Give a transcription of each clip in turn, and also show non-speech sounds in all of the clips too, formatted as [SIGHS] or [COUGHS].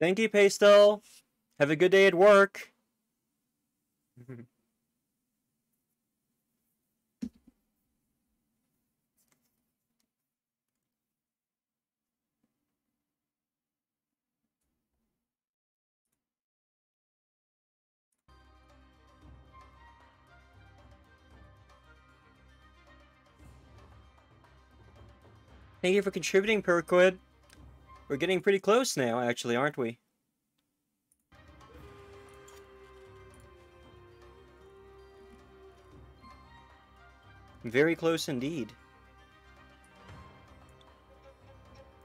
Thank you, Pastel. Have a good day at work. [LAUGHS] Thank you for contributing, Perquid. We're getting pretty close now, actually, aren't we? Very close indeed.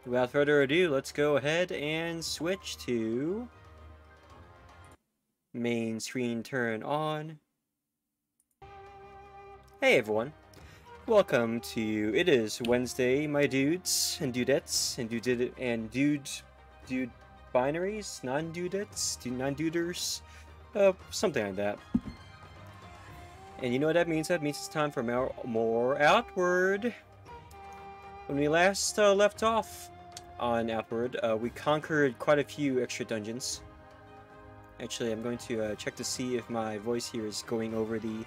Without further ado, let's go ahead and switch to main screen turn on. Hey everyone, welcome to It Is Wednesday, my dudes and dudettes and dude and dude dude binaries, non-dudettes, non-duders, uh, something like that. And you know what that means? That means it's time for more, more Outward. When we last uh, left off on Outward, uh, we conquered quite a few extra dungeons. Actually, I'm going to uh, check to see if my voice here is going over the...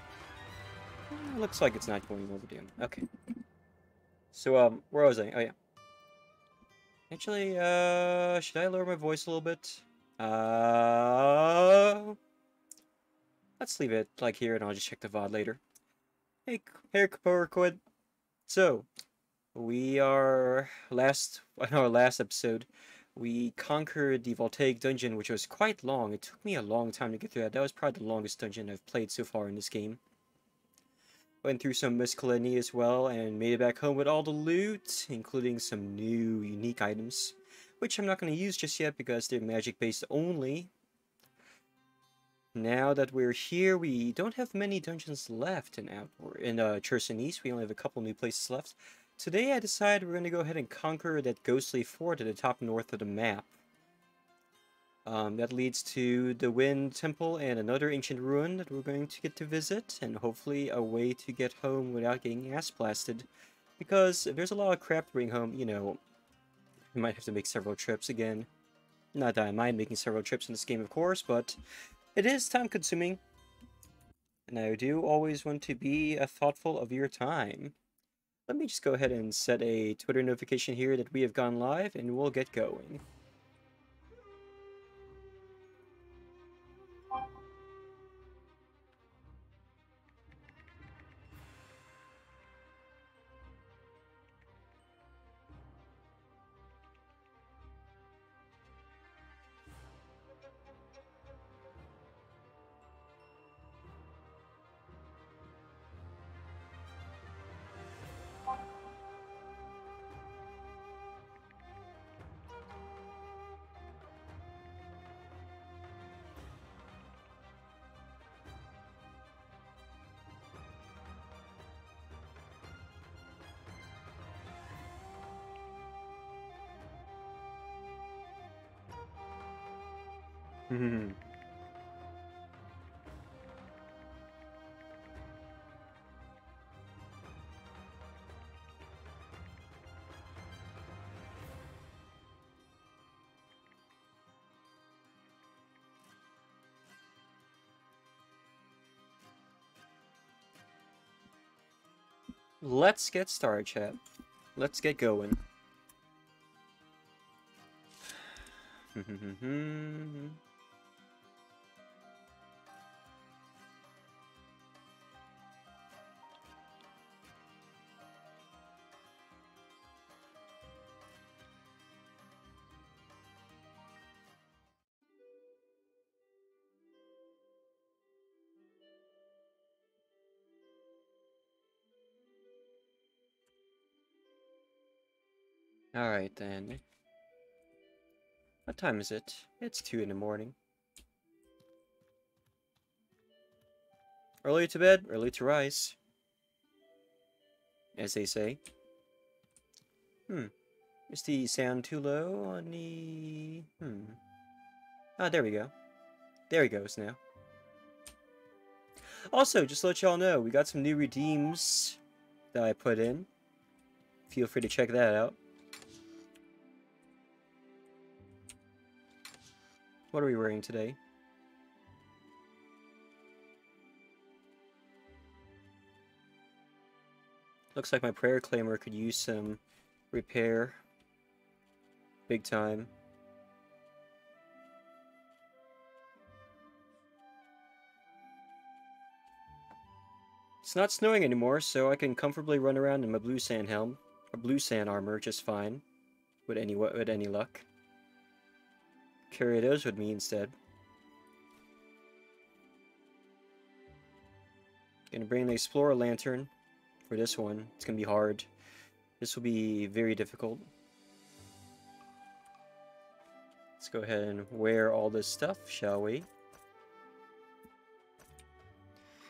Uh, looks like it's not going over the... Okay. So, um, where was I? Oh, yeah. Actually, uh, should I lower my voice a little bit? Uh... Let's leave it like here and I'll just check the VOD later. Hey, hey, Powerquid. So, we are last [LAUGHS] in our last episode, we conquered the Voltaic dungeon, which was quite long. It took me a long time to get through that. That was probably the longest dungeon I've played so far in this game. Went through some miscellany as well, and made it back home with all the loot, including some new unique items, which I'm not going to use just yet because they're magic-based only, now that we're here, we don't have many dungeons left in Outward, in uh, Chersonese. We only have a couple new places left. Today I decided we're going to go ahead and conquer that ghostly fort at the top north of the map. Um, that leads to the Wind Temple and another ancient ruin that we're going to get to visit, and hopefully a way to get home without getting ass blasted. Because there's a lot of crap to bring home, you know, we might have to make several trips again. Not that I mind making several trips in this game, of course, but it is time consuming. And I do always want to be uh, thoughtful of your time. Let me just go ahead and set a Twitter notification here that we have gone live and we'll get going. Let's get started, chat. Let's get going. [LAUGHS] [LAUGHS] Alright then. What time is it? It's 2 in the morning. Early to bed, early to rise. As they say. Hmm. Is the sound too low on the... Hmm. Ah, there we go. There he goes now. Also, just to let y'all know, we got some new redeems that I put in. Feel free to check that out. What are we wearing today? Looks like my prayer claimer could use some repair. Big time. It's not snowing anymore, so I can comfortably run around in my blue sand helm, or blue sand armor just fine, with any with any luck. Carry those with me instead. Gonna bring the Explorer Lantern for this one. It's gonna be hard. This will be very difficult. Let's go ahead and wear all this stuff, shall we?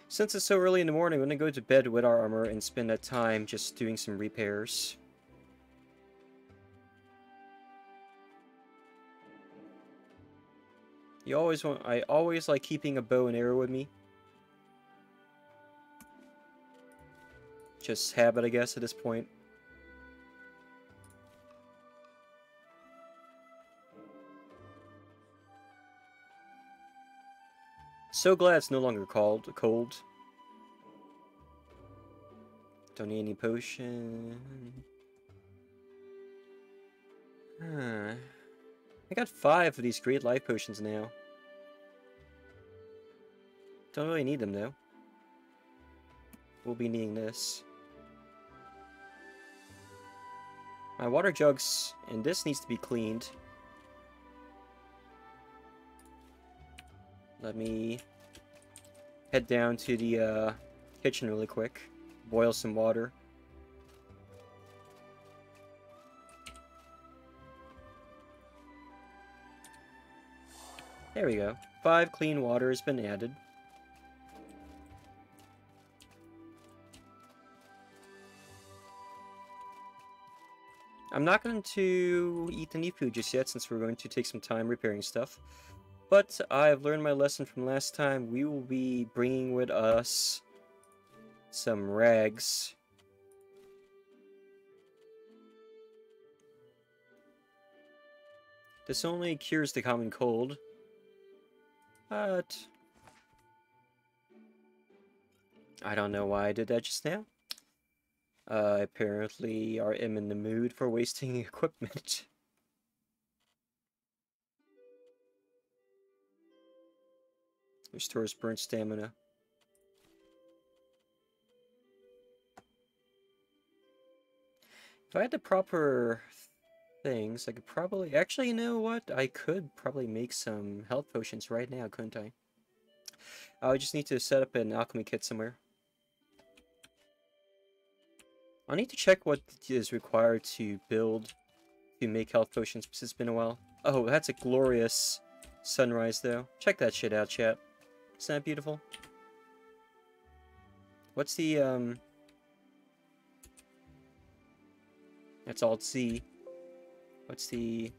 Since it's so early in the morning, I'm going to go to bed with our armor and spend that time just doing some repairs. You always want- I always like keeping a bow and arrow with me. Just habit, I guess, at this point. So glad it's no longer called cold. Don't need any potion. Huh. I got five of these great life potions now. Don't really need them though. We'll be needing this. My water jugs and this needs to be cleaned. Let me head down to the uh, kitchen really quick. Boil some water. There we go. Five clean water has been added. I'm not going to eat any food just yet since we're going to take some time repairing stuff. But I've learned my lesson from last time. We will be bringing with us some rags. This only cures the common cold. But... I don't know why I did that just now. Uh, apparently, I am in the mood for wasting [LAUGHS] equipment. Restores burnt stamina. If I had the proper things, I could probably... Actually, you know what? I could probably make some health potions right now, couldn't I? I just need to set up an alchemy kit somewhere. i need to check what is required to build, to make health potions, because it's been a while. Oh, that's a glorious sunrise, though. Check that shit out, chat. Isn't that beautiful? What's the, um... That's Alt C. What's the...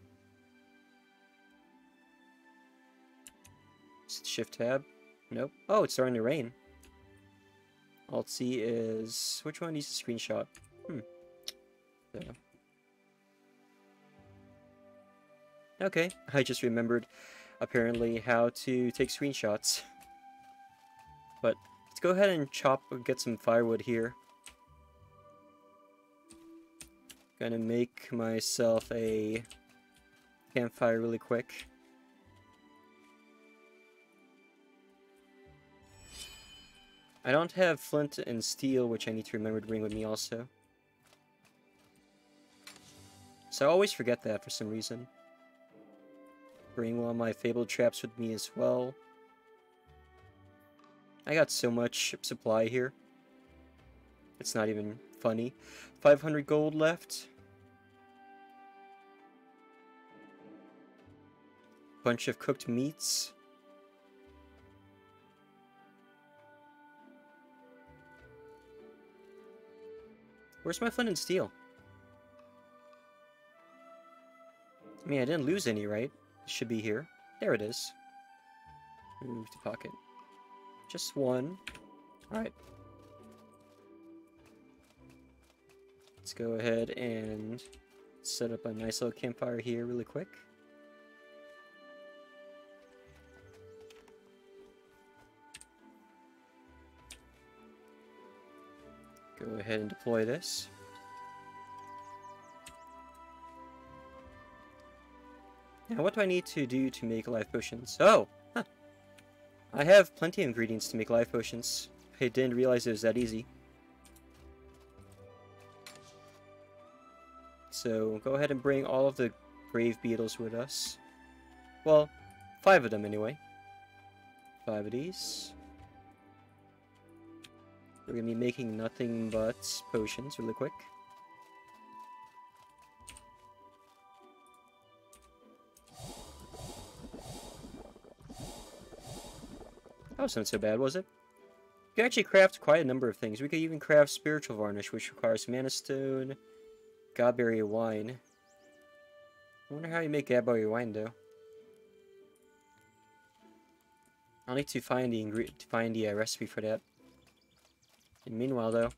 Shift tab? Nope. Oh, it's starting to rain. Alt C is... Which one needs a screenshot? Hmm. So. Okay, I just remembered, apparently, how to take screenshots. But let's go ahead and chop get some firewood here. Gonna make myself a campfire really quick. I don't have flint and steel, which I need to remember to bring with me also. So I always forget that for some reason. Bring of my fabled traps with me as well. I got so much supply here. It's not even funny. 500 gold left. Bunch of cooked meats. Where's my flint and steel? I mean, I didn't lose any, right? It should be here. There it is. Move to pocket. Just one. Alright. go ahead and set up a nice little campfire here really quick. Go ahead and deploy this. Now what do I need to do to make life potions? Oh! Huh. I have plenty of ingredients to make life potions. I didn't realize it was that easy. So, go ahead and bring all of the gravel beetles with us. Well, five of them anyway. Five of these. We're gonna be making nothing but potions really quick. That wasn't so bad, was it? We could actually craft quite a number of things. We could even craft spiritual varnish, which requires mana stone, gaberry wine. I wonder how you make gaberry wine, though. I'll need to find the to find the uh, recipe for that. And meanwhile, though,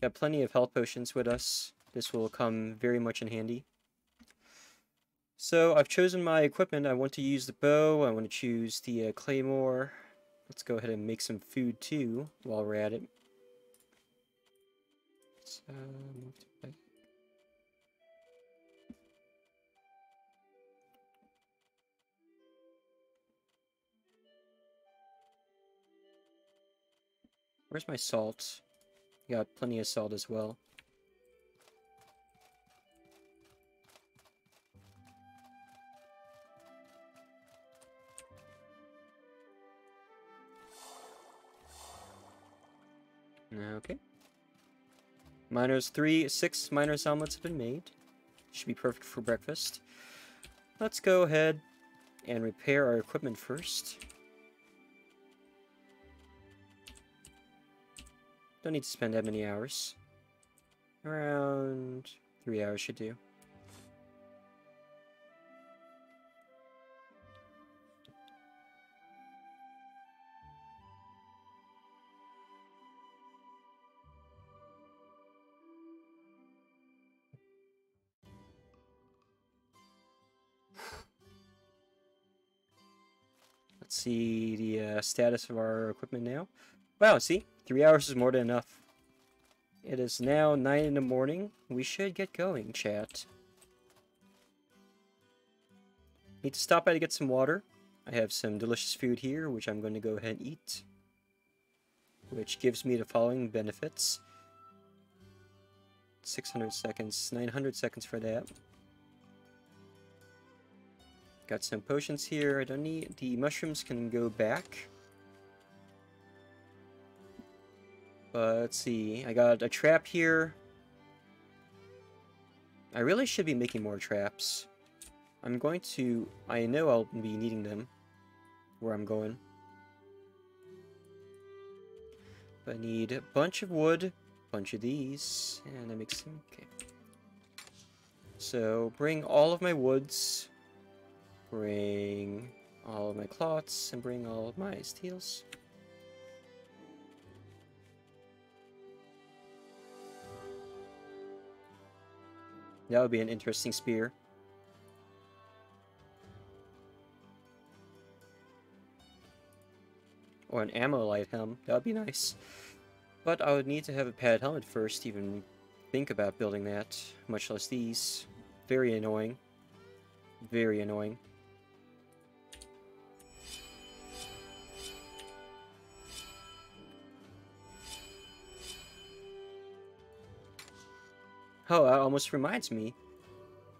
got plenty of health potions with us. This will come very much in handy. So I've chosen my equipment. I want to use the bow. I want to choose the uh, claymore. Let's go ahead and make some food too while we're at it. So, Where's my salt? Got plenty of salt as well. Okay. Miners three, six miners omelets have been made. Should be perfect for breakfast. Let's go ahead and repair our equipment first. Don't need to spend that many hours. Around three hours should do. Let's see the uh, status of our equipment now. Wow, see? Three hours is more than enough. It is now 9 in the morning. We should get going, chat. Need to stop by to get some water. I have some delicious food here, which I'm going to go ahead and eat. Which gives me the following benefits. 600 seconds, 900 seconds for that. Got some potions here. I don't need... The mushrooms can go back. But let's see. I got a trap here. I really should be making more traps. I'm going to... I know I'll be needing them. Where I'm going. I need a bunch of wood. bunch of these. And I make some... Okay. So, bring all of my woods bring all of my clots and bring all of my steels. That would be an interesting spear. Or an Ammolite helm. That would be nice. But I would need to have a padded helmet first to even think about building that, much less these. Very annoying. Very annoying. Oh, that almost reminds me.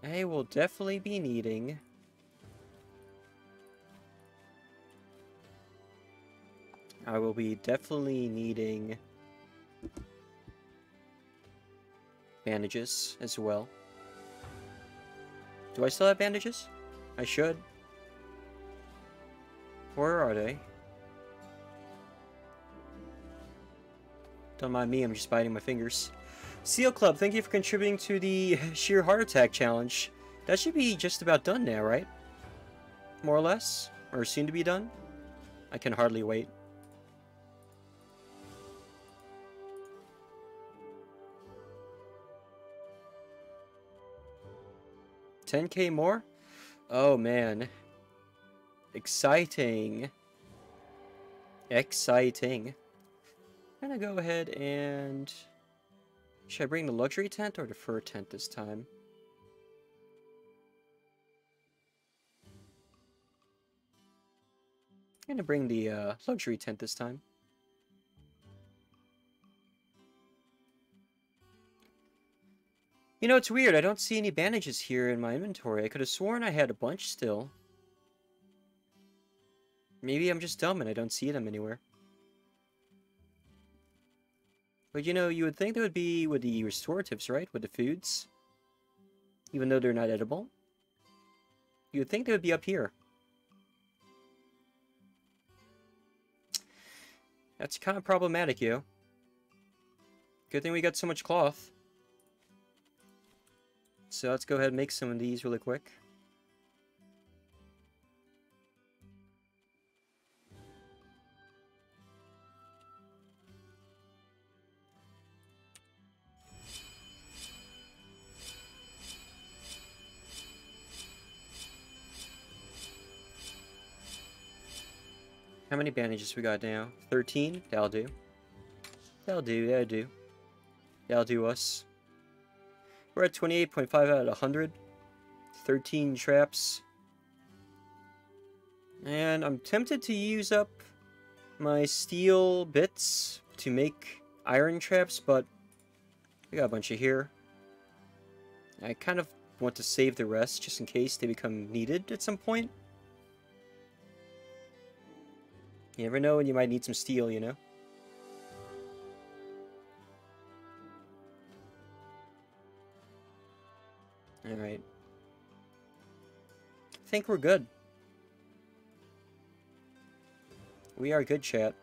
I will definitely be needing... I will be definitely needing... Bandages as well. Do I still have bandages? I should. Where are they? Don't mind me, I'm just biting my fingers. Seal Club, thank you for contributing to the Sheer Heart Attack Challenge. That should be just about done now, right? More or less? Or soon to be done? I can hardly wait. Ten K more? Oh man. Exciting. Exciting. I'm gonna go ahead and Should I bring the luxury tent or the fur tent this time? I'm gonna bring the uh, luxury tent this time. You know, it's weird. I don't see any bandages here in my inventory. I could have sworn I had a bunch still. Maybe I'm just dumb and I don't see them anywhere. But you know, you would think they would be with the restoratives, right? With the foods. Even though they're not edible. You would think they would be up here. That's kind of problematic, yo. Good thing we got so much cloth. So let's go ahead and make some of these really quick. How many bandages we got now? 13? That'll do. That'll do, that'll do. That'll do us. We're at 28.5 out of 100. 13 traps. And I'm tempted to use up my steel bits to make iron traps, but we got a bunch of here. I kind of want to save the rest just in case they become needed at some point. You never know when you might need some steel, you know? Alright. I think we're good. We are good, chat.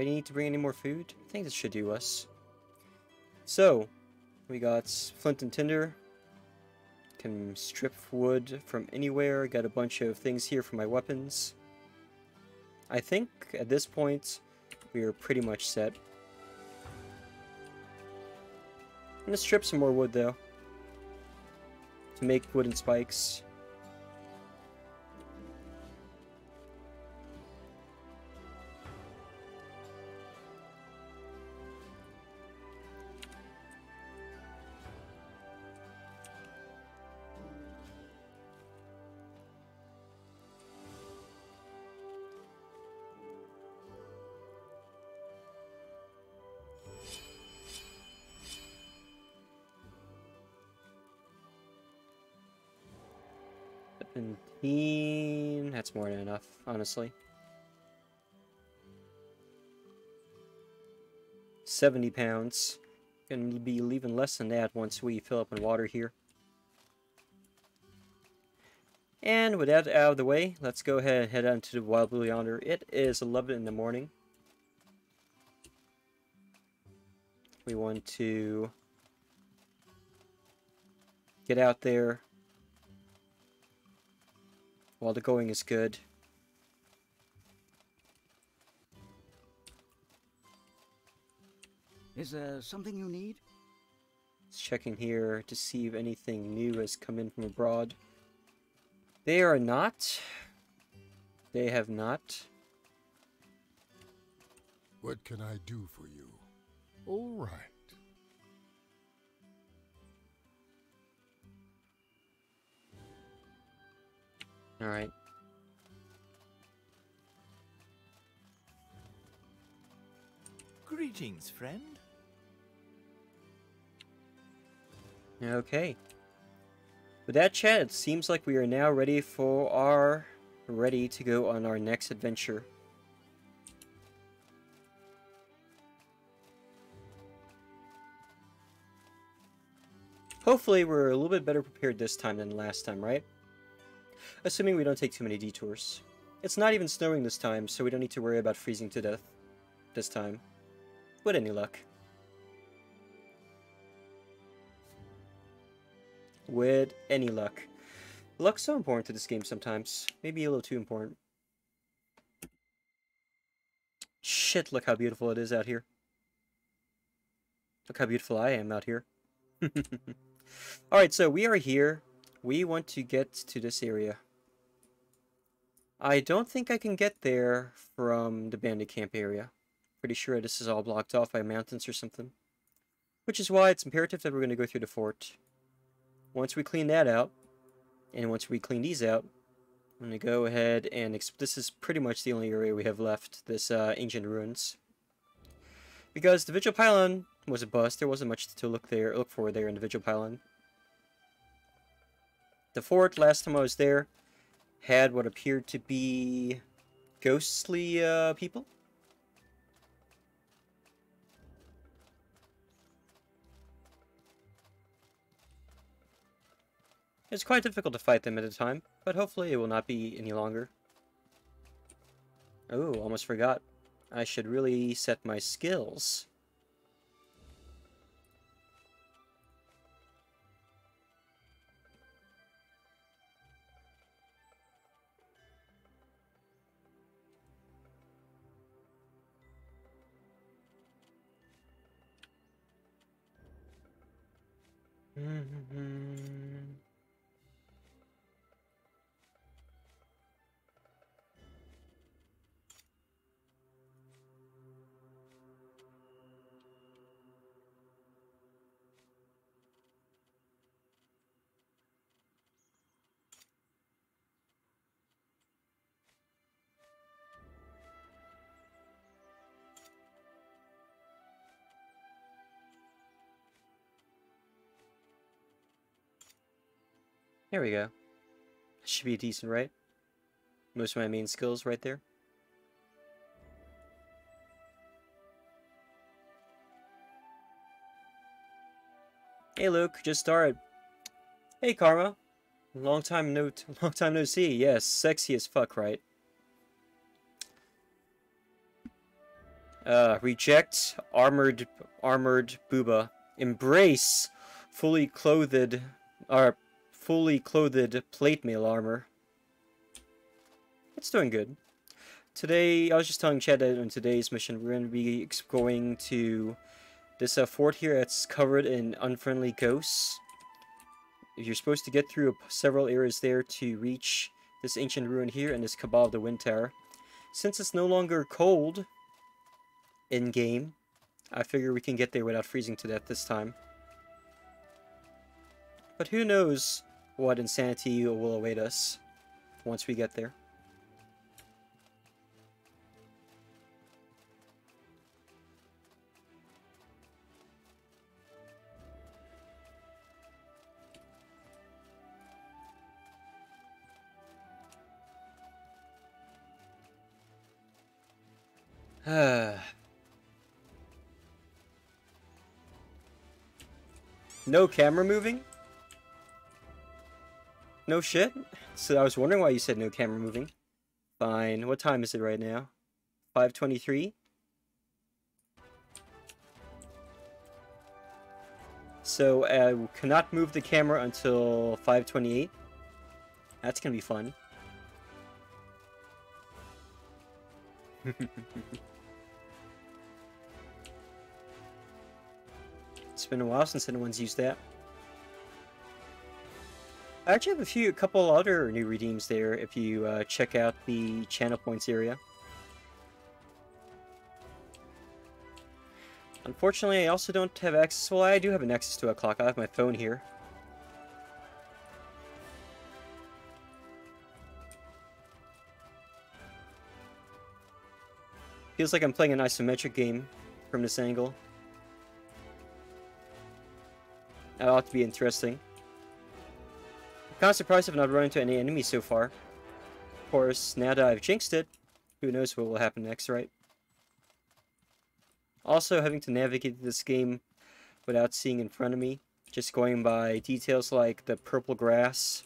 I need to bring any more food? I think this should do us. So, we got flint and tinder. Can strip wood from anywhere. Got a bunch of things here for my weapons. I think at this point we are pretty much set. I'm gonna strip some more wood though. To make wooden spikes. Honestly. 70 pounds. Gonna be leaving less than that once we fill up in water here. And with that out of the way, let's go ahead and head on to the Wild Blue Yonder. It is 11 in the morning. We want to get out there while the going is good. Is there something you need? Just checking here to see if anything new has come in from abroad. They are not. They have not. What can I do for you? All right. Alright. Greetings, friend. Okay. With that chat, it seems like we are now ready for our... ready to go on our next adventure. Hopefully we're a little bit better prepared this time than last time, right? Assuming we don't take too many detours. It's not even snowing this time, so we don't need to worry about freezing to death this time. With any luck. With any luck. Luck's so important to this game sometimes. Maybe a little too important. Shit, look how beautiful it is out here. Look how beautiful I am out here. [LAUGHS] Alright, so we are here. We want to get to this area. I don't think I can get there from the bandit camp area. Pretty sure this is all blocked off by mountains or something. Which is why it's imperative that we're going to go through the fort. Once we clean that out, and once we clean these out, I'm going to go ahead and... this is pretty much the only area we have left, this uh, ancient ruins. Because the Vigil Pylon was a bust, there wasn't much to look there, look for there in the Vigil Pylon. The fort, last time I was there, had what appeared to be ghostly uh, people. It's quite difficult to fight them at a time, but hopefully it will not be any longer. Oh, almost forgot. I should really set my skills. Mm-hmm. There we go. Should be decent, right? Most of my main skills right there. Hey Luke, just started. Hey Karma. Long time no [LAUGHS] long time no see. Yes, sexy as fuck, right? Uh, reject armored armored booba. Embrace fully clothed or fully clothed plate mail armor. It's doing good. Today, I was just telling Chad that in today's mission, we're going to be going to this uh, fort here that's covered in unfriendly ghosts. If you're supposed to get through several areas there to reach this ancient ruin here and this Cabal of the Wind Tower. Since it's no longer cold in-game, I figure we can get there without freezing to death this time. But who knows what insanity will await us once we get there. [SIGHS] no camera moving? No shit? So I was wondering why you said no camera moving. Fine. What time is it right now? 5.23? So I uh, cannot move the camera until 5.28. That's gonna be fun. [LAUGHS] it's been a while since anyone's used that. I actually have a few, a couple other new redeems there if you uh, check out the channel points area. Unfortunately, I also don't have access. Well, I do have an access to a clock. I have my phone here. Feels like I'm playing an isometric game from this angle. That ought to be interesting. Kind of surprised I've not run into any enemies so far. Of course, now that I've jinxed it, who knows what will happen next, right? Also, having to navigate this game without seeing in front of me, just going by details like the purple grass.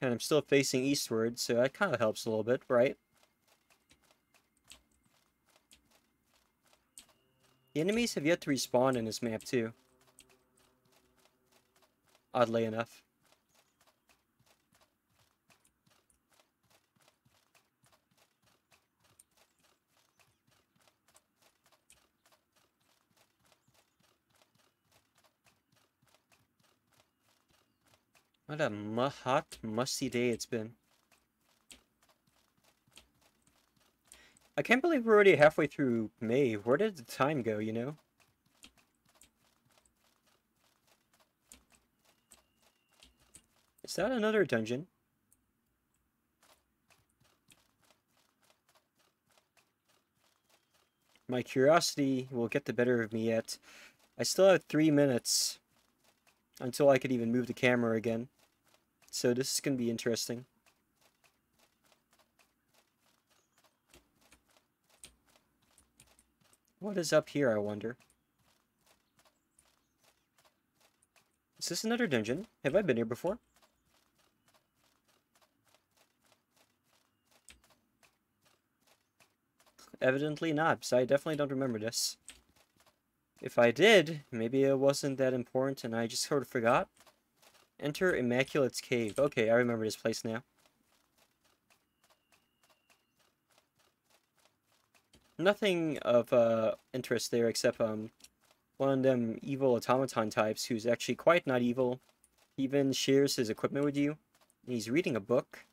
And I'm still facing eastward, so that kind of helps a little bit, right? The Enemies have yet to respawn in this map, too. Oddly enough. What a hot, musty day it's been. I can't believe we're already halfway through May. Where did the time go, you know? Is that another dungeon? My curiosity will get the better of me yet. I still have three minutes until I could even move the camera again. So this is going to be interesting. What is up here, I wonder? Is this another dungeon? Have I been here before? Evidently not, so I definitely don't remember this. If I did, maybe it wasn't that important and I just sort of forgot. Enter Immaculate's Cave. Okay, I remember this place now. Nothing of uh, interest there except um, one of them evil automaton types who's actually quite not evil. He even shares his equipment with you. he's reading a book.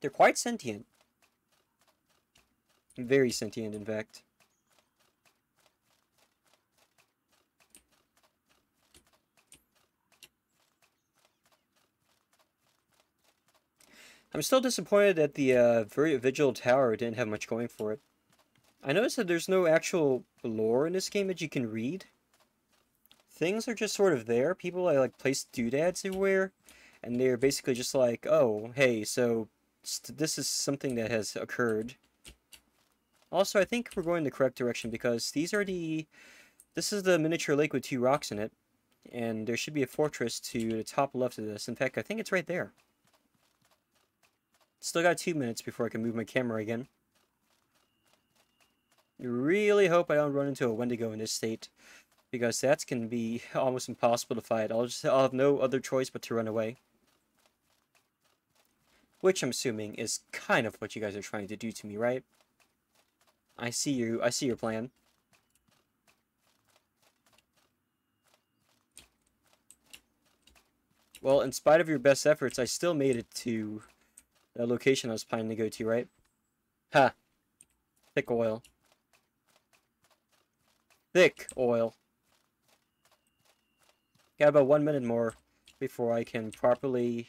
They're quite sentient. Very sentient, in fact. I'm still disappointed that the uh, very Vigil Tower didn't have much going for it. I noticed that there's no actual lore in this game that you can read. Things are just sort of there. People like place doodads everywhere, and they're basically just like, oh, hey, so this is something that has occurred. Also, I think we're going the correct direction because these are the... This is the miniature lake with two rocks in it, and there should be a fortress to the top left of this. In fact, I think it's right there. Still got two minutes before I can move my camera again. I really hope I don't run into a Wendigo in this state. Because that can be [LAUGHS] almost impossible to fight. I'll just I'll have no other choice but to run away. Which I'm assuming is kind of what you guys are trying to do to me, right? I see you. I see your plan. Well, in spite of your best efforts, I still made it to the location I was planning to go to, right? Ha. Thick oil. Thick oil. Got about one minute more before I can properly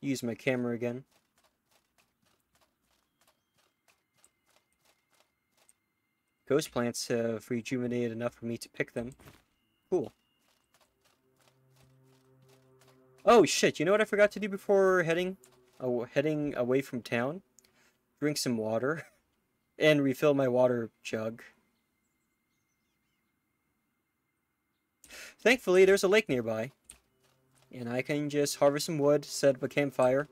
use my camera again. Ghost plants have rejuvenated enough for me to pick them. Cool. Oh shit, you know what I forgot to do before heading heading away from town, drink some water, [LAUGHS] and refill my water jug. Thankfully, there's a lake nearby. And I can just harvest some wood, set up a campfire.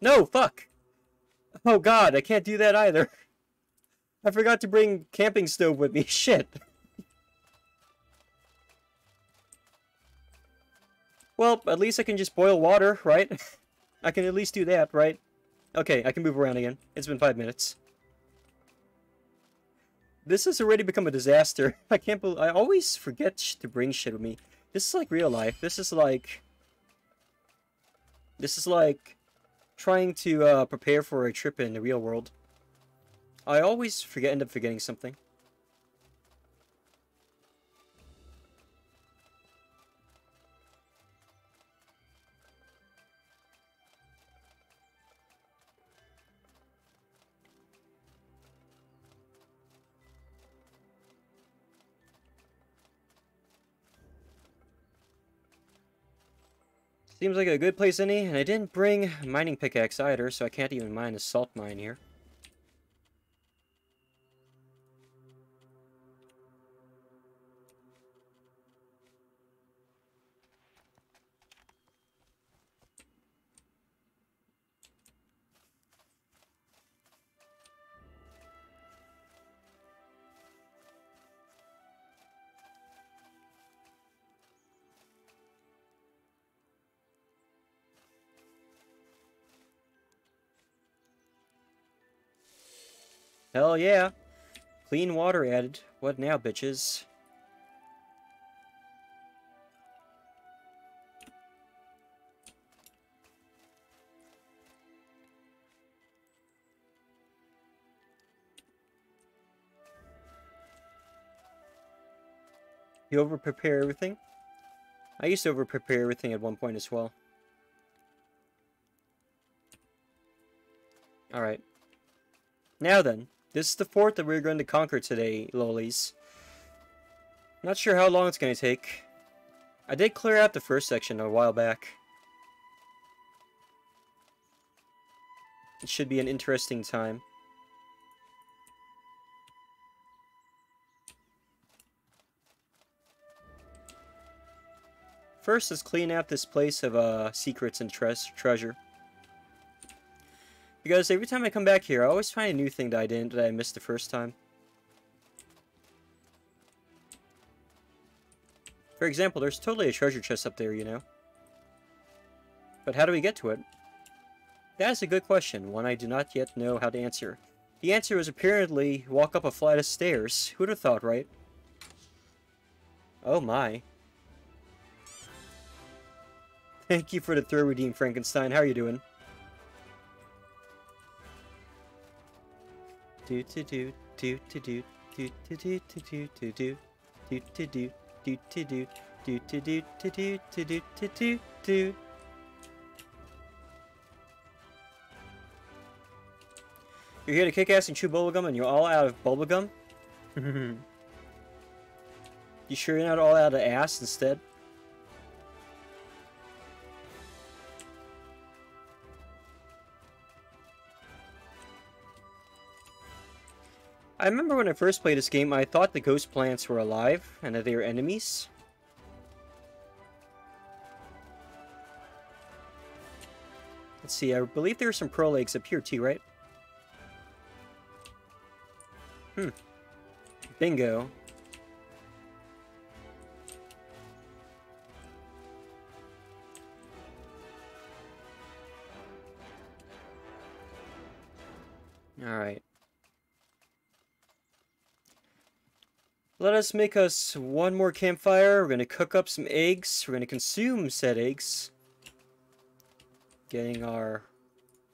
No, fuck! Oh god, I can't do that either. [LAUGHS] I forgot to bring camping stove with me. [LAUGHS] Shit. Well, at least I can just boil water, right? I can at least do that, right? Okay, I can move around again. It's been five minutes. This has already become a disaster. [LAUGHS] I can't believe- I always forget to bring shit with me. This is like real life. This is like... This is like trying to uh, prepare for a trip in the real world. I always forget, end up forgetting something. Seems like a good place any, and I didn't bring mining pickaxe either, so I can't even mine a salt mine here. Hell yeah. Clean water added. What now, bitches? You over prepare everything? I used to over prepare everything at one point as well. Alright. Now then, this is the fort that we're going to conquer today, lolies. Not sure how long it's going to take. I did clear out the first section a while back. It should be an interesting time. First, let's clean out this place of uh, secrets and tre treasure. Because every time I come back here, I always find a new thing that I didn't, that I missed the first time. For example, there's totally a treasure chest up there, you know? But how do we get to it? That is a good question, one I do not yet know how to answer. The answer is apparently walk up a flight of stairs. Who'd have thought, right? Oh my. Thank you for the third redeem, Frankenstein. How are you doing? Do to do do to do do to do to do to do do to do do to do do to do to do to do to do do You're here to kick ass and chew bubblegum and you're all out of bubblegum? [LAUGHS] you sure you're not all out of ass instead? I remember when I first played this game, I thought the ghost plants were alive and that they were enemies. Let's see, I believe there are some pearl eggs up here too, right? Hmm. Bingo. Alright. Let us make us one more campfire. We're going to cook up some eggs. We're going to consume said eggs. Getting our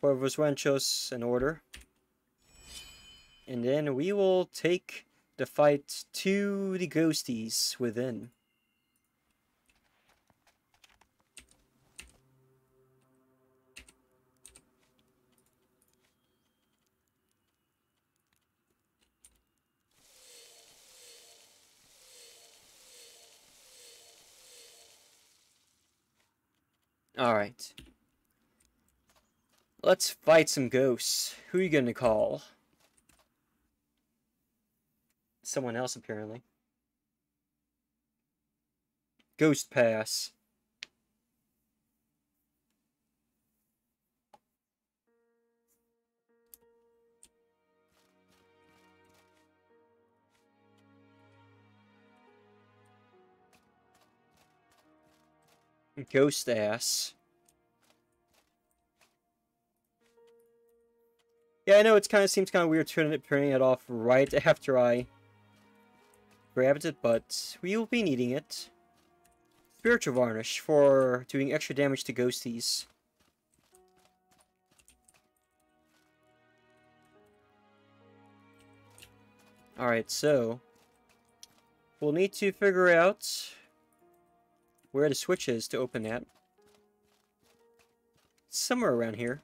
huevos ranchos in order. And then we will take the fight to the ghosties within. Alright. Let's fight some ghosts. Who are you gonna call? Someone else, apparently. Ghost Pass. Ghost ass. Yeah, I know it kind of seems kind of weird turning it, turning it off right after I grabbed it, but we will be needing it. Spiritual Varnish for doing extra damage to ghosties. Alright, so... We'll need to figure out where the switch is to open that. Somewhere around here.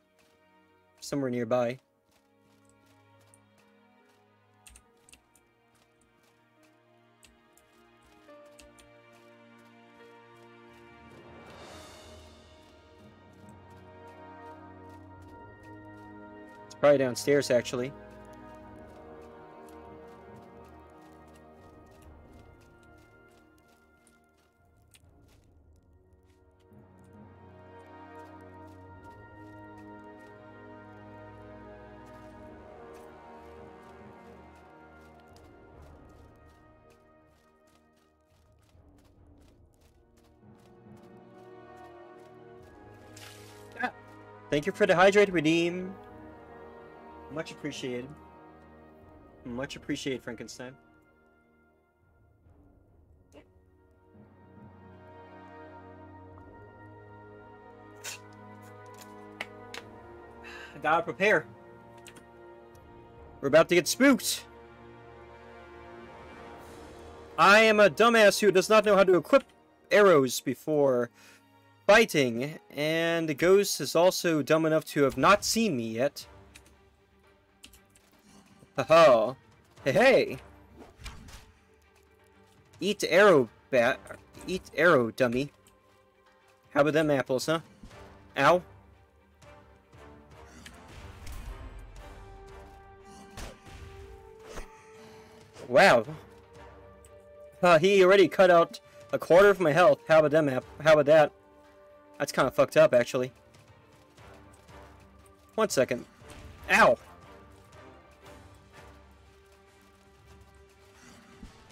Somewhere nearby. It's probably downstairs, actually. Thank you for the hydrate redeem. Much appreciated. Much appreciated, Frankenstein. I gotta prepare. We're about to get spooked. I am a dumbass who does not know how to equip arrows before fighting, and the ghost is also dumb enough to have not seen me yet. Haha. Hey, hey! Eat arrow, bat. Eat arrow, dummy. How about them apples, huh? Ow. Wow. Uh, he already cut out a quarter of my health. How about them app? How about that? That's kind of fucked up, actually. One second. Ow!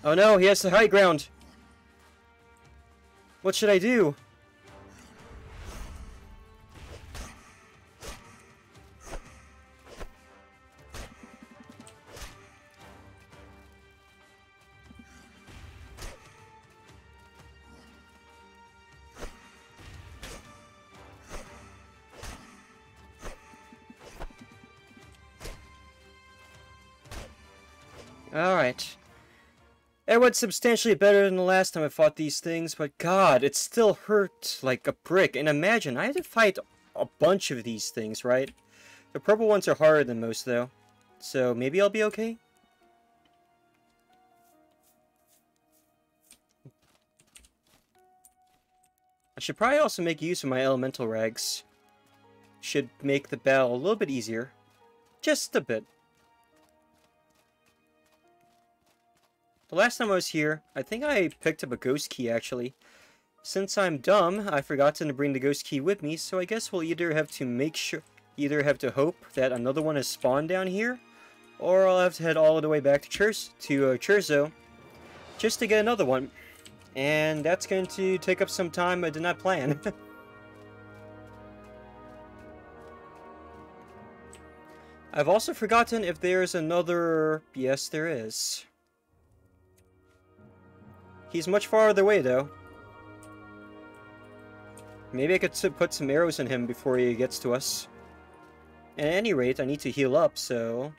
Oh no, he has the high ground! What should I do? Substantially better than the last time I fought these things, but god, it still hurt like a brick. And imagine, I had to fight a bunch of these things, right? The purple ones are harder than most, though. So maybe I'll be okay? I should probably also make use of my elemental rags. Should make the battle a little bit easier. Just a bit. The last time I was here, I think I picked up a ghost key, actually. Since I'm dumb, I forgot to bring the ghost key with me, so I guess we'll either have to make sure... Either have to hope that another one has spawned down here, or I'll have to head all the way back to Churs to uh, Cierzo, just to get another one. And that's going to take up some time I did not plan. [LAUGHS] I've also forgotten if there's another... Yes, there is. He's much farther away, though. Maybe I could put some arrows in him before he gets to us. At any rate, I need to heal up, so...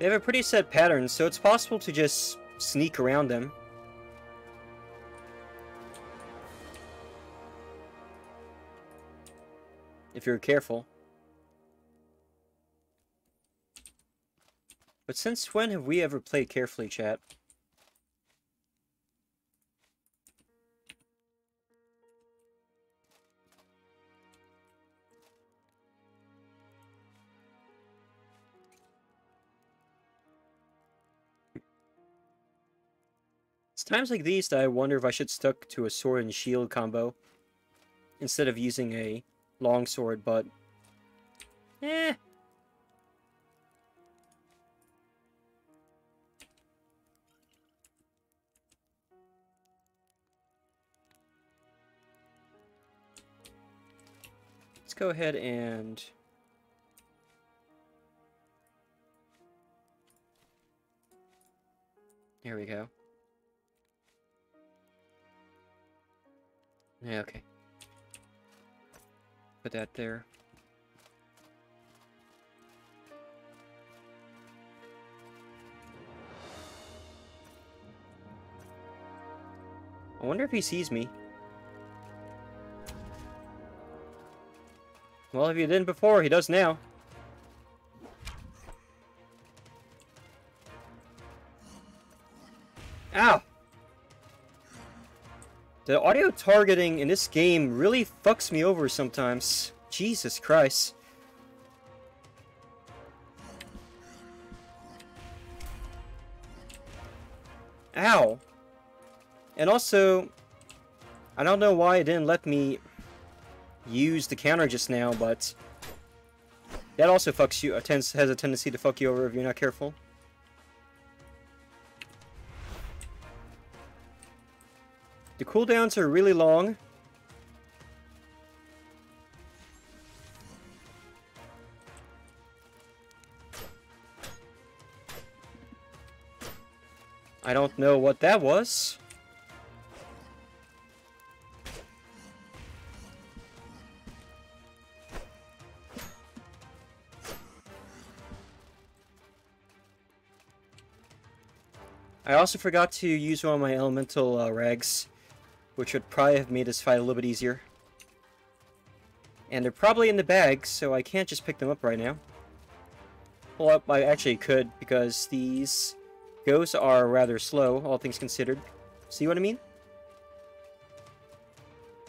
They have a pretty set pattern, so it's possible to just sneak around them. If you're careful. But since when have we ever played carefully, chat? Times like these that I wonder if I should stick to a sword and shield combo instead of using a long sword, but eh. Let's go ahead and There we go. Yeah, okay. Put that there. I wonder if he sees me. Well, if he didn't before, he does now. The audio targeting in this game really fucks me over sometimes. Jesus Christ. Ow. And also, I don't know why it didn't let me use the counter just now, but that also fucks you, uh, has a tendency to fuck you over if you're not careful. The cooldowns are really long. I don't know what that was. I also forgot to use one of my elemental uh, rags which would probably have made this fight a little bit easier. And they're probably in the bag, so I can't just pick them up right now. Well, I actually could, because these ghosts are rather slow, all things considered. See what I mean?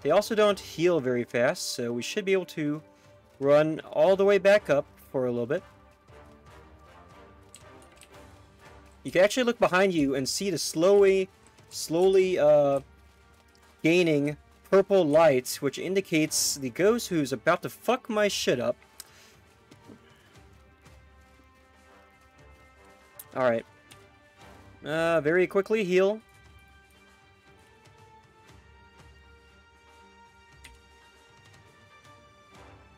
They also don't heal very fast, so we should be able to run all the way back up for a little bit. You can actually look behind you and see the slowly, slowly, uh, gaining purple light, which indicates the ghost who's about to fuck my shit up. Alright. Uh, very quickly heal.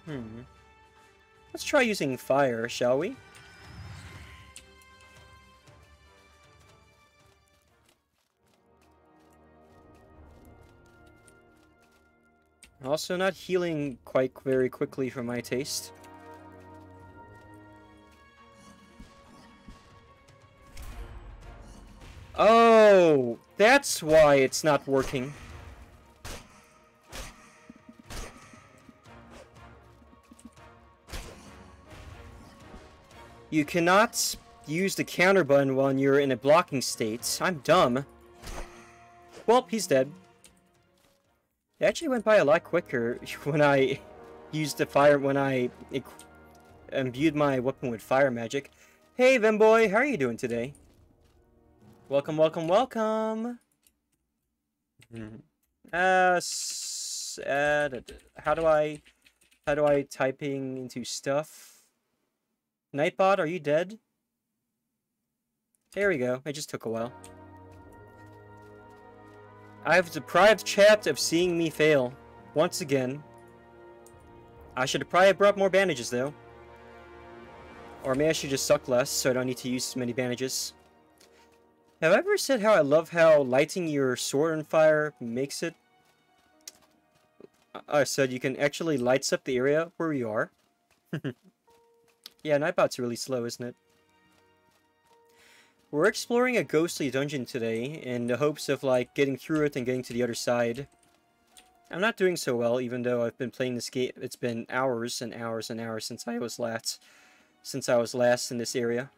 Hmm. Let's try using fire, shall we? Also not healing quite very quickly for my taste. Oh, that's why it's not working. You cannot use the counter button when you're in a blocking state. I'm dumb. Well, he's dead. It actually went by a lot quicker [LAUGHS] when I used the fire, when I imbued my weapon with fire magic. Hey, Vemboy, how are you doing today? Welcome, welcome, welcome! uh, uh, how do I, how do I typing into stuff? Nightbot, are you dead? There we go, it just took a while. I've deprived chat of seeing me fail. Once again. I should have probably brought more bandages, though. Or maybe I should just suck less, so I don't need to use as many bandages. Have I ever said how I love how lighting your sword on fire makes it? I said you can actually lights up the area where you are. [LAUGHS] yeah, Nightbot's really slow, isn't it? We're exploring a ghostly dungeon today in the hopes of like getting through it and getting to the other side. I'm not doing so well even though I've been playing this game. It's been hours and hours and hours since I was last since I was last in this area.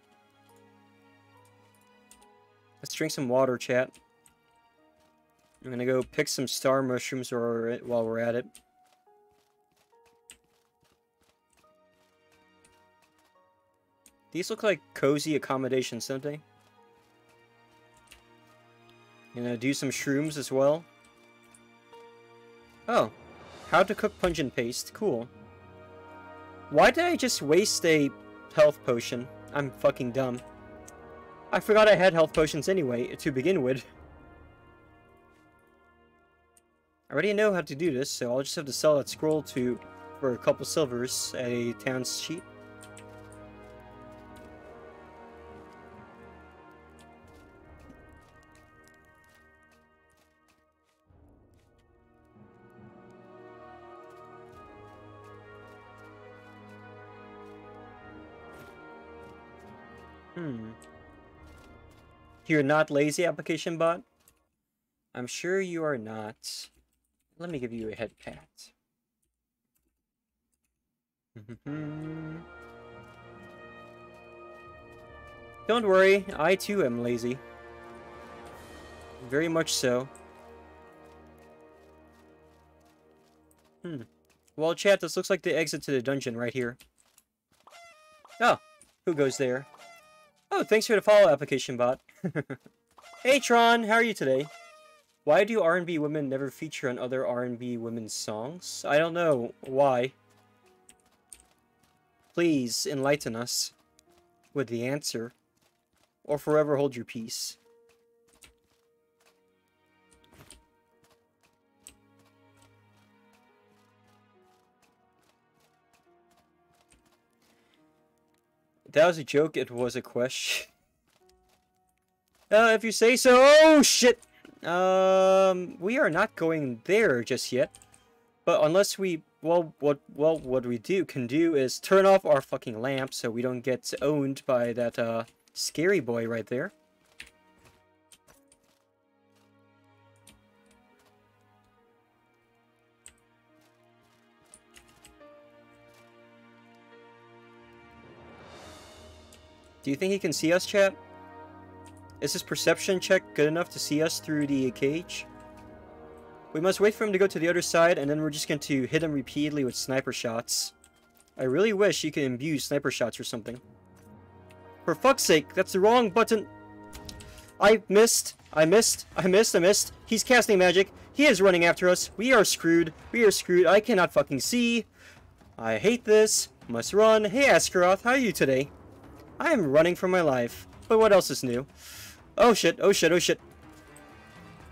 Let's drink some water, chat. I'm gonna go pick some star mushrooms or while we're at it. These look like cozy accommodations, don't they? Gonna do some shrooms as well. Oh. How to cook pungent paste. Cool. Why did I just waste a health potion? I'm fucking dumb. I forgot I had health potions anyway, to begin with. I already know how to do this, so I'll just have to sell that scroll to for a couple silvers at a town's sheep. You're not lazy, application bot? I'm sure you are not. Let me give you a head pat. [LAUGHS] Don't worry, I too am lazy. Very much so. Hmm. Well, chat, this looks like the exit to the dungeon right here. Oh, who goes there? Oh, thanks for the follow application bot. Hey Tron, how are you today? Why do R&B women never feature on other R&B women's songs? I don't know why. Please enlighten us with the answer, or forever hold your peace. that was a joke, it was a question. Uh, if you say so. Oh, shit! Um, we are not going there just yet. But unless we, well, what, well, what we do can do is turn off our fucking lamp so we don't get owned by that, uh, scary boy right there. Do you think he can see us, chat? Is his perception check good enough to see us through the cage? We must wait for him to go to the other side, and then we're just going to hit him repeatedly with sniper shots. I really wish you could imbue sniper shots or something. For fuck's sake, that's the wrong button. I missed. I missed. I missed. I missed. He's casting magic. He is running after us. We are screwed. We are screwed. I cannot fucking see. I hate this. Must run. Hey, Askaroth, how are you today? I am running for my life. But what else is new? Oh shit, oh shit, oh shit.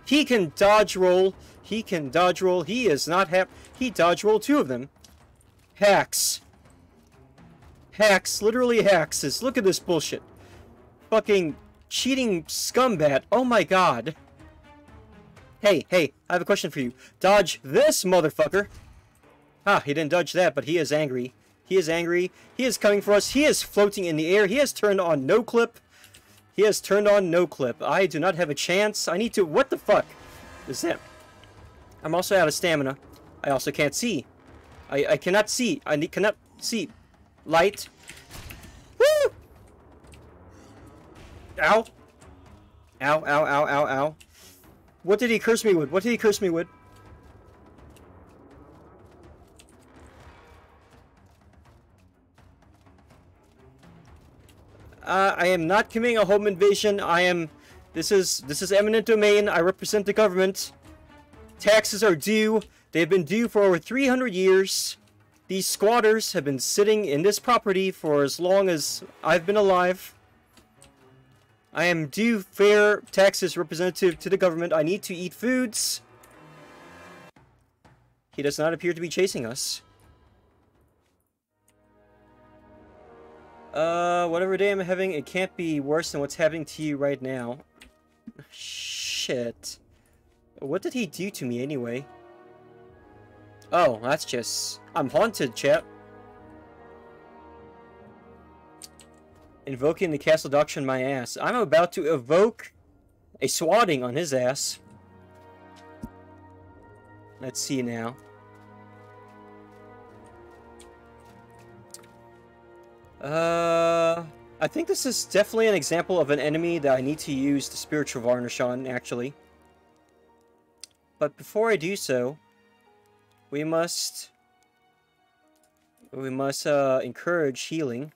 He can dodge roll. He can dodge roll. He is not hap- He dodge roll two of them. Hacks. Hacks. Literally hacks. Look at this bullshit. Fucking cheating scumbat. Oh my god. Hey, hey, I have a question for you. Dodge this motherfucker. Ah, he didn't dodge that, but he is angry. He is angry. He is coming for us. He is floating in the air. He has turned on no clip. He has turned on no clip. I do not have a chance. I need to... What the fuck is that? I'm also out of stamina. I also can't see. I, I cannot see. I need, cannot see. Light. Woo! Ow. Ow, ow, ow, ow, ow. What did he curse me with? What did he curse me with? Uh, I am not committing a home invasion. I am... This is this is eminent domain. I represent the government. Taxes are due. They've been due for over 300 years. These squatters have been sitting in this property for as long as I've been alive. I am due fair taxes representative to the government. I need to eat foods. He does not appear to be chasing us. Uh, whatever day I'm having, it can't be worse than what's happening to you right now. Shit. What did he do to me anyway? Oh, that's just... I'm haunted, chap. Invoking the castle doctrine my ass. I'm about to evoke a swatting on his ass. Let's see now. Uh, I think this is definitely an example of an enemy that I need to use the Spiritual Varnish on, actually. But before I do so, we must... We must uh, encourage healing.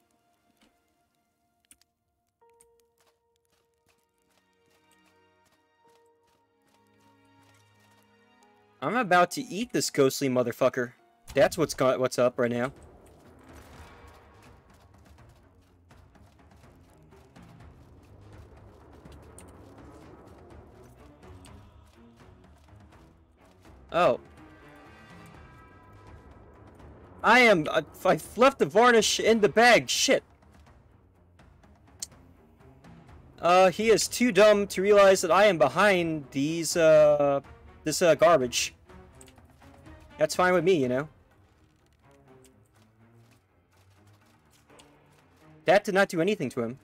I'm about to eat this ghostly motherfucker. That's what's got what's up right now. Oh. I am... Uh, I left the varnish in the bag. Shit. Uh, he is too dumb to realize that I am behind these, uh... This, uh, garbage. That's fine with me, you know? That did not do anything to him.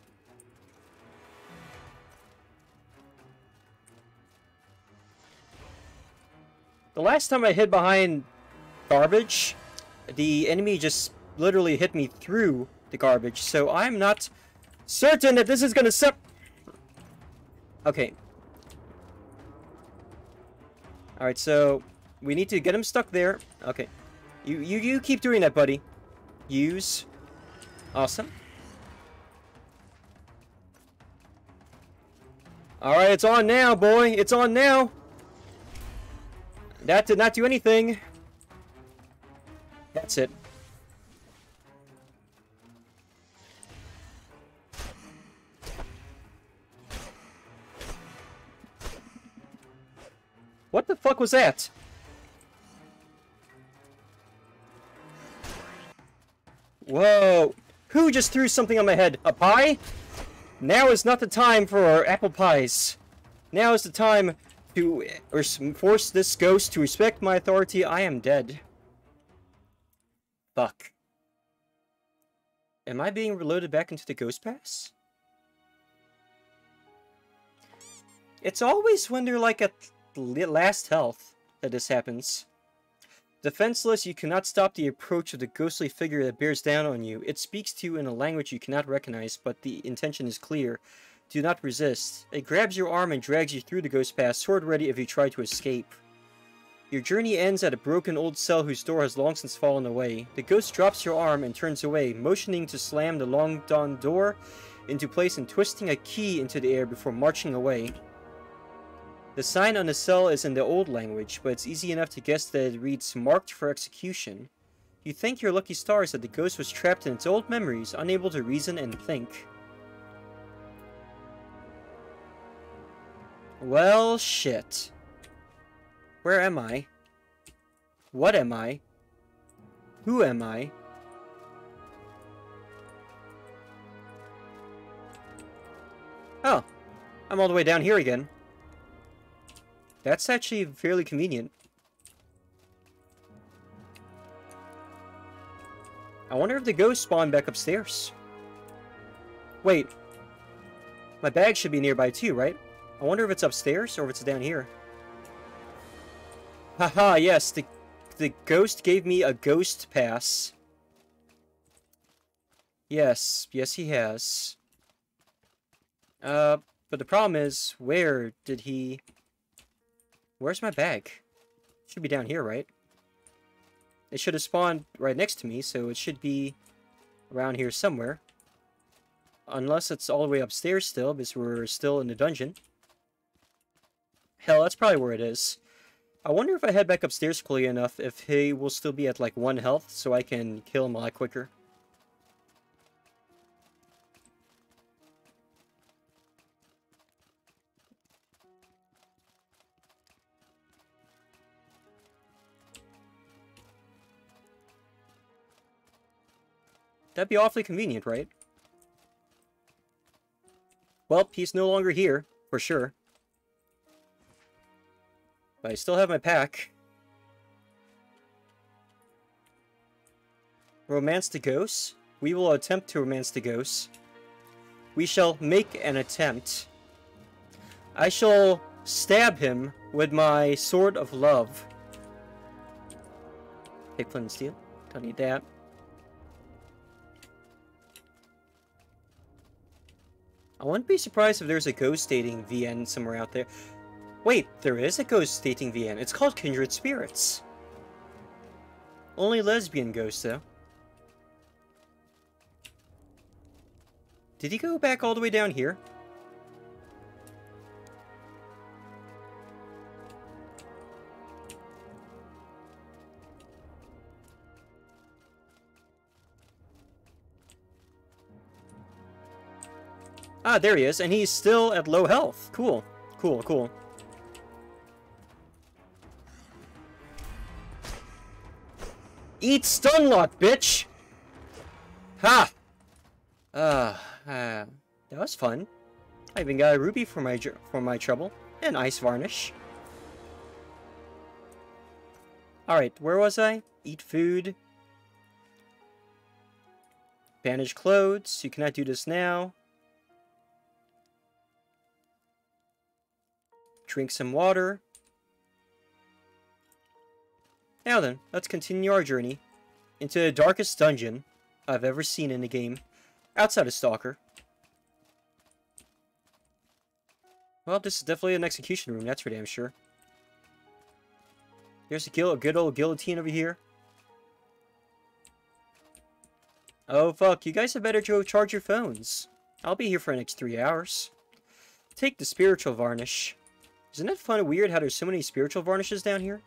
The last time I hid behind garbage, the enemy just literally hit me through the garbage, so I'm not certain that this is gonna suck. Okay. Alright, so we need to get him stuck there. Okay. You, you, you keep doing that, buddy. Use. Awesome. Alright, it's on now, boy. It's on now. That did not do anything. That's it. What the fuck was that? Whoa. Who just threw something on my head? A pie? Now is not the time for apple pies. Now is the time to or force this ghost to respect my authority. I am dead. Fuck. Am I being reloaded back into the ghost pass? It's always when they're like at last health that this happens. Defenseless, you cannot stop the approach of the ghostly figure that bears down on you. It speaks to you in a language you cannot recognize, but the intention is clear. Do not resist. It grabs your arm and drags you through the ghost pass, sword ready if you try to escape. Your journey ends at a broken old cell whose door has long since fallen away. The ghost drops your arm and turns away, motioning to slam the long-done door into place and twisting a key into the air before marching away. The sign on the cell is in the old language, but it's easy enough to guess that it reads marked for execution. You thank your lucky stars that the ghost was trapped in its old memories, unable to reason and think. Well, shit. Where am I? What am I? Who am I? Oh, I'm all the way down here again. That's actually fairly convenient. I wonder if the ghosts spawn back upstairs. Wait. My bag should be nearby too, right? I wonder if it's upstairs or if it's down here. Haha, yes, the, the ghost gave me a ghost pass. Yes, yes he has. Uh, but the problem is, where did he... Where's my bag? Should be down here, right? It should have spawned right next to me, so it should be around here somewhere. Unless it's all the way upstairs still, because we're still in the dungeon. Hell, that's probably where it is. I wonder if I head back upstairs quickly enough if he will still be at like one health so I can kill him a lot quicker. That'd be awfully convenient, right? Well, he's no longer here, for sure. But I still have my pack. Romance the ghosts? We will attempt to romance the ghosts. We shall make an attempt. I shall stab him with my sword of love. Take flint and steel. Don't need that. I wouldn't be surprised if there's a ghost dating VN somewhere out there. Wait, there is a ghost dating VN. It's called Kindred Spirits. Only lesbian ghosts, though. Did he go back all the way down here? Ah, there he is, and he's still at low health. Cool. Cool, cool. Eat Stunlock, bitch! Ha! Uh, uh, that was fun. I even got a ruby for my for my trouble. And ice varnish. Alright, where was I? Eat food. Bandage clothes. You cannot do this now. Drink some water. Now then, let's continue our journey into the darkest dungeon I've ever seen in a game, outside of Stalker. Well, this is definitely an execution room, that's for damn sure. Here's a, a good old guillotine over here. Oh, fuck, you guys had better go charge your phones. I'll be here for the next three hours. Take the spiritual varnish. Isn't it fun and weird how there's so many spiritual varnishes down here?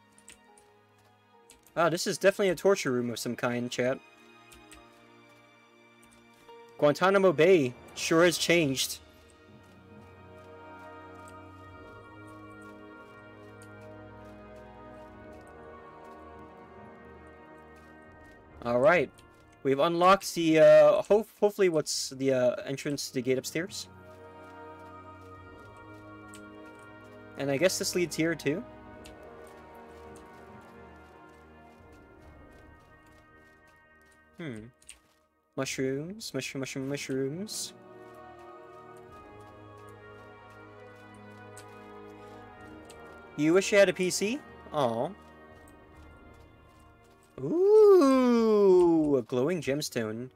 Wow, this is definitely a torture room of some kind, chat. Guantanamo Bay sure has changed. Alright. We've unlocked the, uh, ho hopefully what's the uh, entrance to the gate upstairs. And I guess this leads here too. Hmm. Mushrooms, mushroom, mushroom, mushrooms. You wish you had a PC? Oh. Ooh, a glowing gemstone.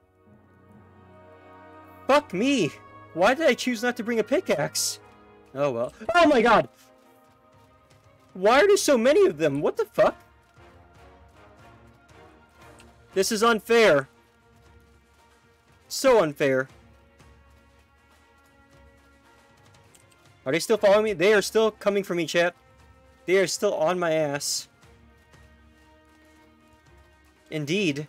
Fuck me! Why did I choose not to bring a pickaxe? Oh well. Oh my god! Why are there so many of them? What the fuck? This is unfair. So unfair. Are they still following me? They are still coming for me, chat. They are still on my ass. Indeed.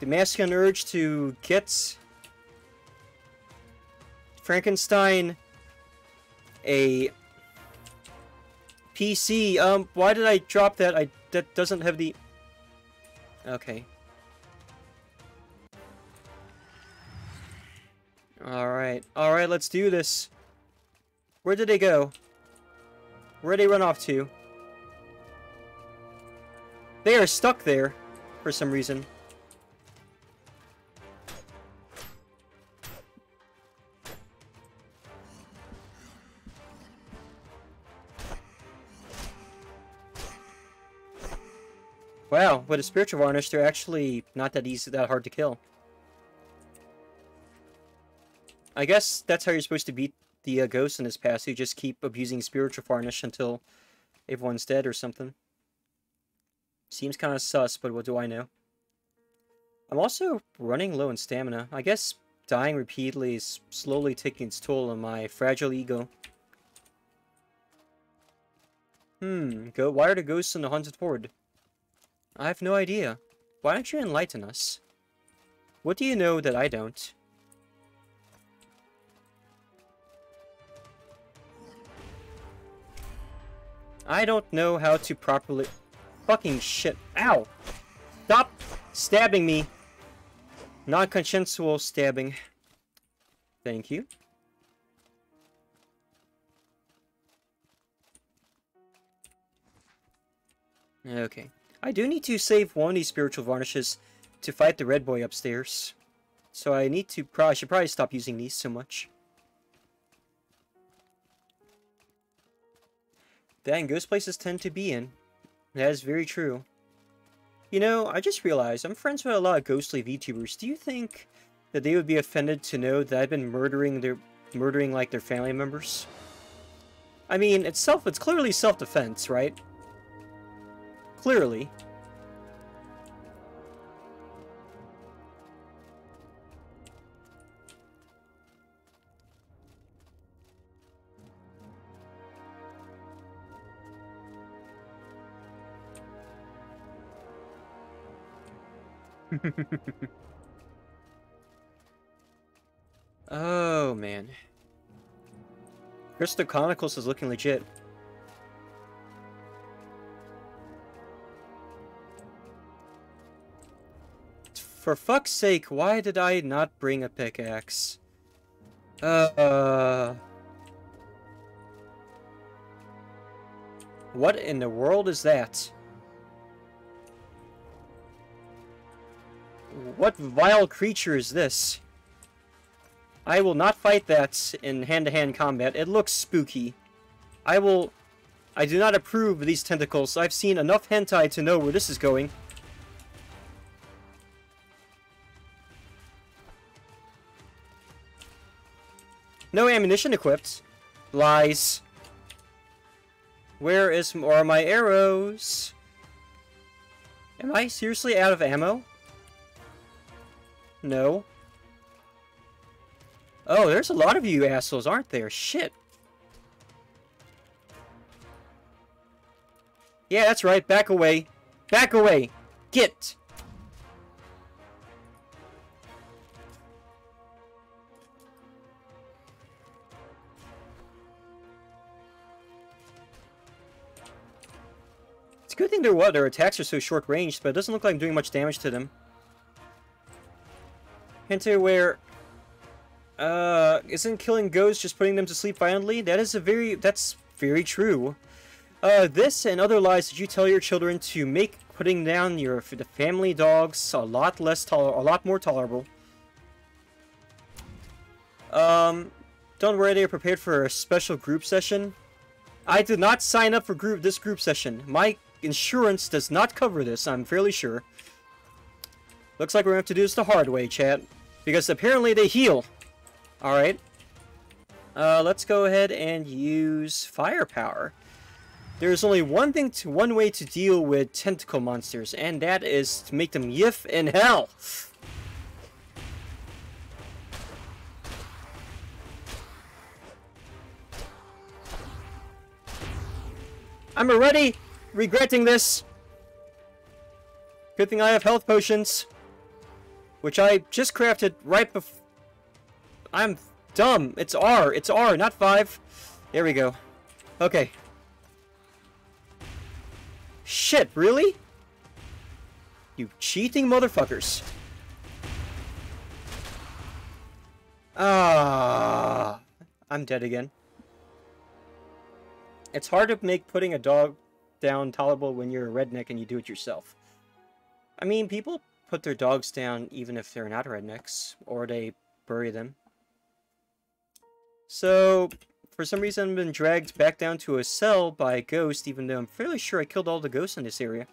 The masculine urge to get Frankenstein a PC. Um, why did I drop that? I that doesn't have the. Okay. All right, all right. Let's do this. Where did they go? Where did they run off to? They are stuck there for some reason. With a spiritual varnish, they're actually not that easy, that hard to kill. I guess that's how you're supposed to beat the uh, ghost in this pass. You just keep abusing spiritual varnish until everyone's dead or something. Seems kind of sus, but what do I know? I'm also running low in stamina. I guess dying repeatedly is slowly taking its toll on my fragile ego. Hmm, go why are the ghosts in the haunted fort? I have no idea. Why don't you enlighten us? What do you know that I don't? I don't know how to properly... Fucking shit. Ow! Stop stabbing me! Non-consensual stabbing. Thank you. Okay. I do need to save one of these spiritual varnishes to fight the red boy upstairs. So I need to I should probably stop using these so much. Then ghost places tend to be in. That is very true. You know, I just realized I'm friends with a lot of ghostly VTubers. Do you think that they would be offended to know that I've been murdering their murdering like their family members? I mean, it's self it's clearly self-defense, right? Clearly. [LAUGHS] oh, man. Crystal Chronicles is looking legit. For fuck's sake, why did I not bring a pickaxe? Uh... What in the world is that? What vile creature is this? I will not fight that in hand-to-hand -hand combat. It looks spooky. I will... I do not approve of these tentacles. I've seen enough hentai to know where this is going. No ammunition equipped. Lies. Where is are my arrows? Am I seriously out of ammo? No. Oh, there's a lot of you assholes, aren't there? Shit. Yeah, that's right. Back away. Back away. Get. It's a good thing their what their attacks are so short ranged, but it doesn't look like I'm doing much damage to them. Into where uh isn't killing ghosts just putting them to sleep violently? That is a very that's very true. Uh, this and other lies that you tell your children to make putting down your the family dogs a lot less toler a lot more tolerable. Um, don't worry, they're prepared for a special group session. I did not sign up for group this group session. My insurance does not cover this, I'm fairly sure. Looks like we're going to have to do this the hard way, chat. Because apparently they heal. Alright. Uh, let's go ahead and use firepower. There's only one thing to one way to deal with tentacle monsters, and that is to make them yiff in hell. I'm already regretting this. Good thing I have health potions. Which I just crafted right before... I'm dumb. It's R. It's R, not 5. There we go. Okay. Shit, really? You cheating motherfuckers. Ah, I'm dead again. It's hard to make putting a dog down tolerable when you're a redneck and you do it yourself. I mean, people put their dogs down even if they're not rednecks, or they bury them. So, for some reason I've been dragged back down to a cell by a ghost, even though I'm fairly sure I killed all the ghosts in this area.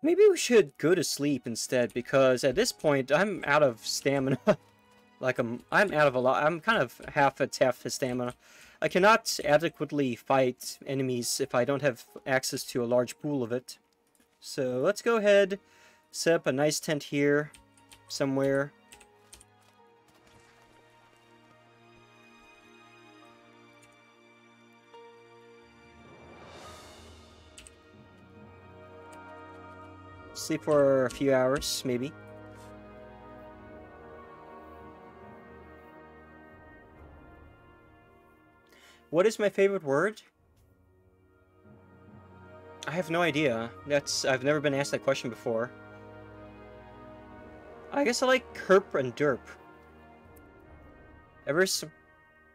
Maybe we should go to sleep instead, because at this point, I'm out of stamina. [LAUGHS] like, I'm, I'm out of a lot. I'm kind of half at half his stamina. I cannot adequately fight enemies if I don't have access to a large pool of it. So, let's go ahead, set up a nice tent here, somewhere. Sleep for a few hours, maybe. What is my favorite word? I have no idea. That's I've never been asked that question before. I guess I like kerp and derp. Ever so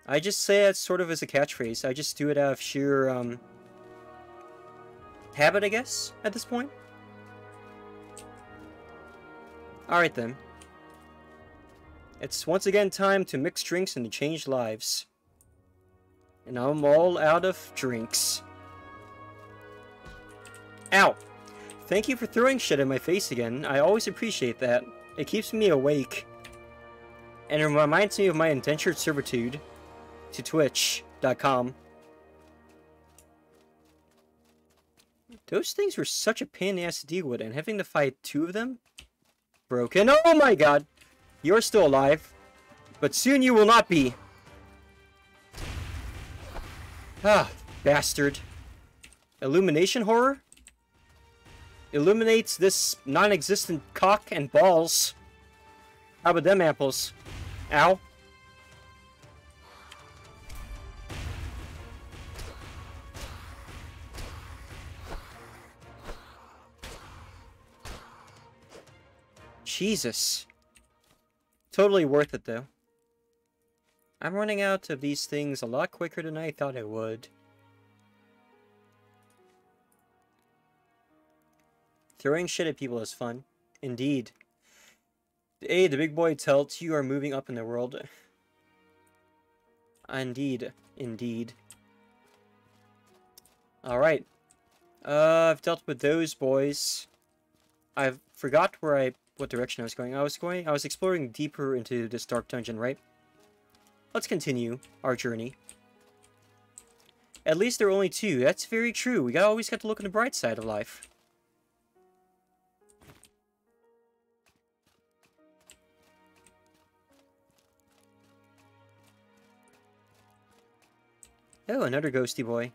I just say it sort of as a catchphrase. I just do it out of sheer um habit, I guess, at this point. Alright then. It's once again time to mix drinks and to change lives. And I'm all out of drinks. Ow! Thank you for throwing shit in my face again. I always appreciate that. It keeps me awake. And it reminds me of my indentured servitude to Twitch.com. Those things were such a pain in the ass to deal with, and having to fight two of them broken. Oh my god! You're still alive. But soon you will not be. Ah, bastard. Illuminator horror? Illuminates this non-existent cock and balls. How about them apples? Ow. Jesus. Totally worth it, though. I'm running out of these things a lot quicker than I thought I would. Throwing shit at people is fun. Indeed. A, the big boy tells you are moving up in the world. Indeed. Indeed. Alright. Uh, I've dealt with those boys. I forgot where I what direction I was going. I was going, I was exploring deeper into this dark dungeon, right? Let's continue our journey. At least there are only two. That's very true. We always got to look on the bright side of life. Oh, another ghosty boy.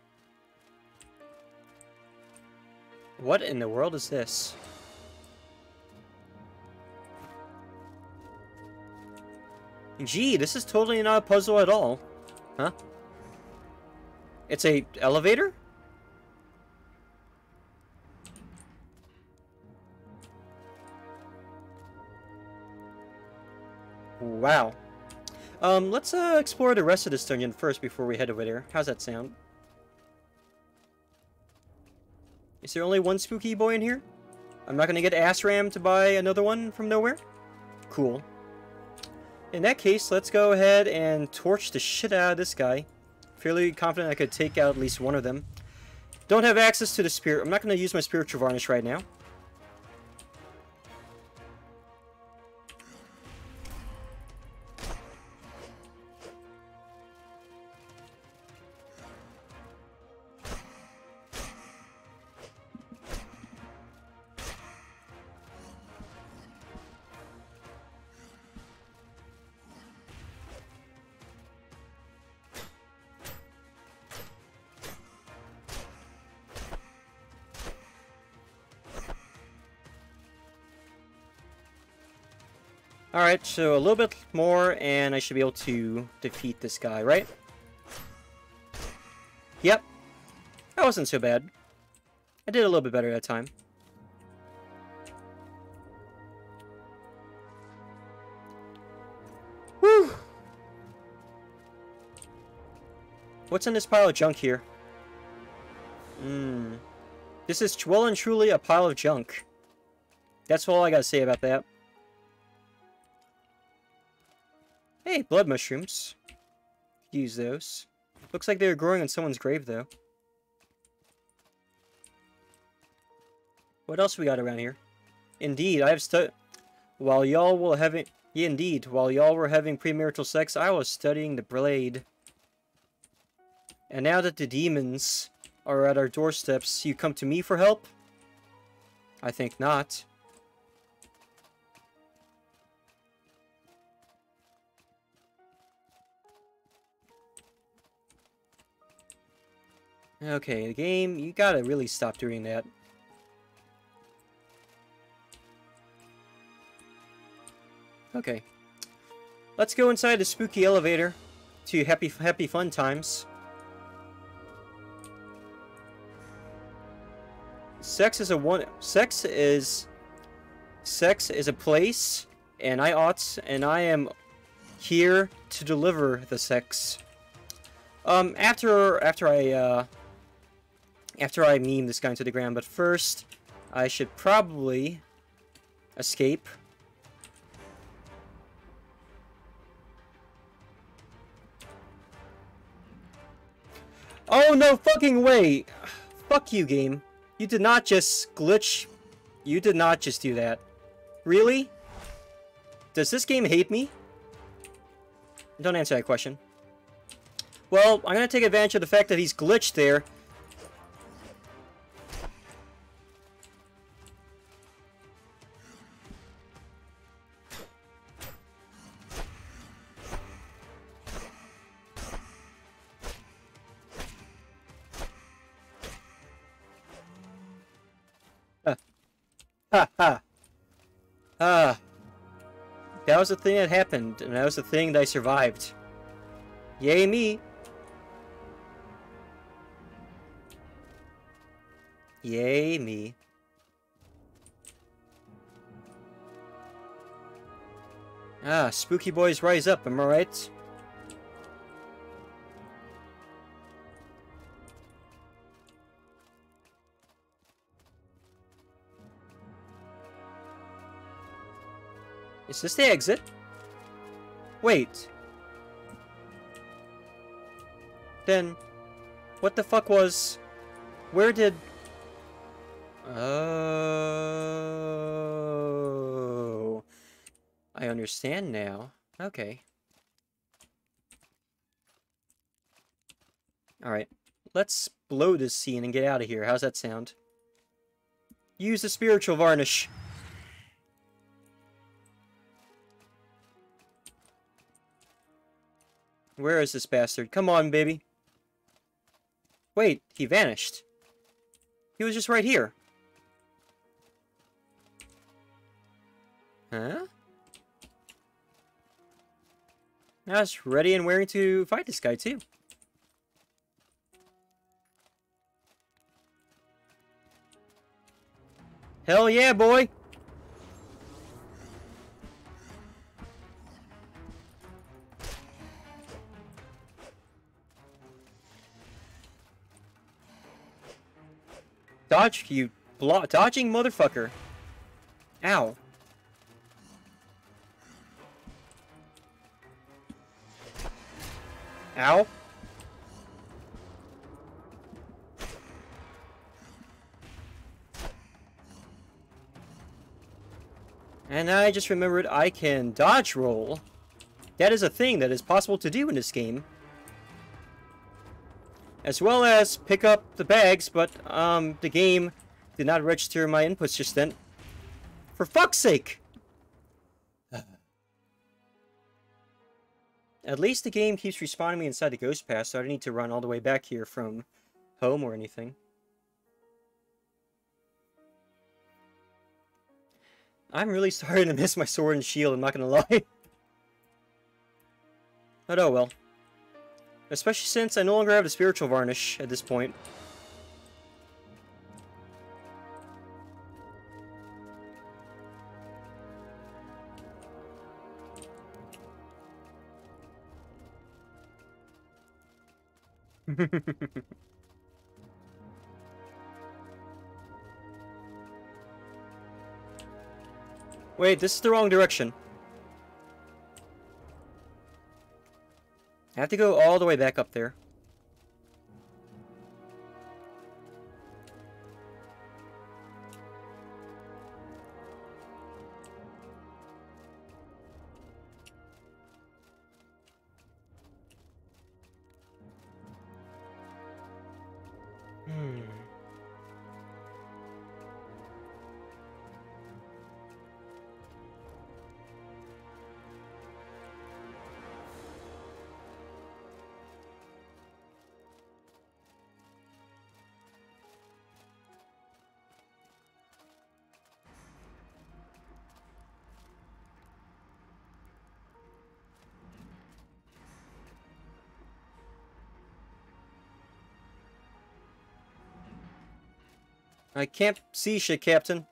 What in the world is this? Gee, this is totally not a puzzle at all. Huh? It's a elevator? Wow. Um, let's uh, explore the rest of this dungeon first before we head over there. How's that sound? Is there only one spooky boy in here? I'm not gonna get ass rammed to buy another one from nowhere? Cool. In that case, let's go ahead and torch the shit out of this guy. Fairly confident I could take out at least one of them. Don't have access to the spirit. I'm not going to use my spiritual varnish right now. Alright, so a little bit more, and I should be able to defeat this guy, right? Yep. That wasn't so bad. I did a little bit better that time. Whew! What's in this pile of junk here? Hmm. This is well and truly a pile of junk. That's all I gotta say about that. Hey, blood mushrooms. Use those. Looks like they were growing on someone's grave, though. What else we got around here? Indeed, I have stu- While y'all were having- Yeah, indeed. While y'all were having premarital sex, I was studying the blade. And now that the demons are at our doorsteps, you come to me for help? I think not. Okay, the game, you gotta really stop doing that. Okay. Let's go inside the spooky elevator to happy happy fun times. Sex is a one sex is sex is a place and I ought and I am here to deliver the sex. Um after after I uh after I meme this guy into the ground, but first, I should probably escape. Oh, no fucking way! Fuck you, game. You did not just glitch. You did not just do that. Really? Does this game hate me? Don't answer that question. Well, I'm gonna take advantage of the fact that he's glitched there Ha ha. Ah. That was the thing that happened, and that was the thing that I survived. Yay me. Yay me. Ah, spooky boys rise up, am I right? Is this the exit? Wait. Then, what the fuck was... Where did... Oh... I understand now. Okay. Alright. Let's blow this scene and get out of here. How's that sound? Use the spiritual varnish. Where is this bastard? Come on, baby. Wait, he vanished. He was just right here. Huh? I was ready and wearing to fight this guy, too. Hell yeah, boy! Dodge, you blo dodging motherfucker. Ow. Ow. And I just remembered I can dodge roll. That is a thing that is possible to do in this game. As well as pick up the bags, but um, the game did not register my inputs just then. For fuck's sake! [LAUGHS] At least the game keeps respawning me inside the ghost pass, so I don't need to run all the way back here from home or anything. I'm really [LAUGHS] starting to miss my sword and shield, I'm not gonna lie. [LAUGHS] but oh well. Especially since I no longer have the spiritual varnish at this point. [LAUGHS] Wait, this is the wrong direction. I have to go all the way back up there. I can't see shit, Captain.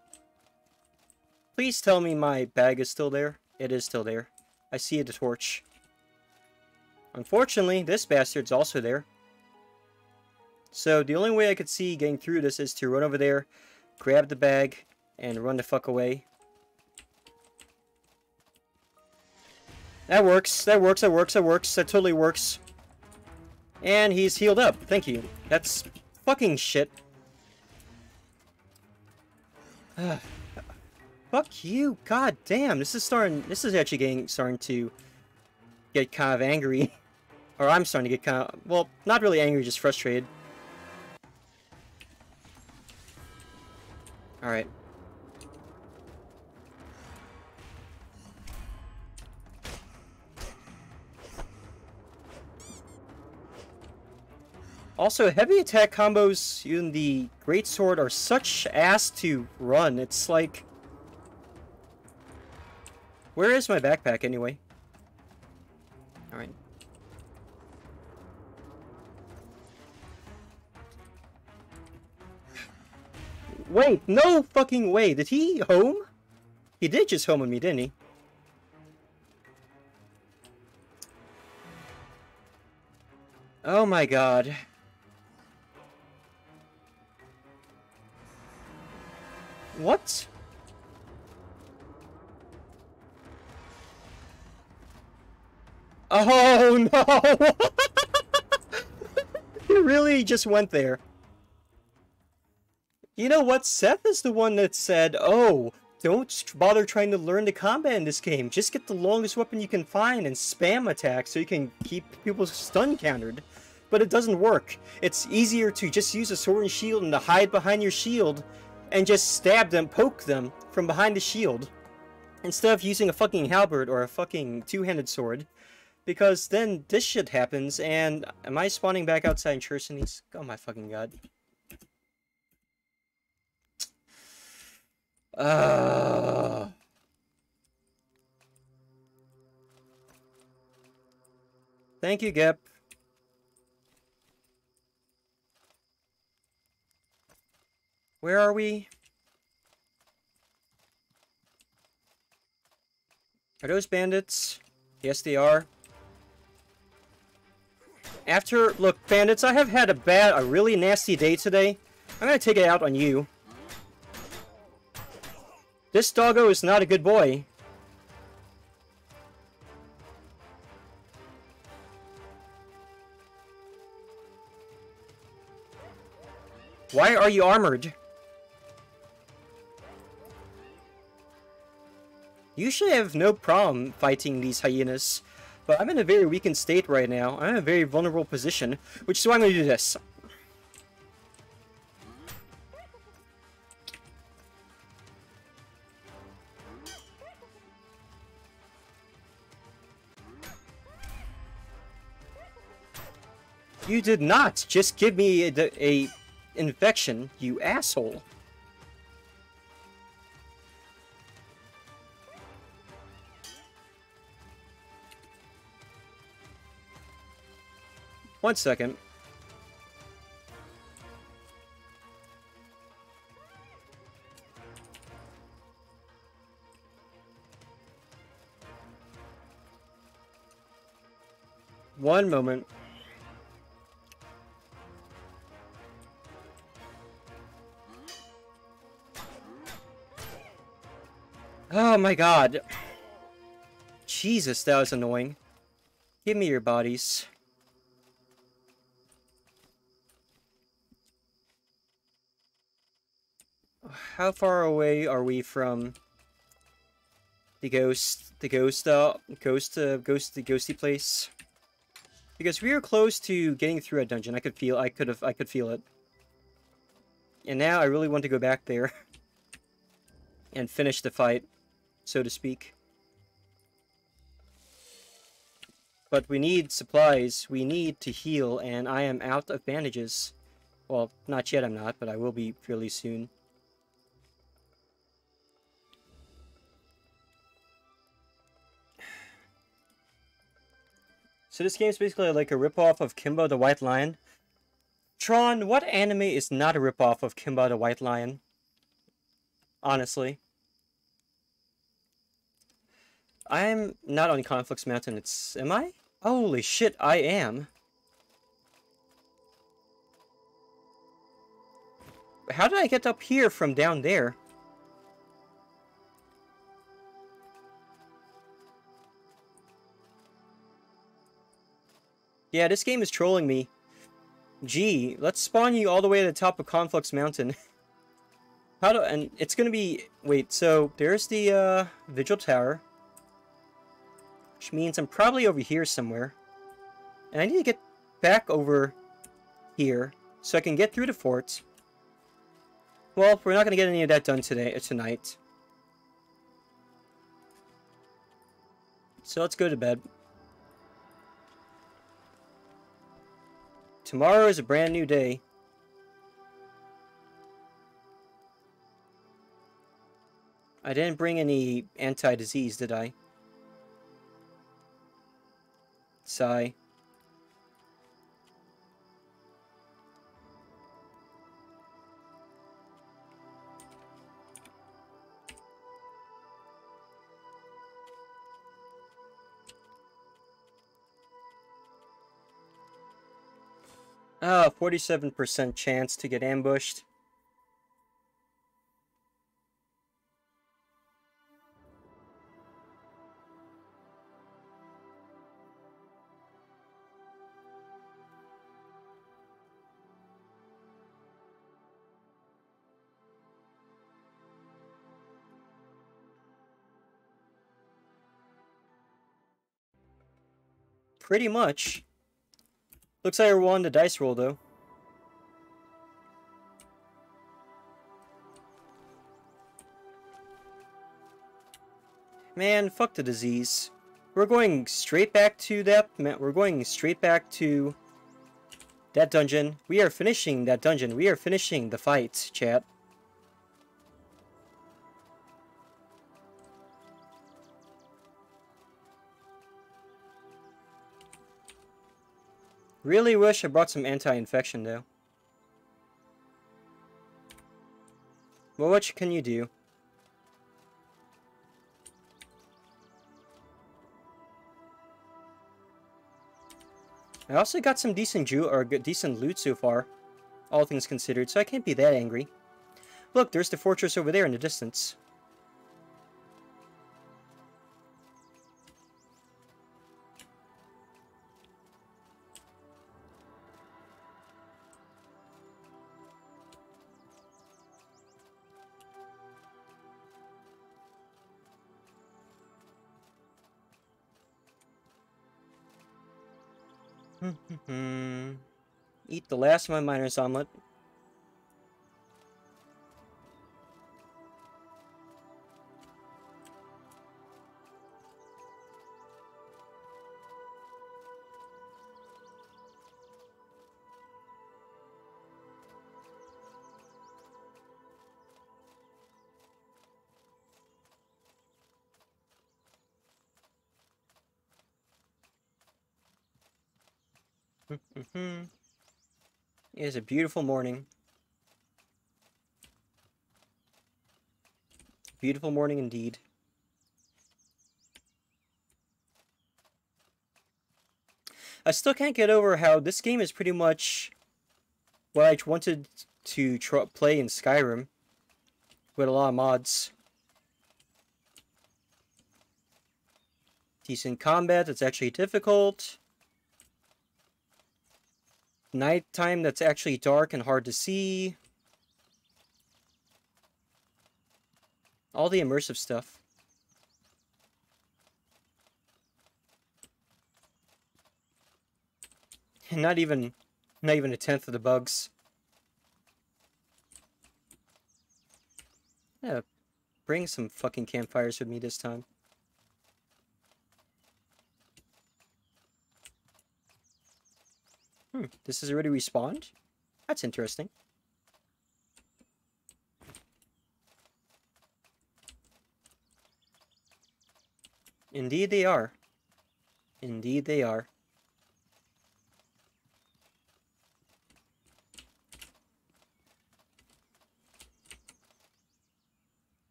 Please tell me my bag is still there. It is still there. I see the torch. Unfortunately, this bastard's also there. So the only way I could see getting through this is to run over there, grab the bag, and run the fuck away. That works, that works, that works, that works, that totally works. And he's healed up, thank you. That's fucking shit. [SIGHS] Fuck you, god damn, this is starting, this is actually getting, starting to get kind of angry. [LAUGHS] or I'm starting to get kind of, well, not really angry, just frustrated. Alright. Also, heavy attack combos in the Great Sword are such ass to run. It's like... Where is my backpack, anyway? Alright. Wait, no fucking way. Did he home? He did just home on me, didn't he? Oh my god. What? Oh no! [LAUGHS] he really just went there. You know what? Seth is the one that said, oh, don't bother trying to learn the combat in this game. Just get the longest weapon you can find and spam attack so you can keep people stun countered. But it doesn't work. It's easier to just use a sword and shield and to hide behind your shield and just stab them, poke them from behind the shield, instead of using a fucking halberd or a fucking two-handed sword. Because then this shit happens, and am I spawning back outside in Chersonese? Oh my fucking god. Uh... Thank you, Gep. Where are we? Are those bandits? Yes, they are. After, look, bandits, I have had a bad, a really nasty day today. I'm gonna take it out on you. This doggo is not a good boy. Why are you armored? Usually I have no problem fighting these hyenas, but I'm in a very weakened state right now. I'm in a very vulnerable position, which is why I'm going to do this. You did not just give me a, a infection, you asshole. One second. One moment. Oh my god. Jesus, that was annoying. Give me your bodies. How far away are we from the ghost, the ghost, uh, ghost, uh, ghost, the ghosty place? Because we are close to getting through a dungeon. I could feel, I could have, I could feel it. And now I really want to go back there [LAUGHS] and finish the fight so to speak. But we need supplies, we need to heal, and I am out of bandages. Well, not yet I'm not, but I will be fairly soon. So this game is basically like a ripoff of Kimba the White Lion. Tron, what anime is not a ripoff of Kimba the White Lion? Honestly. I'm not on Conflux Mountain, it's... Am I? Holy shit, I am. How did I get up here from down there? Yeah, this game is trolling me. Gee, let's spawn you all the way to the top of Conflux Mountain. [LAUGHS] How do... And it's gonna be... Wait, so there's the, uh, Vigil Tower. Which means I'm probably over here somewhere. And I need to get back over here so I can get through the fort. Well, we're not to get any of that done today, uh, tonight. So let's go to bed. Tomorrow is a brand new day. I didn't bring any anti-disease, did I? Sigh. Ah, 47% chance to get ambushed. Pretty much. Looks like I won the dice roll, though. Man, fuck the disease. We're going straight back to that... We're going straight back to that dungeon. We are finishing that dungeon. We are finishing the fight, chat. Really wish I brought some anti-infection, though. Well, what can you do? I also got some decent ju or decent loot so far. all things considered, so I can't be that angry. Look, there's the fortress over there in the distance. Last of my miner's omelet. Hmm, hmm, hmm. It is a beautiful morning. Beautiful morning indeed. I still can't get over how this game is pretty much what I wanted to play in Skyrim with a lot of mods. Decent combat, it's actually difficult. Nighttime that's actually dark and hard to see. All the immersive stuff. And not even not even a tenth of the bugs. Yeah, bring some fucking campfires with me this time. Hmm, this has already respawned? That's interesting. Indeed they are. Indeed they are.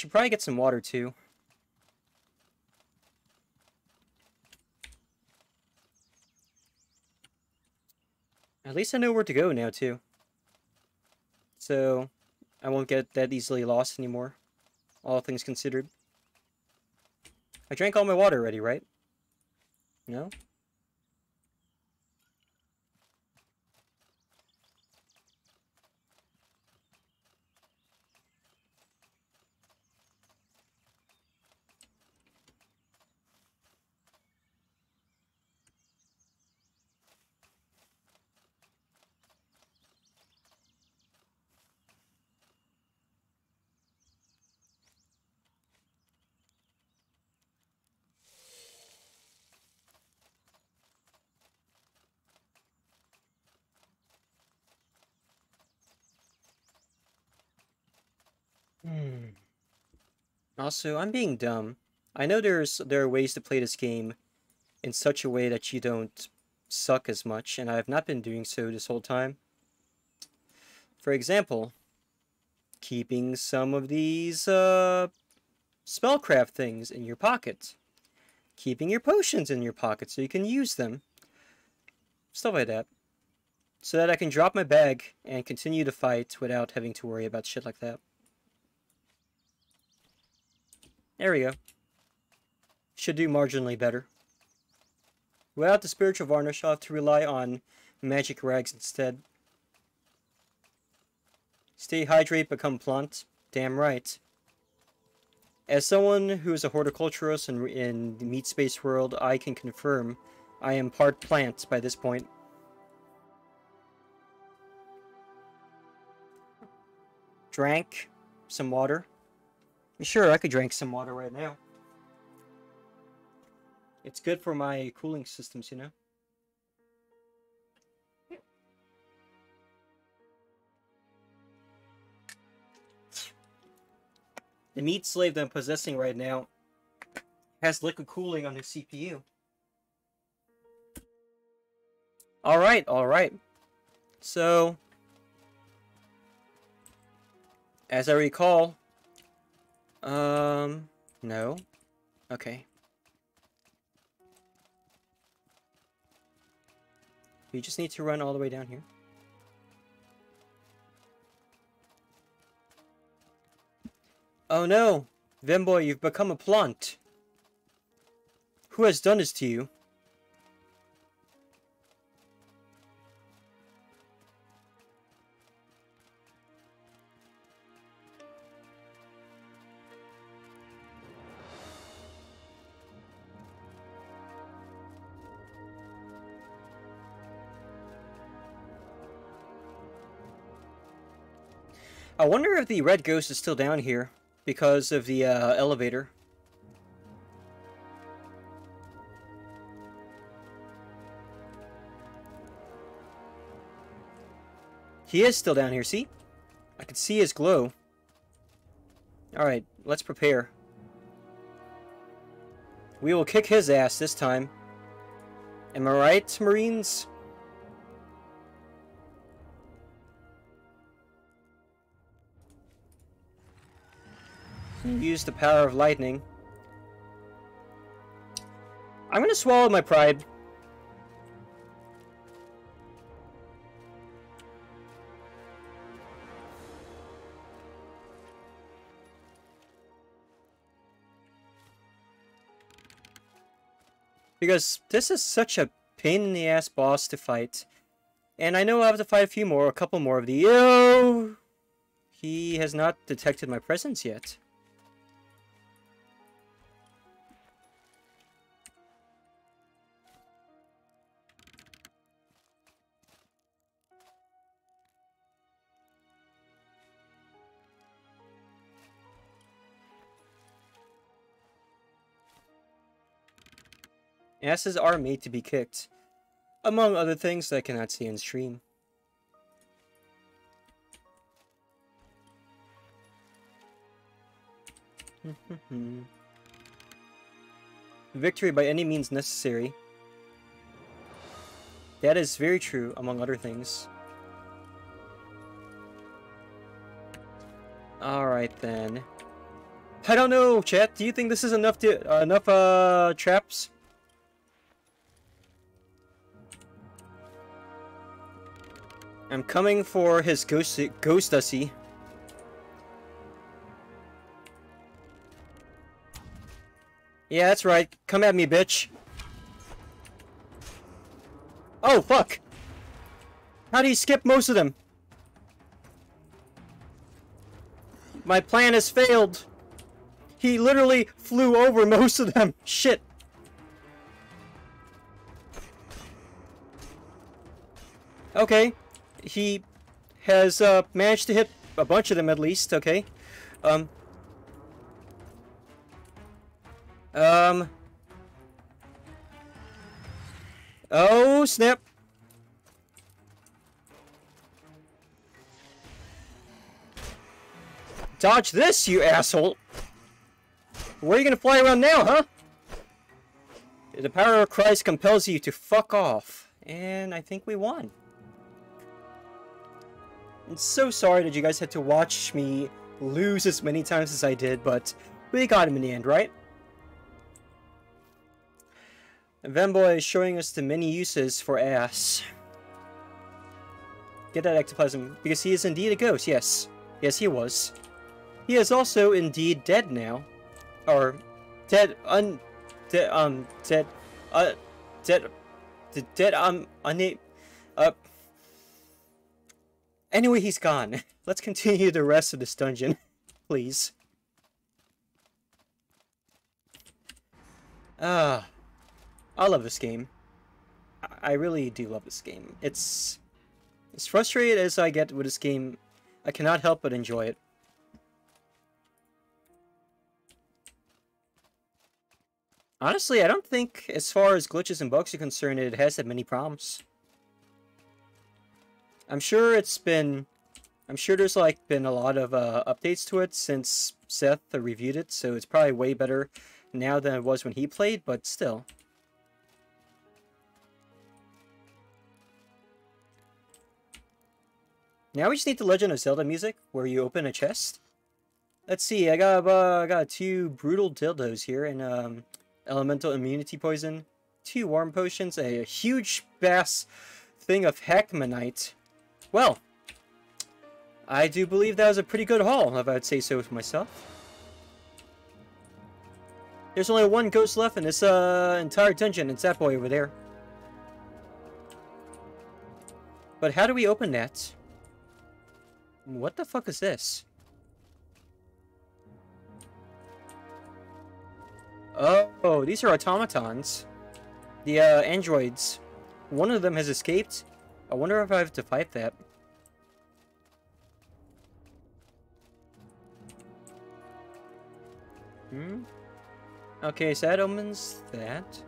Should probably get some water too. At least I know where to go now too. So I won't get that easily lost anymore. All things considered. I drank all my water already, right? No? Also, I'm being dumb. I know there's there are ways to play this game in such a way that you don't suck as much, and I have not been doing so this whole time. For example, keeping some of these uh, spellcraft things in your pocket. Keeping your potions in your pocket so you can use them. Stuff like that. So that I can drop my bag and continue to fight without having to worry about shit like that. There we go. Should do marginally better. Without the spiritual varnish, I'll have to rely on magic rags instead. Stay hydrate, become plant. Damn right. As someone who is a horticulturist in, in the meat space world, I can confirm I am part plant by this point. Drank some water. Sure, I could drink some water right now. It's good for my cooling systems, you know? The meat slave that I'm possessing right now has liquid cooling on the CPU. Alright, alright. So, As I recall... Um... No. Okay. We just need to run all the way down here. Oh no! Vemboy, you've become a plant. Who has done this to you? I wonder if the red ghost is still down here because of the uh, elevator. He is still down here, see? I can see his glow. Alright, let's prepare. We will kick his ass this time. Am I right, Marines? Mm-hmm. Use the power of lightning. I'm gonna swallow my pride. Because this is such a pain in the ass boss to fight. And I know I'll have to fight a few more, a couple more of the... Yo! He has not detected my presence yet. Asses are made to be kicked. Among other things that I cannot see in stream. [LAUGHS] Victory by any means necessary. That is very true, among other things. Alright then. I don't know, chat. Do you think this is enough to uh, enough uh traps? I'm coming for his ghost ghostusy. Yeah, that's right. Come at me, bitch. Oh, fuck! How do you skip most of them? My plan has failed. He literally flew over most of them. [LAUGHS] Shit. Okay he has uh, managed to hit a bunch of them at least, okay. Um. Um. Oh, snap. Dodge this, you asshole! Where are you gonna fly around now, huh? The power of Christ compels you to fuck off. And I think we won. I'm so sorry that you guys had to watch me lose as many times as I did, but we got him in the end, right? Vemboy is showing us the many uses for ass. Get that ectoplasm, because he is indeed a ghost, yes. Yes, he was. He is also indeed dead now. Or, dead, un... Dead, um, dead, uh, dead, dead, um, uh, Anyway, he's gone. [LAUGHS] Let's continue the rest of this dungeon, [LAUGHS] please. Ah, uh, I love this game. I really do love this game. It's as frustrated as I get with this game, I cannot help but enjoy it. Honestly, I don't think, as far as glitches and bugs are concerned, it has that many problems. I'm sure it's been... I'm sure there's like been a lot of uh, updates to it since Seth reviewed it, so it's probably way better now than it was when he played, but still. Now we just need the Legend of Zelda music, where you open a chest. Let's see, I got uh, I got two brutal dildos here, and um, elemental immunity poison, two warm potions, a, a huge bass thing of Hackmanite. Well, I do believe that was a pretty good haul, if I would say so myself. There's only one ghost left in this uh, entire dungeon. It's that boy over there. But how do we open that? What the fuck is this? Oh, these are automatons. The uh, androids. One of them has escaped. I wonder if I have to fight that. Hmm? Okay, so that opens that.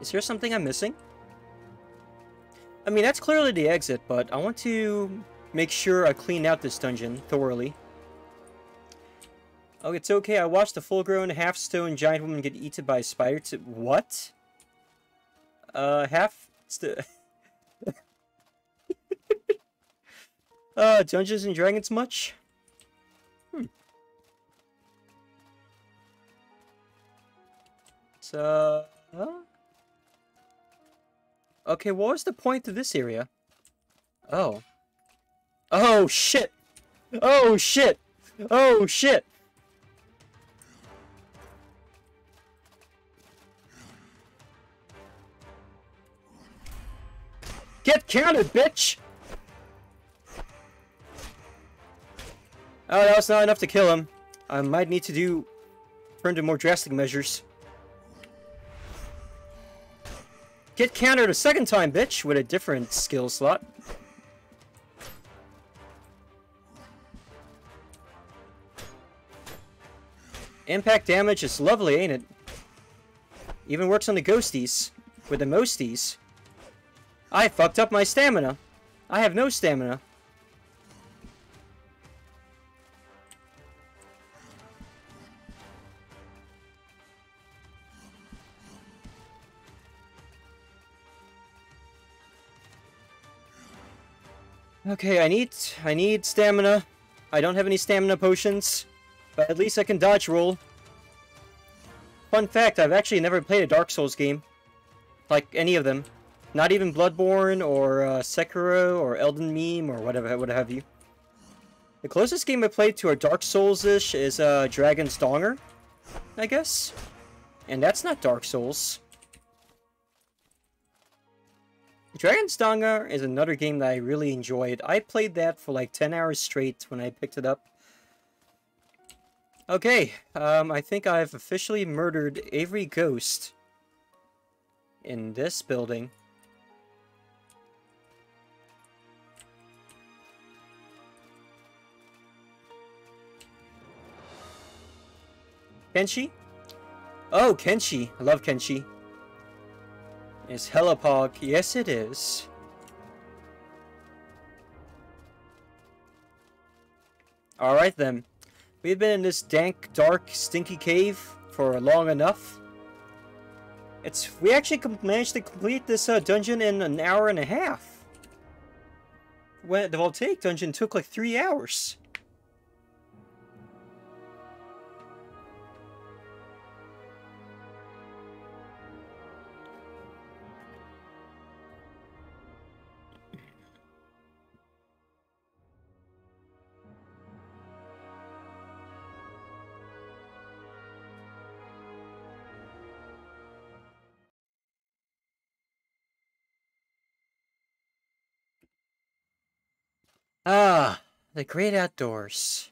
Is there something I'm missing? I mean, that's clearly the exit, but I want to make sure I clean out this dungeon thoroughly. Oh, it's okay. I watched a full-grown, half-stone giant woman get eaten by a spider to... What? Uh, half... [LAUGHS] uh, Dungeons and Dragons much? Hmm. So... Uh... Okay, what was the point of this area? Oh. Oh, shit! Oh, shit! Oh, shit! Get counted, bitch! Oh, that was not enough to kill him. I might need to do... turn to more drastic measures. Get countered a second time, bitch, with a different skill slot. Impact damage is lovely, ain't it? Even works on the ghosties. With the mosties. I fucked up my stamina. I have no stamina. Okay, I need I need stamina. I don't have any stamina potions, but at least I can dodge roll. Fun fact, I've actually never played a Dark Souls game. Like any of them. Not even Bloodborne or uh, Sekiro or Elden Meme or whatever what have you. The closest game I played to a Dark Souls-ish is uh, Dragon's Donger, I guess. And that's not Dark Souls. Dragon's Donger is another game that I really enjoyed. I played that for like 10 hours straight when I picked it up. Okay, um, I think I've officially murdered every ghost in this building. Kenshi? Oh, Kenshi. I love Kenshi. It's hella pog. Yes, it is. Alright then. We've been in this dank, dark, stinky cave for long enough. It's we actually managed to complete this uh, dungeon in an hour and a half. When the Voltaic dungeon took like three hours. Ah, the great outdoors.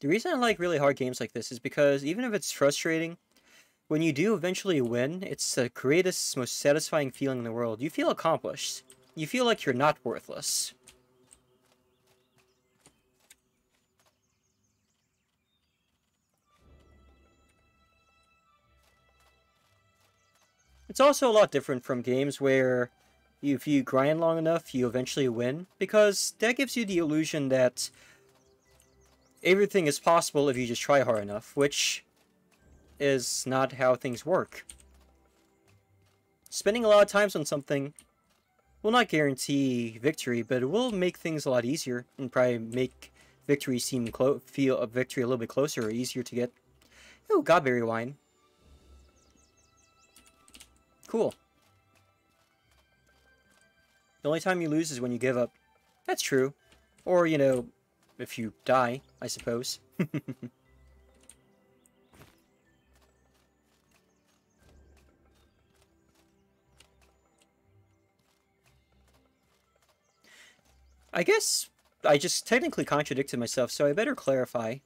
The reason I like really hard games like this is because even if it's frustrating, when you do eventually win, it's the greatest, most satisfying feeling in the world. You feel accomplished. You feel like you're not worthless. It's also a lot different from games where if you grind long enough, you eventually win, because that gives you the illusion that everything is possible if you just try hard enough, which is not how things work. Spending a lot of times on something will not guarantee victory, but it will make things a lot easier and probably make victory seem clo feel a victory a little bit closer or easier to get. Oh, Gaberry wine. Cool. The only time you lose is when you give up. That's true. Or, you know, if you die, I suppose. [LAUGHS] I guess I just technically contradicted myself, so I better clarify.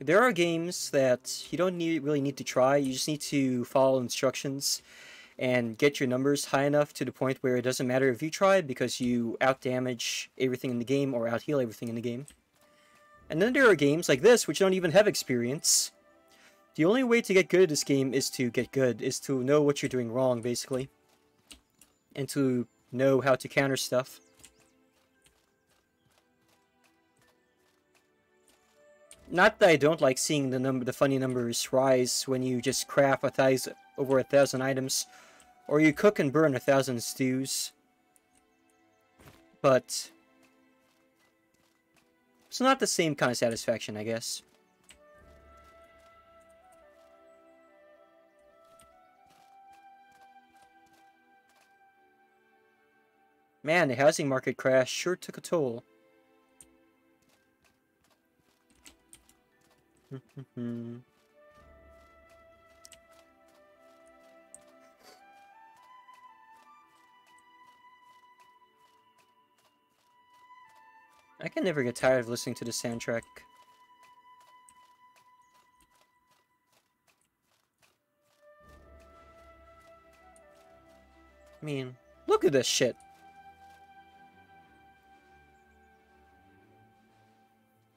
There are games that you don't need, really need to try, you just need to follow instructions and get your numbers high enough to the point where it doesn't matter if you try because you outdamage everything in the game or outheal everything in the game. And then there are games like this which don't even have experience. The only way to get good at this game is to get good, is to know what you're doing wrong, basically. And to know how to counter stuff. Not that I don't like seeing the number, the funny numbers rise when you just craft a thousand, over a thousand items, or you cook and burn a thousand stews. But it's not the same kind of satisfaction, I guess. Man, the housing market crash sure took a toll. [LAUGHS] Hmm, hmm, hmm. I can never get tired of listening to the soundtrack. I mean, look at this shit.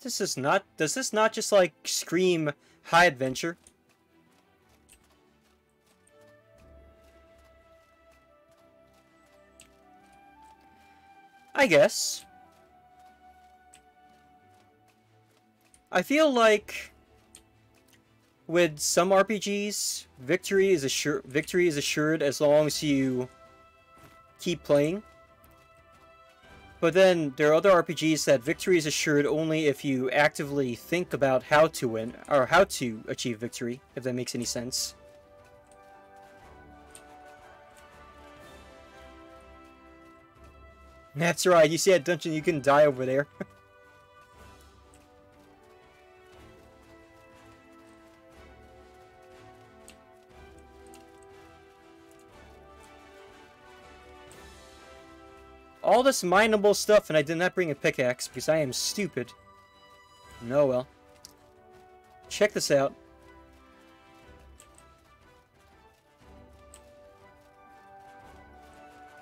This is not, does this not just like scream high adventure? I guess. I feel like with some RPGs, victory is assured victory is assured as long as you keep playing. But then there are other RPGs that victory is assured only if you actively think about how to win, or how to achieve victory, if that makes any sense. That's right, you see that dungeon, you can die over there. [LAUGHS] all this mineable stuff and I did not bring a pickaxe because I am stupid. No, well. Check this out.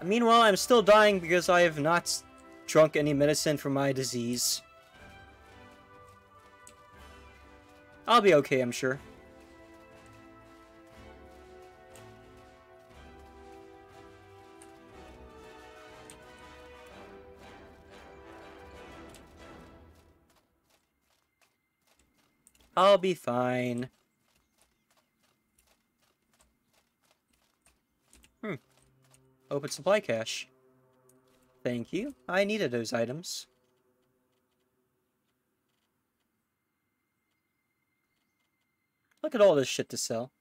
Meanwhile, I'm still dying because I have not drunk any medicine for my disease. I'll be okay, I'm sure. I'll be fine. Hmm. Open supply cache. Thank you. I needed those items. Look at all this shit to sell.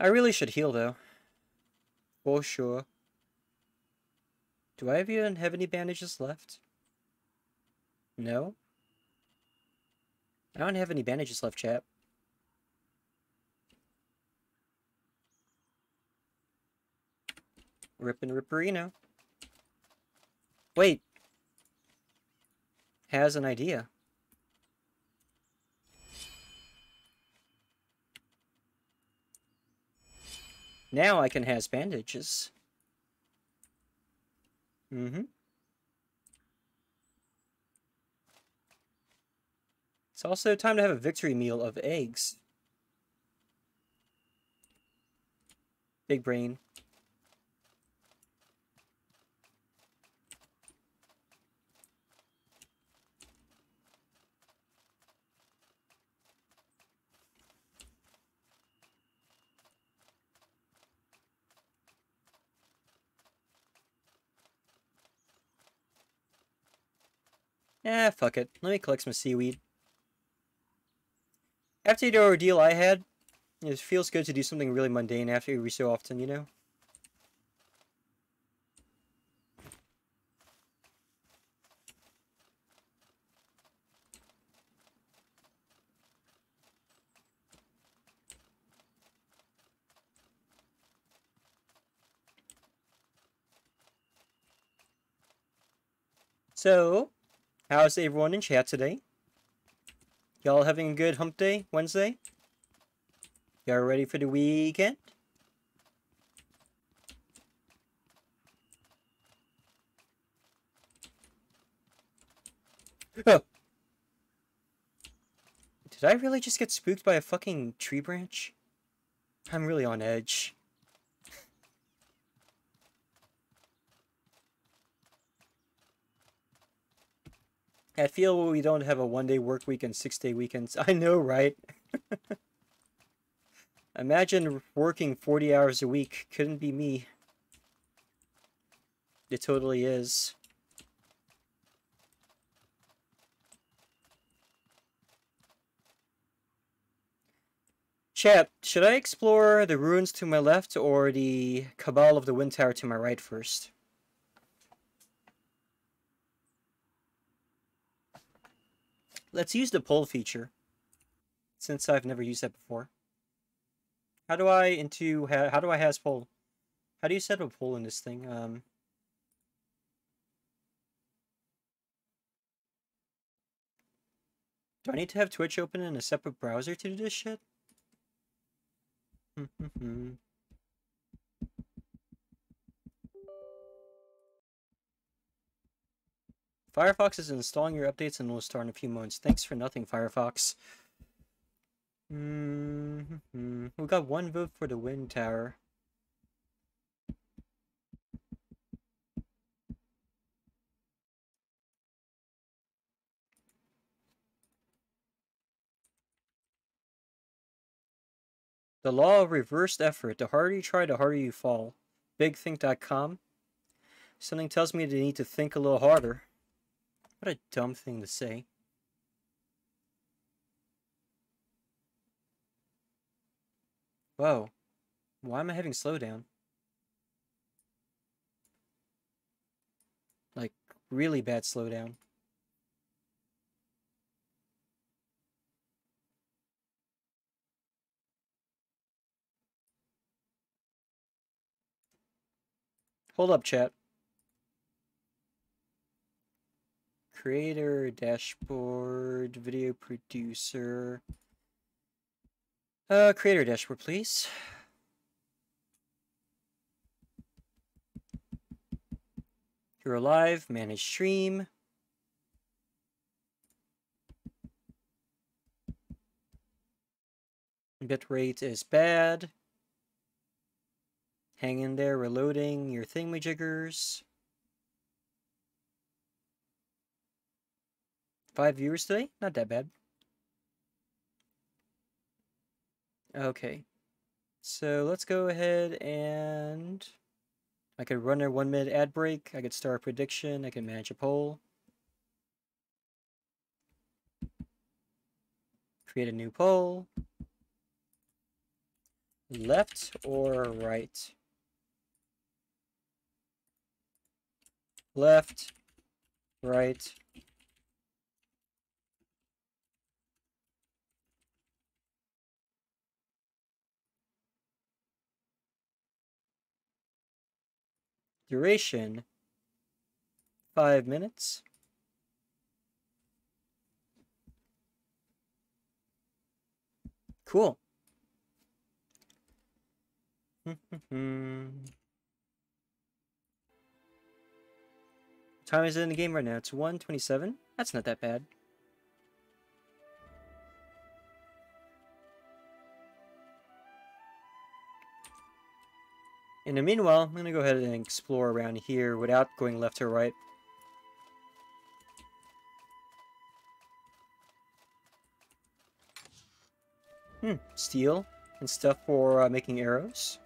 I really should heal, though. For sure. Do I even have any bandages left? No? I don't have any bandages left, chap. Rippin' Ripperino. Wait. Has an idea. Now I can have bandages. Mm-hmm. It's also time to have a victory meal of eggs. Big brain. Eh, fuck it. Let me collect some seaweed. After the ordeal I had, it feels good to do something really mundane after every so often, you know? So, how's everyone in chat today? Y'all having a good hump day, Wednesday? Y'all ready for the weekend? Oh. Did I really just get spooked by a fucking tree branch? I'm really on edge. I feel we don't have a one-day work week and six-day weekends. [LAUGHS] I know, right? [LAUGHS] Imagine working 40 hours a week. Couldn't be me. It totally is. Chat, should I explore the ruins to my left or the Cabal of the Wind Tower to my right first? Let's use the poll feature, since I've never used that before. How do I into how do I has poll? How do you set up a poll in this thing? Um, do I need to have Twitch open in a separate browser to do this shit? [LAUGHS] Hmm, hmm, hmm. Firefox is installing your updates and will start in a few moments. Thanks for nothing, Firefox. Mm -hmm. We got one vote for the wind tower. The law of reversed effort. The harder you try, the harder you fall. BigThink.com. Something tells me they need to think a little harder. What a dumb thing to say. Whoa. Why am I having slowdown? Like, really bad slowdown. Hold up, chat. Creator, dashboard, video producer. Uh, creator dashboard, please. You're alive, manage stream. Bitrate is bad. Hang in there, reloading your thingamajiggers. Five viewers today? Not that bad. Okay. So let's go ahead and I could run a one minute ad break. I could start a prediction. I can manage a poll. Create a new poll. Left or right? Left, right, Duration, five minutes. Cool. [LAUGHS] time is it in the game right now? It's 127. That's not that bad. In the meanwhile, I'm going to go ahead and explore around here without going left or right. Hmm, steel and stuff for uh, making arrows.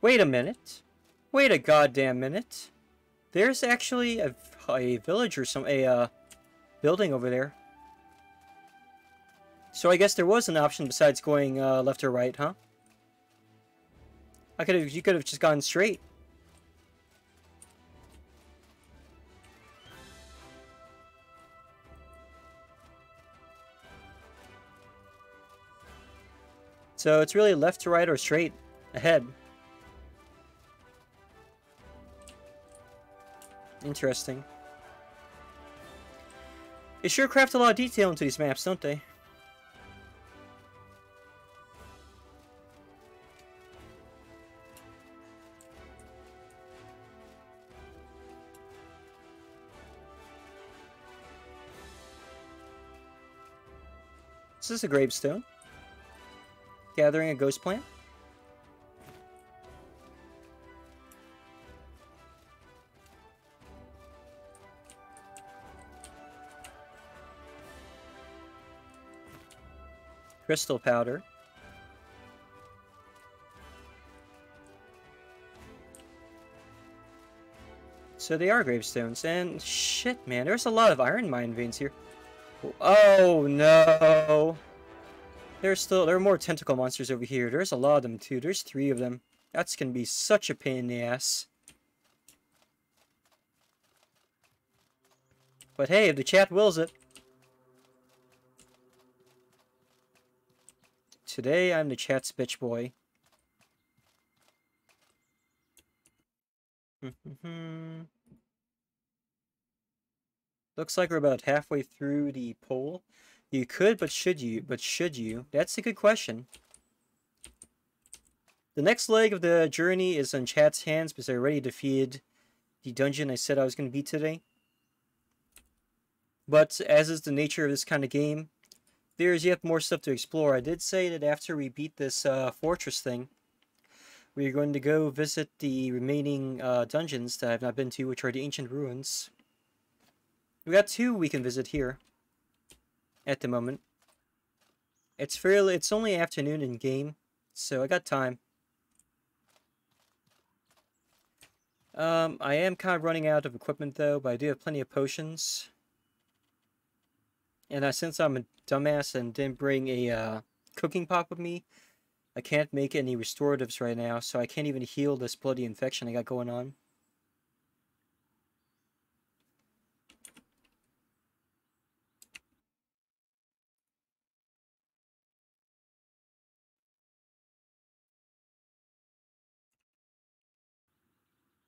Wait a minute. Wait a goddamn minute. There's actually a, a village or some a uh, building over there. So I guess there was an option besides going uh, left or right, huh? I could have you could have just gone straight. So it's really left to right or straight ahead. Interesting. They sure craft a lot of detail into these maps, don't they? Is this a gravestone? Gathering a ghost plant? Crystal powder. So they are gravestones, and shit, man, there's a lot of iron mine veins here. Oh no! There's still there are more tentacle monsters over here. There's a lot of them too. There's three of them. That's gonna be such a pain in the ass. But hey, if the chat wills it. Today I'm the chat's bitch boy. [LAUGHS] Looks like we're about halfway through the poll. You could, but should you? But should you? That's a good question. The next leg of the journey is on chat's hands because I already defeated the dungeon I said I was going to beat today. But as is the nature of this kind of game, there's yet more stuff to explore. I did say that after we beat this uh, fortress thing, we're going to go visit the remaining uh, dungeons that I've not been to, which are the ancient ruins. We got two we can visit here at the moment. It's fairly it's only afternoon in game, so I got time. Um, I am kind of running out of equipment though, but I do have plenty of potions. And I, since I'm dumbass and didn't bring a uh, cooking pot with me, I can't make any restoratives right now, so I can't even heal this bloody infection I got going on.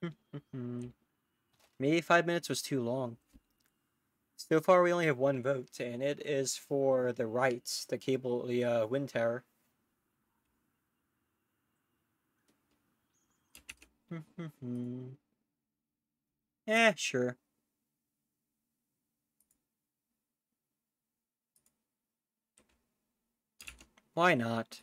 [LAUGHS] Maybe five minutes was too long. So far, we only have one vote, and it is for the rights, the cable, the uh, wind tower. yeah, sure. Why not?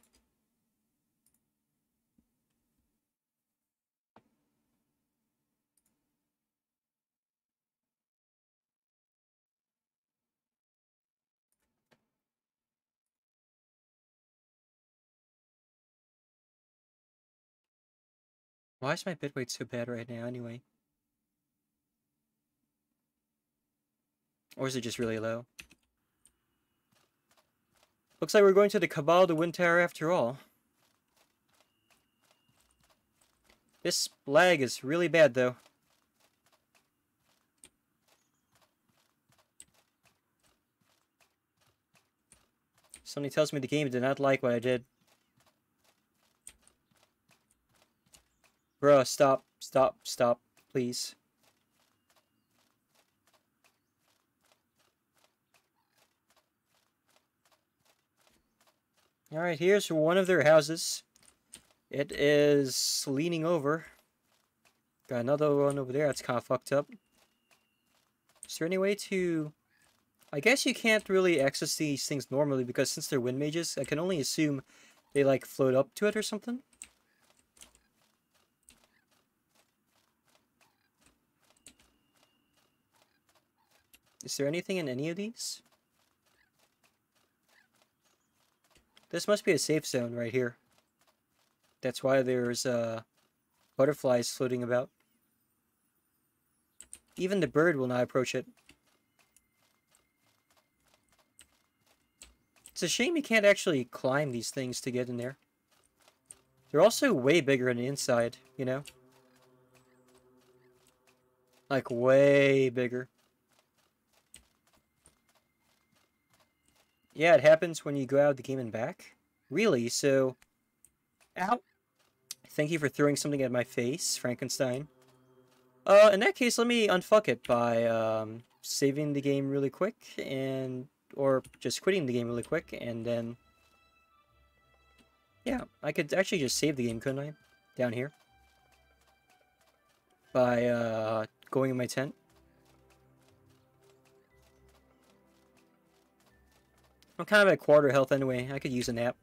Why is my bitrate so bad right now anyway? Or is it just really low? Looks like we're going to the Cabal de Wind Tower after all. This lag is really bad though. Somebody tells me the game did not like what I did. Bro, stop, stop, stop, please. Alright, here's one of their houses. It is leaning over. Got another one over there that's kind of fucked up. Is there any way to I guess you can't really access these things normally because since they're wind mages, I can only assume they like float up to it or something. Is there anything in any of these? This must be a safe zone right here. That's why there's uh, butterflies floating about. Even the bird will not approach it. It's a shame you can't actually climb these things to get in there. They're also way bigger on the inside, you know? Like, way bigger. Yeah, it happens when you go out of the game and back. Really? So... Ow! Thank you for throwing something at my face, Frankenstein. Uh, in that case, let me unfuck it by, um, saving the game really quick, and... Or just quitting the game really quick, and then... Yeah, I could actually just save the game, couldn't I? Down here. By, uh, going in my tent. I'm kind of at quarter health anyway. I could use a nap.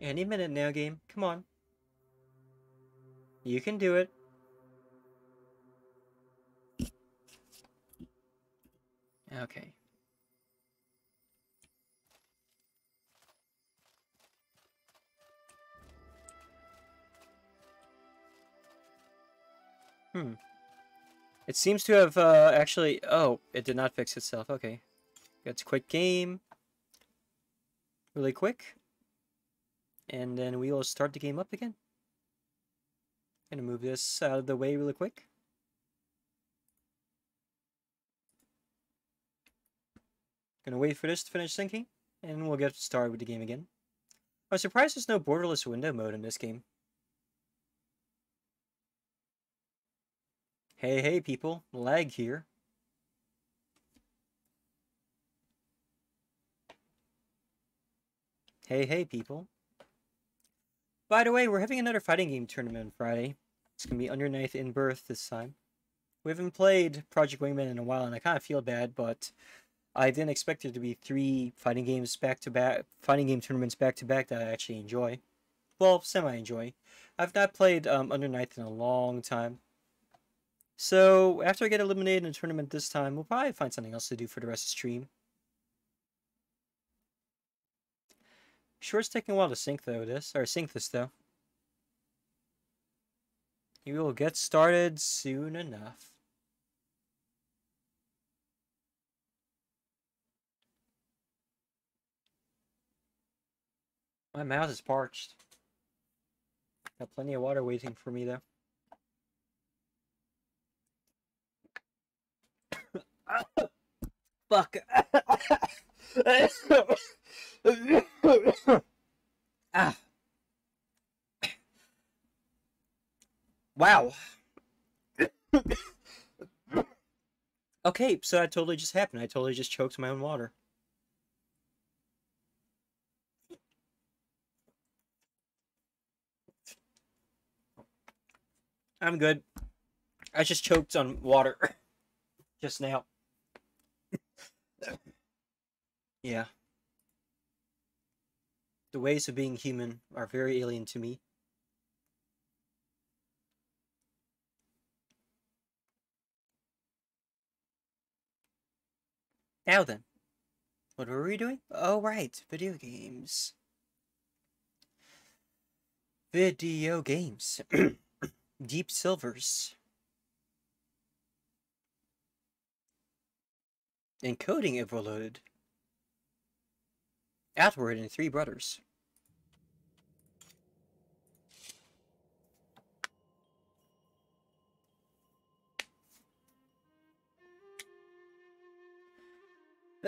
Any minute now, game. Come on. You can do it. Okay. Hmm. It seems to have uh, actually... Oh, it did not fix itself. Okay. That's quick game. Really quick and then we will start the game up again. Gonna move this out of the way really quick. Gonna wait for this to finish syncing, and we'll get started with the game again. I'm surprised there's no borderless window mode in this game. Hey, hey people, lag here. Hey, hey people. By the way, we're having another fighting game tournament on Friday. It's going to be Under in Birth this time. We haven't played Project Wingman in a while, and I kind of feel bad, but I didn't expect there to be three fighting games back to back, fighting game tournaments back to back that I actually enjoy. Well, semi enjoy. I've not played um, Under in a long time. So, after I get eliminated in a tournament this time, we'll probably find something else to do for the rest of the stream. Sure it's taking a while to sync though this or sync this though. You will get started soon enough. My mouth is parched. Got plenty of water waiting for me though. [COUGHS] Fuck. [LAUGHS] ah. Wow. okay, so that totally just happened. I totally just choked my own water. I'm good. I just choked on water [LAUGHS] just now. Yeah. The ways of being human are very alien to me. Now then, what were we doing? Oh, right, video games. Video games. [CLEARS THROAT] Deep Silvers. Encoding overloaded. Outward and three brothers.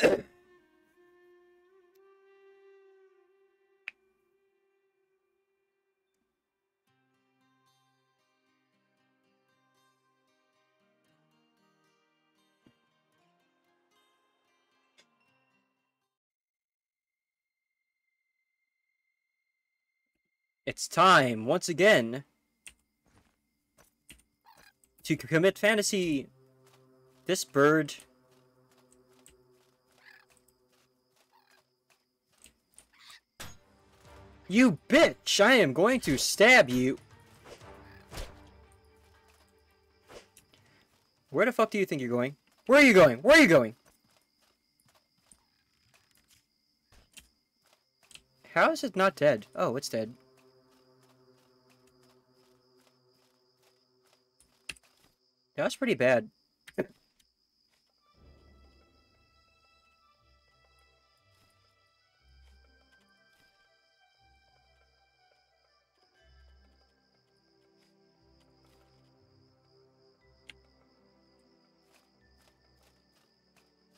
[COUGHS] It's time, once again, to commit fantasy. This bird. You bitch! I am going to stab you! Where the fuck do you think you're going? Where are you going? Where are you going? How is it not dead? Oh, it's dead. That was pretty bad.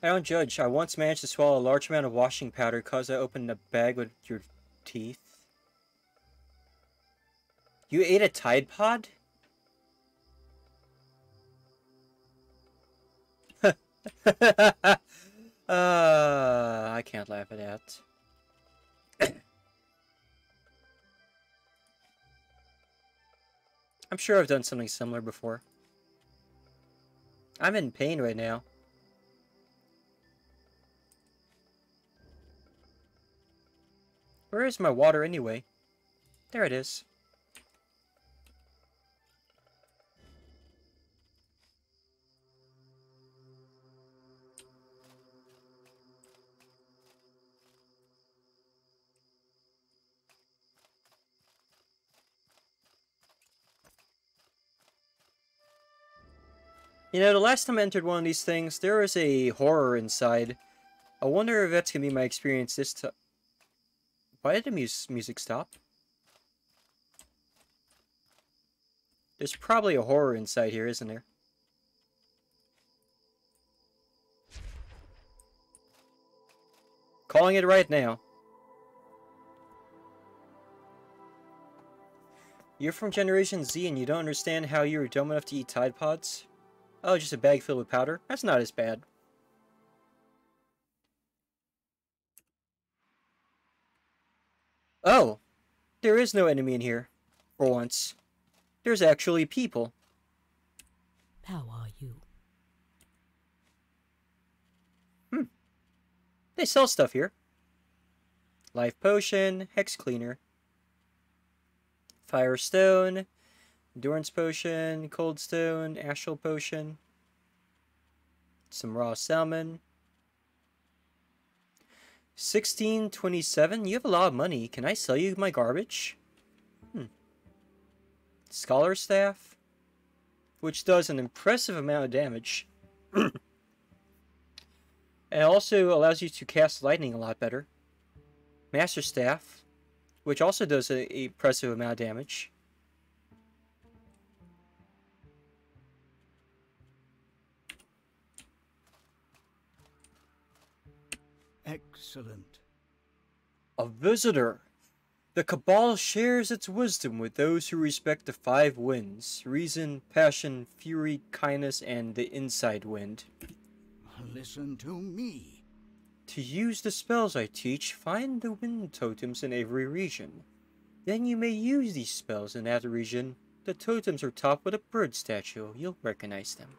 I don't judge. I once managed to swallow a large amount of washing powder because I opened a bag with your teeth. You ate a Tide Pod? [LAUGHS] uh, I can't laugh at that. [COUGHS] I'm sure I've done something similar before. I'm in pain right now. Where is my water anyway? There it is. You know, the last time I entered one of these things, there was a horror inside. I wonder if that's gonna be my experience this time. Why did the mus music stop? There's probably a horror inside here, isn't there? Calling it right now. You're from Generation Z and you don't understand how you were dumb enough to eat Tide Pods? Oh, just a bag filled with powder? That's not as bad. Oh, there is no enemy in here. For once. There's actually people. How are you? Hmm. They sell stuff here. Life potion, hex cleaner. Firestone, endurance potion, cold stone, astral potion. Some raw salmon. 1627? You have a lot of money. Can I sell you my garbage? Hmm. Scholar Staff? Which does an impressive amount of damage. [CLEARS THROAT] and also allows you to cast lightning a lot better. Master Staff, which also does an impressive amount of damage. Excellent. A visitor. The Cabal shares its wisdom with those who respect the five winds reason, passion, fury, kindness, and the inside wind. Listen to me. To use the spells I teach, find the wind totems in every region. Then you may use these spells in that region. The totems are topped with a bird statue. You'll recognize them.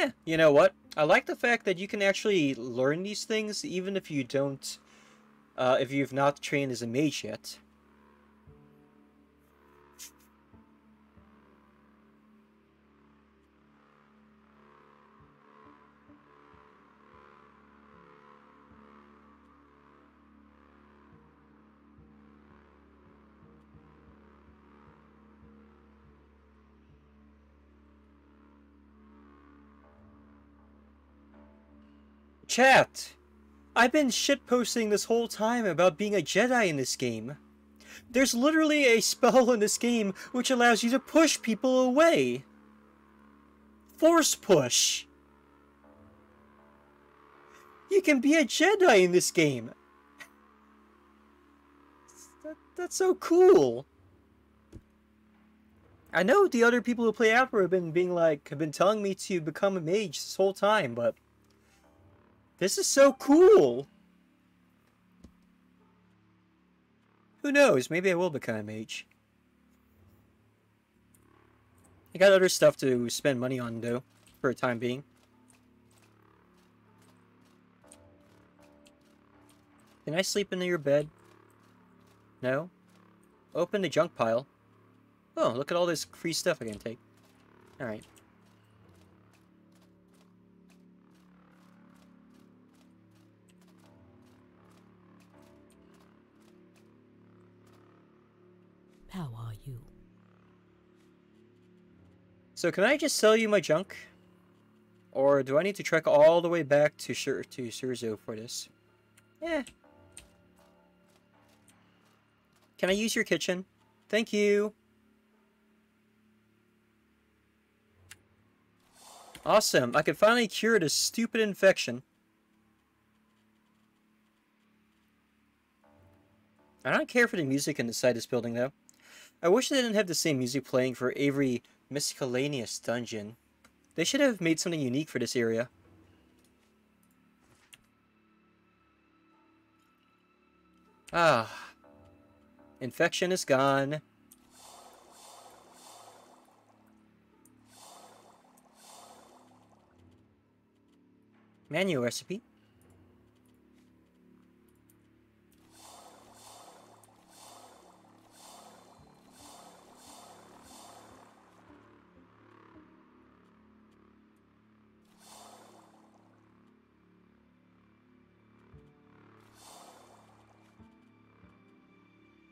Yeah, you know what? I like the fact that you can actually learn these things even if you don't, uh, if you've not trained as a mage yet. Chat! I've been shitposting this whole time about being a Jedi in this game. There's literally a spell in this game which allows you to push people away. Force push. You can be a Jedi in this game. That, that's so cool. I know the other people who play Outward have been being like have been telling me to become a mage this whole time, but this is so cool. Who knows? Maybe I will become a mage. I got other stuff to spend money on though, for a time being. Can I sleep in your bed? No? Open the junk pile. Oh, look at all this free stuff I can take. Alright. How are you? So can I just sell you my junk? Or do I need to trek all the way back to Shur to Cierzo for this? Eh. Can I use your kitchen? Thank you. Awesome. I can finally cure this stupid infection. I don't care for the music inside this building, though. I wish they didn't have the same music playing for every miscellaneous dungeon. They should have made something unique for this area. Ah. Infection is gone. Manual recipe.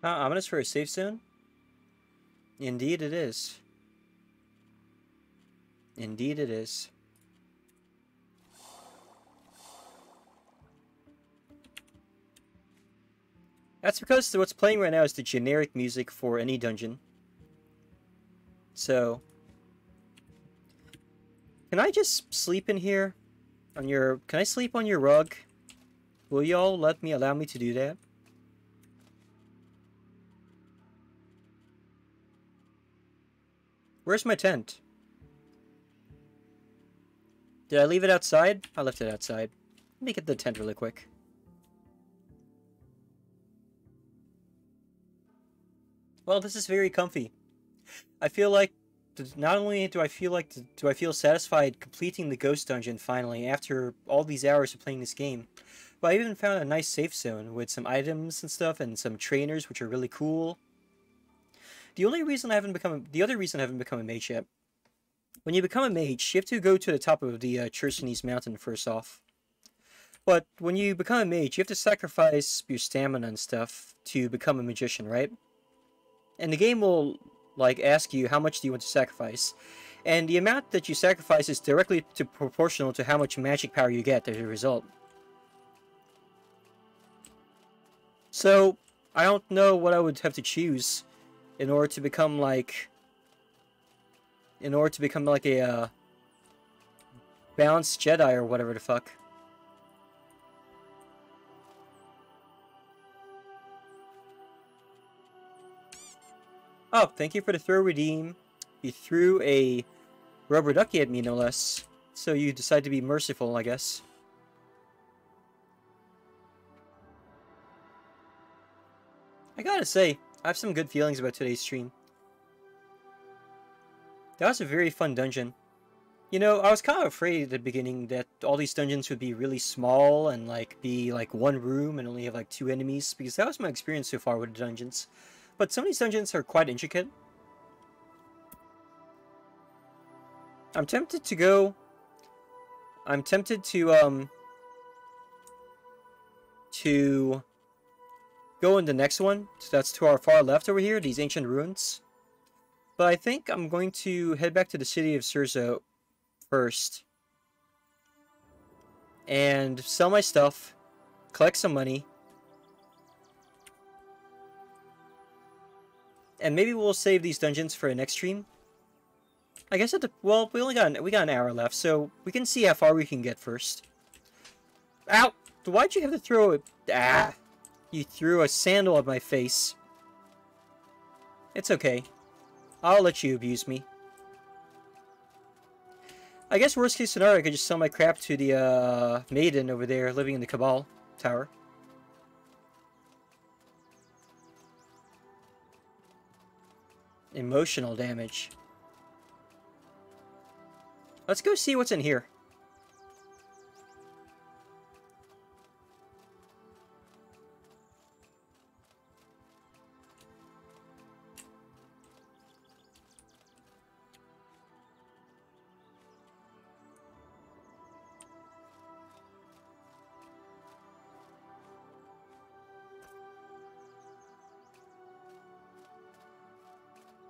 Uh, ominous for a safe zone? Indeed it is. Indeed it is. That's because what's playing right now is the generic music for any dungeon. So... Can I just sleep in here? On your... Can I sleep on your rug? Will y'all let me allow me to do that? Where's my tent? Did I leave it outside? I left it outside. Let me get the tent really quick. Well, this is very comfy. I feel like not only do I feel like do I feel satisfied completing the ghost dungeon finally after all these hours of playing this game, but I even found a nice safe zone with some items and stuff and some trainers which are really cool. The only reason I haven't become the other reason I haven't become a mage yet. When you become a mage, you have to go to the top of the uh, Chersonese mountain first off. But when you become a mage, you have to sacrifice your stamina and stuff to become a magician, right? And the game will like ask you how much do you want to sacrifice. And the amount that you sacrifice is directly to proportional to how much magic power you get as a result. So, I don't know what I would have to choose in order to become like in order to become like a uh, balanced Jedi or whatever the fuck. Oh, thank you for the throw redeem. You threw a rubber ducky at me, no less. So you decide to be merciful, I guess. I gotta say, I have some good feelings about today's stream. That was a very fun dungeon. You know, I was kind of afraid at the beginning that all these dungeons would be really small and like be like one room and only have like two enemies because that was my experience so far with the dungeons. But some of these dungeons are quite intricate. I'm tempted to go... I'm tempted to, um... To go in the next one. So that's to our far left over here, these ancient ruins. But I think I'm going to head back to the city of Cierzo first. And sell my stuff. collect some money. And maybe we'll save these dungeons for a next stream. I guess at the well, we only got we got an hour left, so we can see how far we can get first. Ow! Why'd you have to throw it? Ah! You threw a sandal at my face. It's okay. I'll let you abuse me. I guess worst case scenario, I could just sell my crap to the uh, maiden over there living in the Cabal Tower. Emotional damage. Let's go see what's in here.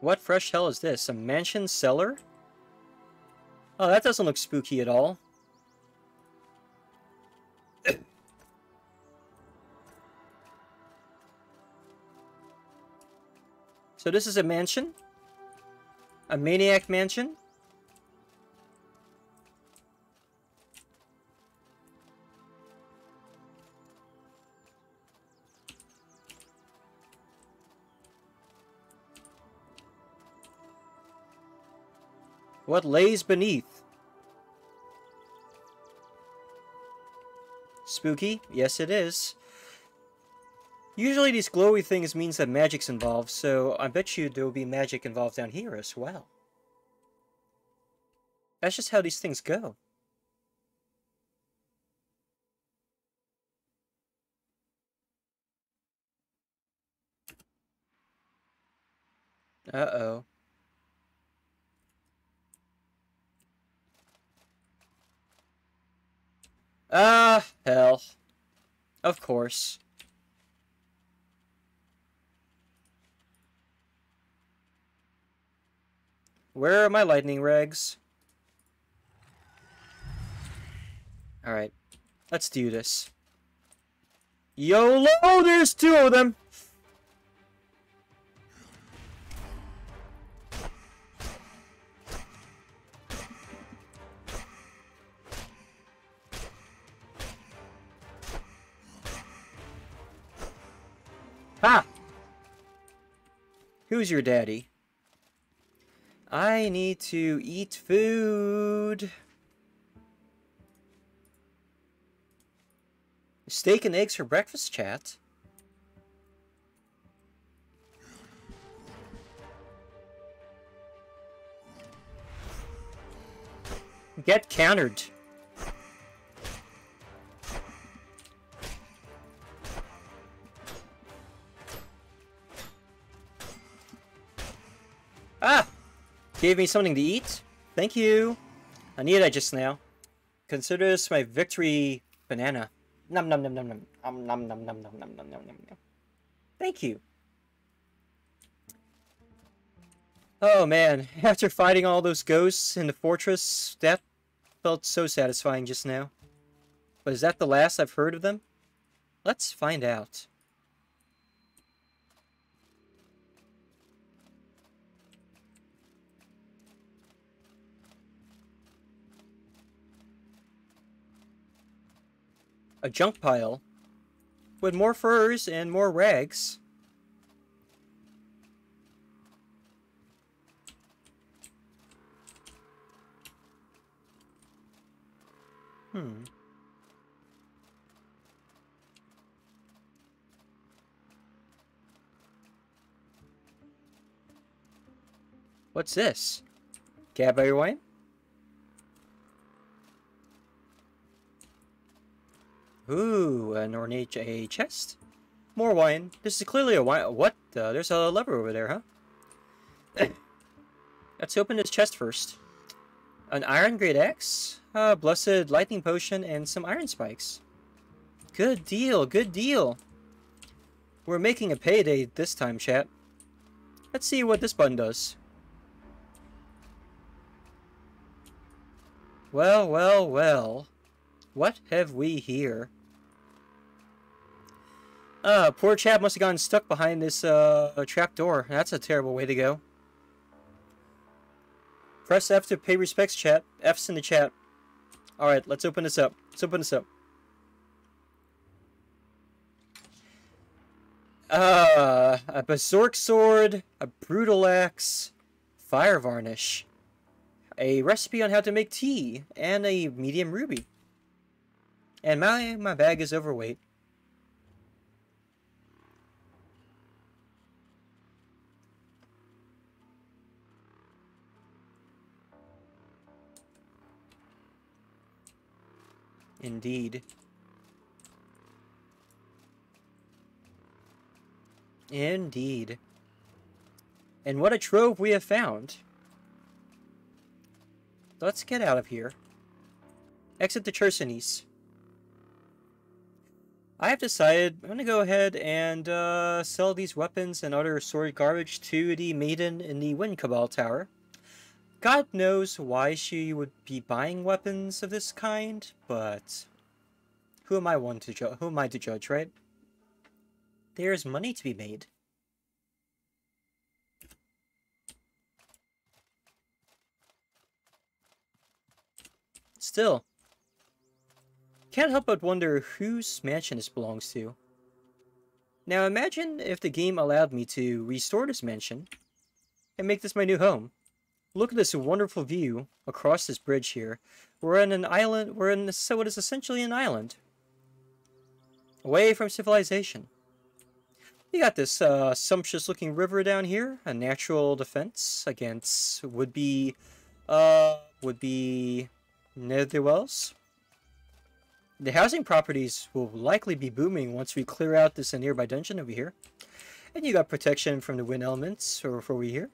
What fresh hell is this? A mansion cellar? Oh, that doesn't look spooky at all. so this is a mansion? A maniac mansion? What lays beneath? Spooky? Yes, it is. Usually these glowy things means that magic's involved, so I bet you there will be magic involved down here as well. That's just how these things go. Uh-oh. Ah, hell. Of course. Where are my lightning regs? Alright. Let's do this. YOLO! There's two of them! Ha! Who's your daddy? I need to eat food. Steak and eggs for breakfast, chat. Get countered. Ah! Gave me something to eat? Thank you. I needed it just now. Consider this my victory banana. Num num num num num. Um, num num num num num num num num num. Thank you. Oh man, [LAUGHS] after fighting all those ghosts in the fortress, that felt so satisfying just now. But is that the last I've heard of them? Let's find out. A junk pile with more furs and more rags. Hmm. What's this? Gaberry wine? Ooh, an ornate a chest. More wine. This is clearly a wine. What? Uh, there's a lever over there, huh? [COUGHS] Let's open this chest first. An iron great axe, a blessed lightning potion, and some iron spikes. Good deal, good deal. We're making a payday this time, chat. Let's see what this button does. Well, well, well. What have we here? Uh, poor chap must have gotten stuck behind this uh, trap door. That's a terrible way to go. Press F to pay respects, chat. F's in the chat. Alright, let's open this up. Let's open this up. Uh, a Berserk Sword, a Brutal Axe, Fire Varnish, a recipe on how to make tea, and a medium ruby. And my, my bag is overweight. Indeed. Indeed. And what a trove we have found. Let's get out of here. Exit the Chersonese. I have decided I'm going to go ahead and uh, sell these weapons and other sword garbage to the maiden in the Wind Cabal Tower. God knows why she would be buying weapons of this kind, but who am I one to judge? Who am I to judge, right? There's money to be made. Still, can't help but wonder whose mansion this belongs to. Now imagine if the game allowed me to restore this mansion and make this my new home. Look at this wonderful view across this bridge here. We're in an island, we're in so what is essentially an island. Away from civilization. You got this uh, sumptuous looking river down here, a natural defense against would be, uh, would be Netherwells. The housing properties will likely be booming once we clear out this nearby dungeon over here. And you got protection from the wind elements over here.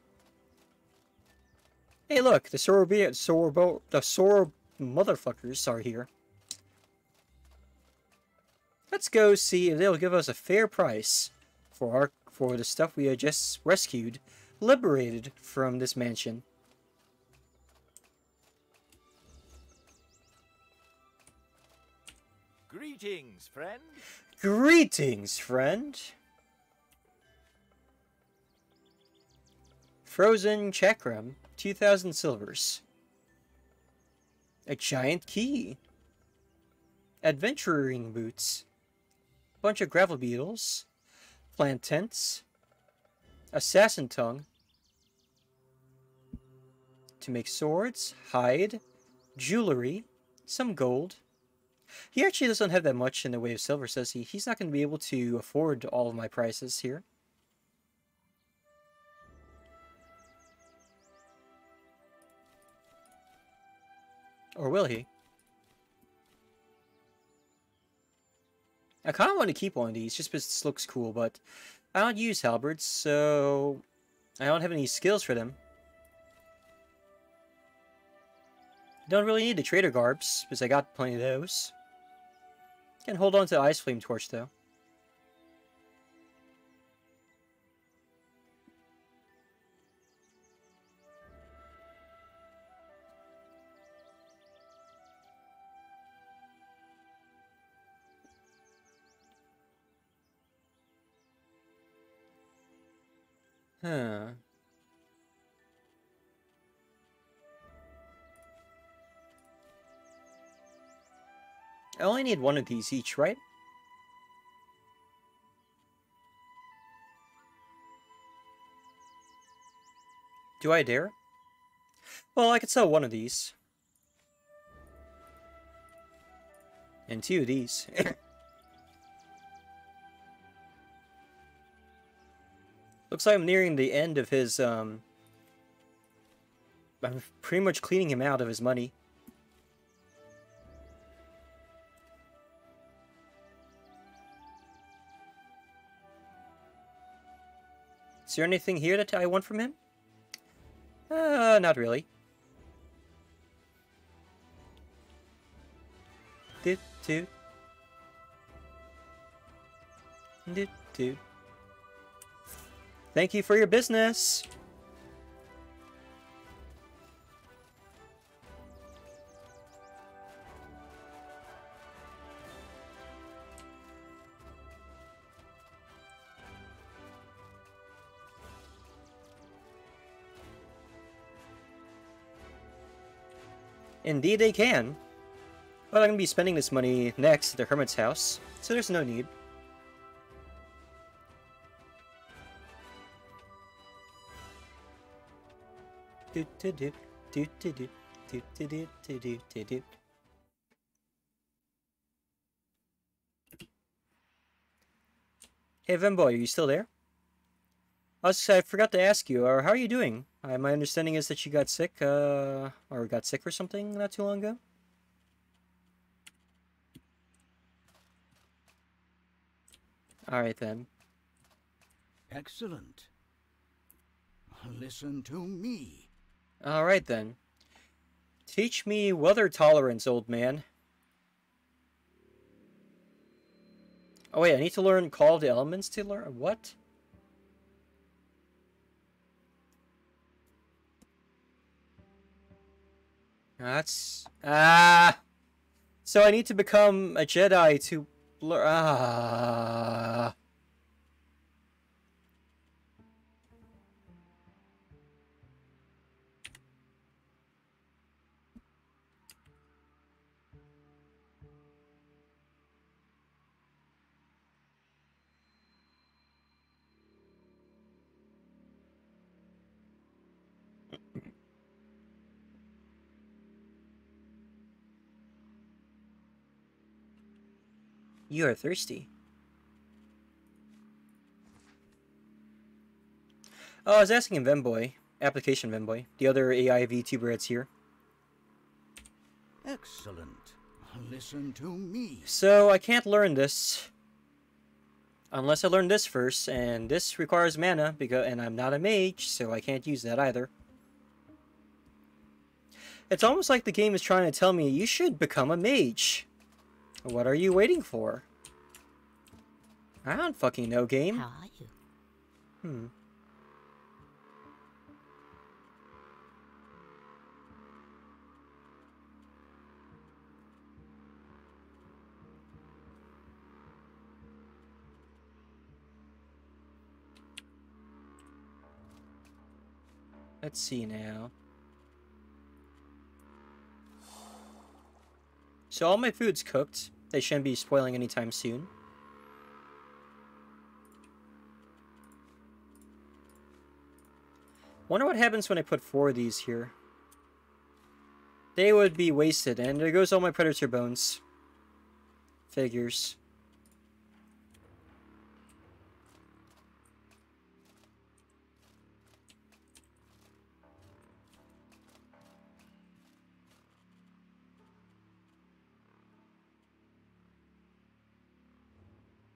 Hey look, the Sorbo Sorbo the Sor motherfuckers are here. Let's go see if they'll give us a fair price for our for the stuff we had just rescued, liberated from this mansion. Greetings, friend. Greetings, friend. Frozen Chakram, 2,000 silvers. A giant key. Adventuring boots. Bunch of gravel beetles. Plant tents. Assassin tongue. To make swords, hide, jewelry, some gold. He actually doesn't have that much in the way of silver, says he. He's not going to be able to afford all of my prices here. Or will he? I kind of want to keep one of these just because this looks cool, but I don't use halberds, so I don't have any skills for them. Don't really need the trader garbs, because I got plenty of those. Can hold on to the Ice Flame Torch, though. I only need one of these each, right? Do I dare? Well, I could sell one of these. And two of these. [LAUGHS] Looks like I'm nearing the end of his, um... I'm pretty much cleaning him out of his money. Is there anything here that I want from him? Uh, not really. Did do. Did do. Thank you for your business. Indeed they can. But I'm going to be spending this money next at the Hermit's house, so there's no need. Do do do do do do do do do do do do do. Hey Vemboy, are you still there? I was I forgot to ask you, or how are you doing? Uh, my understanding is that you got sick, uh, or got sick or something not too long ago. All right then. Excellent. Listen to me. All right then. Teach me weather tolerance, old man. Oh wait, I need to learn Call the Elements to learn what? That's ah. So I need to become a Jedi to. Ah. You are thirsty. Oh, I was asking him Vemboy, application Vemboy, the other AI VTuber that's here. Excellent. Listen to me. So I can't learn this unless I learn this first, and this requires mana because and I'm not a mage, so I can't use that either. It's almost like the game is trying to tell me you should become a mage. What are you waiting for? I don't fucking know, game. How are you? Hmm. Let's see now. So all my food's cooked. They shouldn't be spoiling anytime soon. Wonder what happens when I put four of these here. They would be wasted, and there goes all my predator bones. Figures.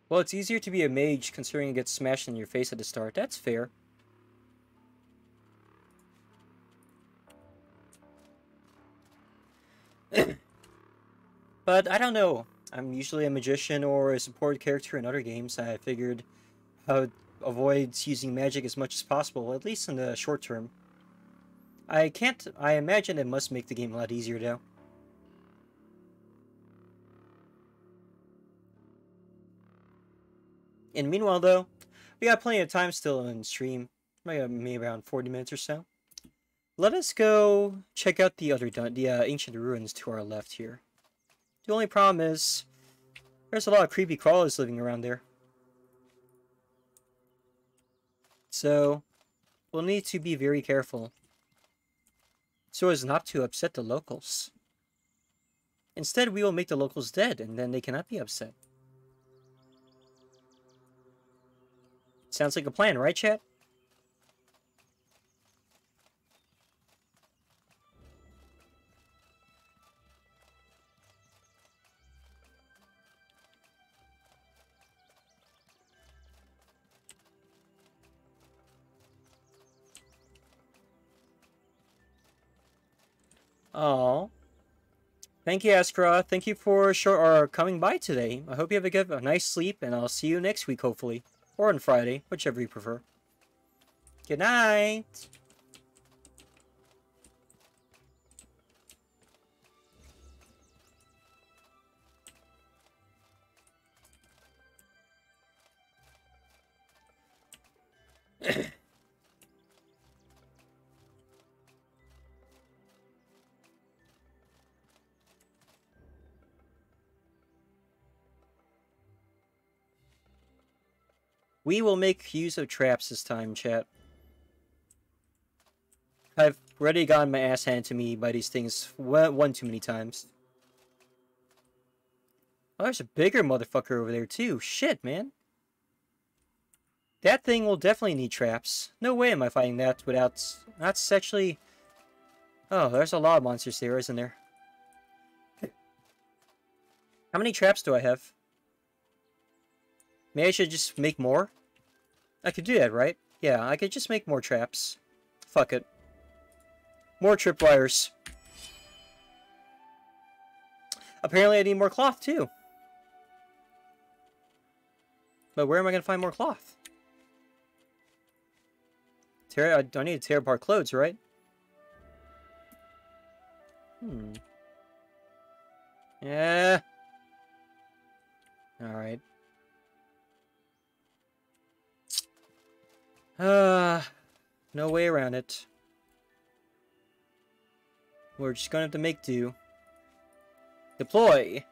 Well, it's easier to be a mage considering you get smashed in your face at the start. That's fair. but I don't know. I'm usually a magician or a support character in other games. I figured I would avoid using magic as much as possible, at least in the short term. I can't... I imagine it must make the game a lot easier, though. And meanwhile, though, we got plenty of time still in stream. Maybe around 40 minutes or so. Let us go check out the other the uh, ancient ruins to our left here. The only problem is there's a lot of creepy crawlers living around there. So we'll need to be very careful so as not to upset the locals. Instead, we will make the locals dead, and then they cannot be upset. Sounds like a plan, right, chat? Oh. Thank you, Askra. Thank you for coming by today. I hope you have a good, a nice sleep, and I'll see you next week, hopefully. Or on Friday, whichever you prefer. Good night! [CLEARS THROAT] We will make use of traps this time, chat. I've already gotten my ass handed to me by these things one, too many times. Oh, there's a bigger motherfucker over there too. Shit, man. That thing will definitely need traps. No way am I fighting that without... That's actually... Oh, there's a lot of monsters there, isn't there? How many traps do I have? Maybe I should just make more? I could do that, right? Yeah, I could just make more traps. Fuck it. More tripwires. Apparently I need more cloth, too. But where am I going to find more cloth? Tear, I don't need to tear apart clothes, right? Hmm. Yeah. Alright. Uh, no way around it. We're just gonna have to make do. Deploy!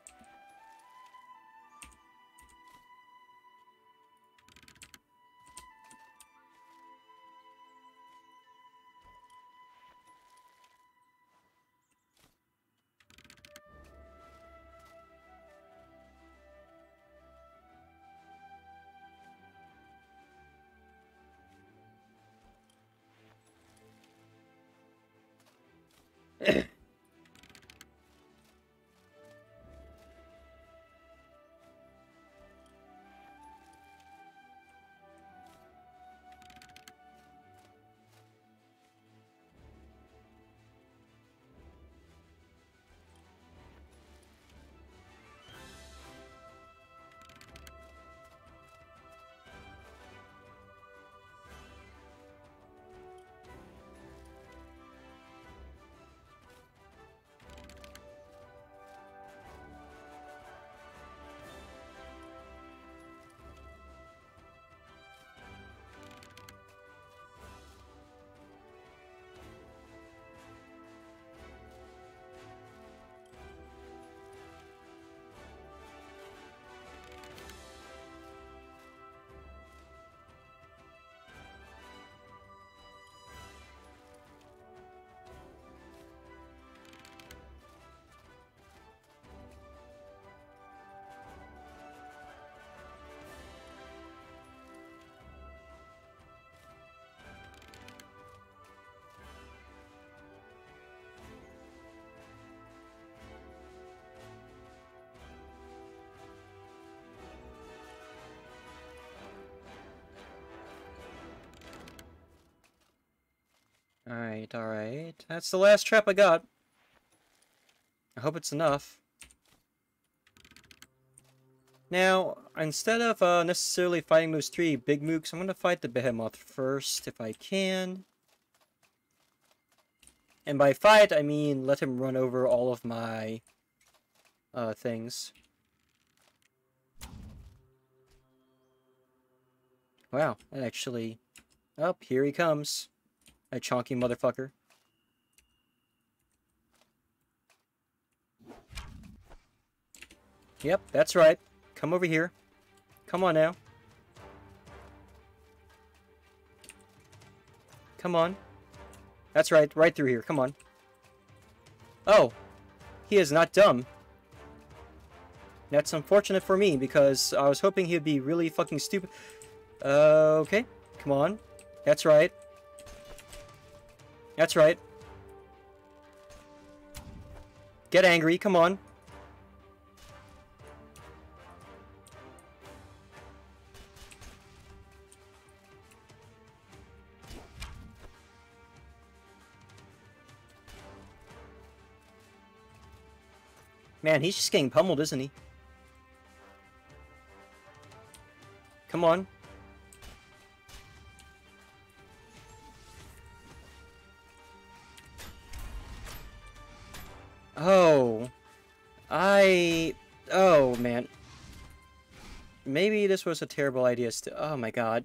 Alright, alright. That's the last trap I got. I hope it's enough. Now, instead of uh, necessarily fighting those three big mooks, I'm going to fight the behemoth first, if I can. And by fight, I mean let him run over all of my uh, things. Wow, that actually... Up, oh, here he comes. A chonky motherfucker. Yep, that's right. Come over here. Come on now. Come on. That's right, right through here. Come on. Oh, he is not dumb. That's unfortunate for me, because I was hoping he'd be really fucking stupid. Uh, okay, come on. That's right. That's right. Get angry, come on. Man, he's just getting pummeled, isn't he? Come on. Oh. I... Oh, man. Maybe this was a terrible idea. Oh my god.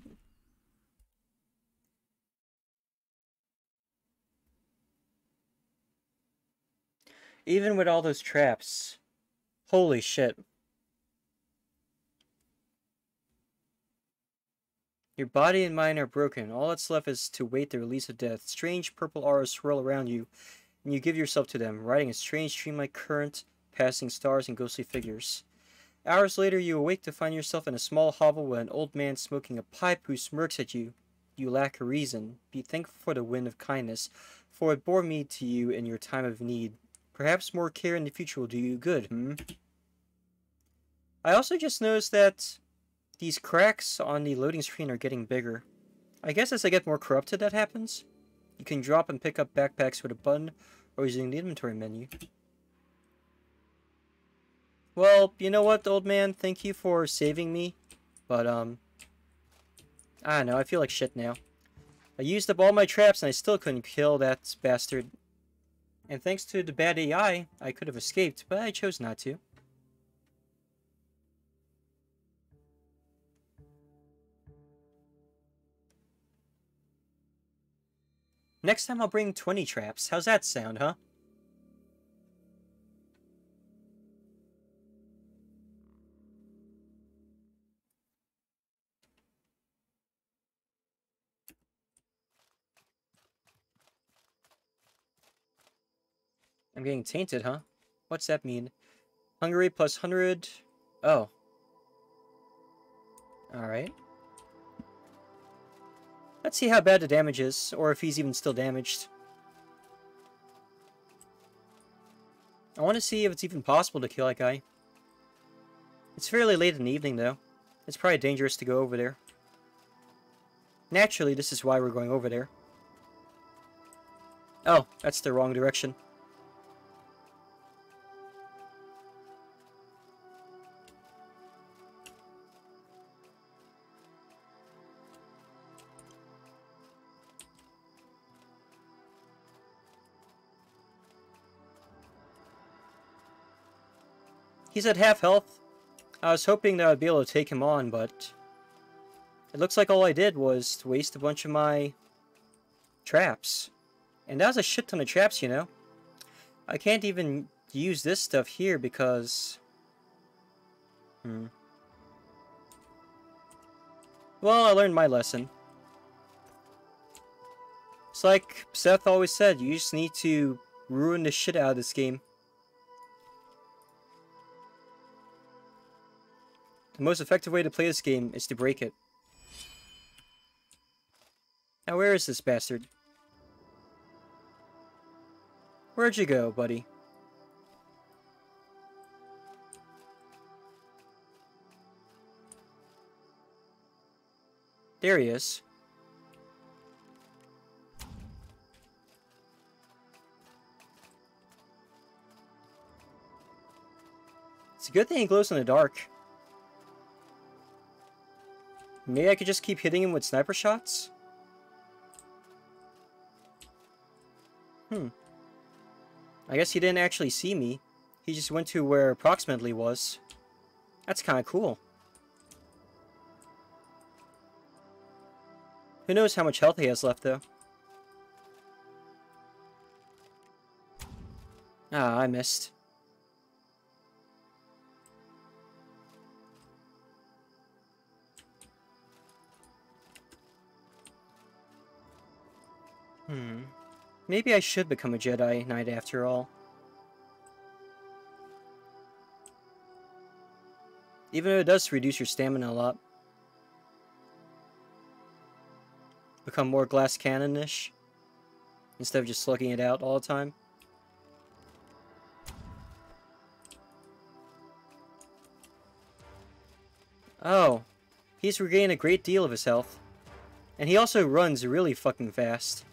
Even with all those traps. Holy shit. Your body and mind are broken. All that's left is to wait the release of death. Strange purple auras swirl around you, and you give yourself to them, riding a strange dreamlike current, passing stars and ghostly figures. Hours later, you awake to find yourself in a small hovel with an old man smoking a pipe who smirks at you. You lack a reason. Be thankful for the wind of kindness, for it bore me to you in your time of need. Perhaps more care in the future will do you good, hmm? I also just noticed that these cracks on the loading screen are getting bigger. I guess as I get more corrupted that happens. You can drop and pick up backpacks with a button or using the inventory menu. Well, you know what, old man? Thank you for saving me. But, um... I don't know, I feel like shit now. I used up all my traps and I still couldn't kill that bastard. And thanks to the bad AI, I could have escaped, but I chose not to. Next time I'll bring 20 traps. How's that sound, huh? I'm getting tainted, huh? What's that mean? Hungary plus 100... Oh. Alright. Let's see how bad the damage is, or if he's even still damaged. I want to see if it's even possible to kill that guy. It's fairly late in the evening, though. It's probably dangerous to go over there. Naturally, this is why we're going over there. Oh, that's the wrong direction. He's at half health. I was hoping that I'd be able to take him on, but... It looks like all I did was waste a bunch of my... traps. And that was a shit ton of traps, you know? I can't even use this stuff here because... Hmm. Well, I learned my lesson. It's like Seth always said, you just need to ruin the shit out of this game. The most effective way to play this game is to break it. Now where is this bastard? Where'd you go, buddy? There he is. It's a good thing he glows in the dark. Maybe I could just keep hitting him with sniper shots? Hmm. I guess he didn't actually see me. He just went to where approximately was. That's kind of cool. Who knows how much health he has left, though. Ah, I missed. Hmm. Maybe I should become a Jedi Knight after all. Even though it does reduce your stamina a lot. Become more glass cannon-ish. Instead of just slugging it out all the time. Oh. He's regained a great deal of his health. And he also runs really fucking fast.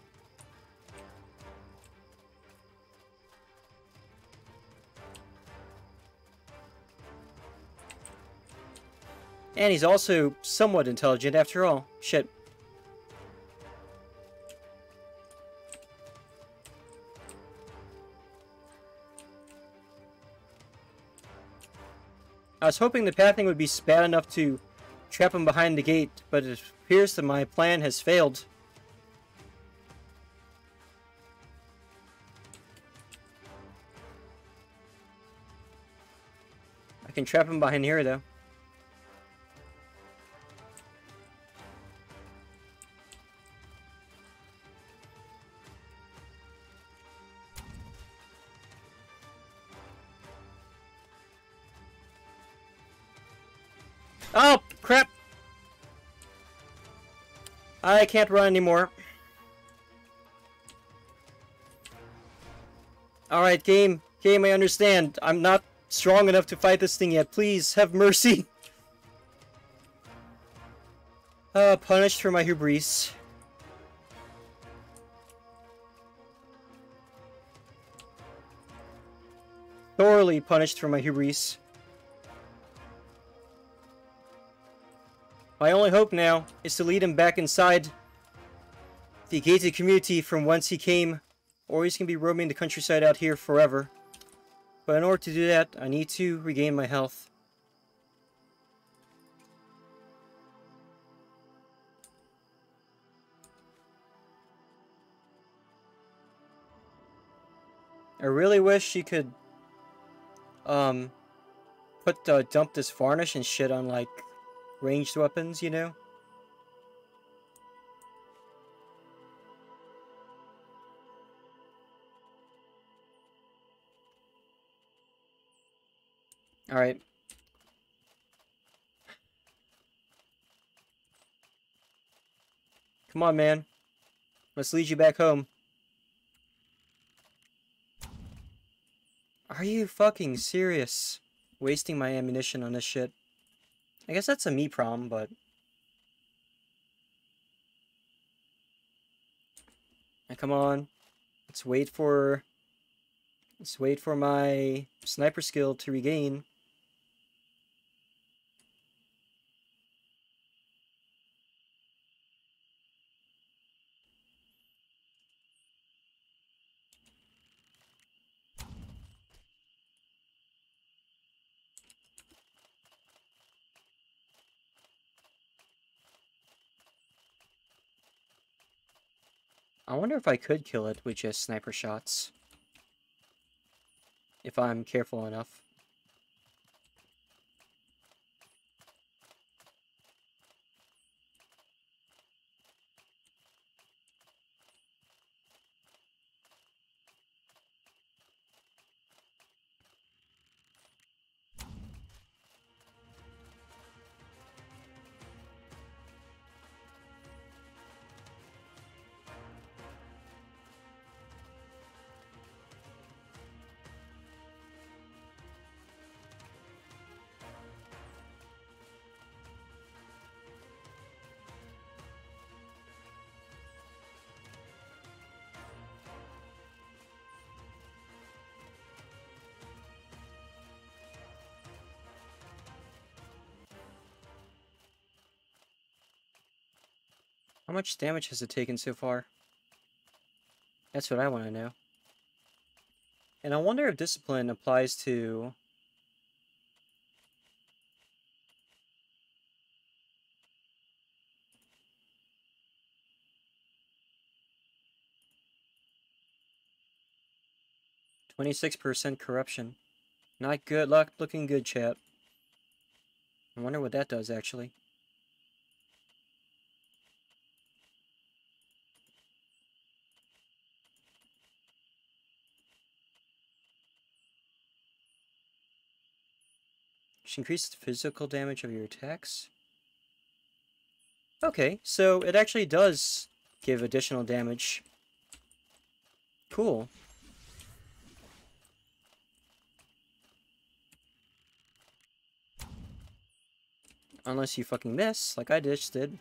And he's also somewhat intelligent after all. Shit. I was hoping the pathing would be bad enough to trap him behind the gate, but it appears that my plan has failed. I can trap him behind here, though. I can't run anymore. Alright, game. Game, I understand. I'm not strong enough to fight this thing yet. Please, have mercy. [LAUGHS] Uh, punished for my hubris. Thoroughly punished for my hubris. My only hope now is to lead him back inside the gated community from whence he came, or he's going to be roaming the countryside out here forever. But in order to do that, I need to regain my health. I really wish she could, um, put, uh, dump this varnish and shit on, like, ranged weapons, you know? Alright. Come on, man. Let's lead you back home. Are you fucking serious? Wasting my ammunition on this shit. I guess that's a me problem, but... Now, come on. Let's wait for... Let's wait for my sniper skill to regain. Wonder if I could kill it with just sniper shots. If I'm careful enough. Much damage has it taken so far? That's what I want to know. And I wonder if discipline applies to... Twenty-six percent corruption. Not good luck looking good, chat. I wonder what that does, actually. Which increases the physical damage of your attacks. Okay, so it actually does give additional damage. Cool. Unless you fucking miss, like I just did.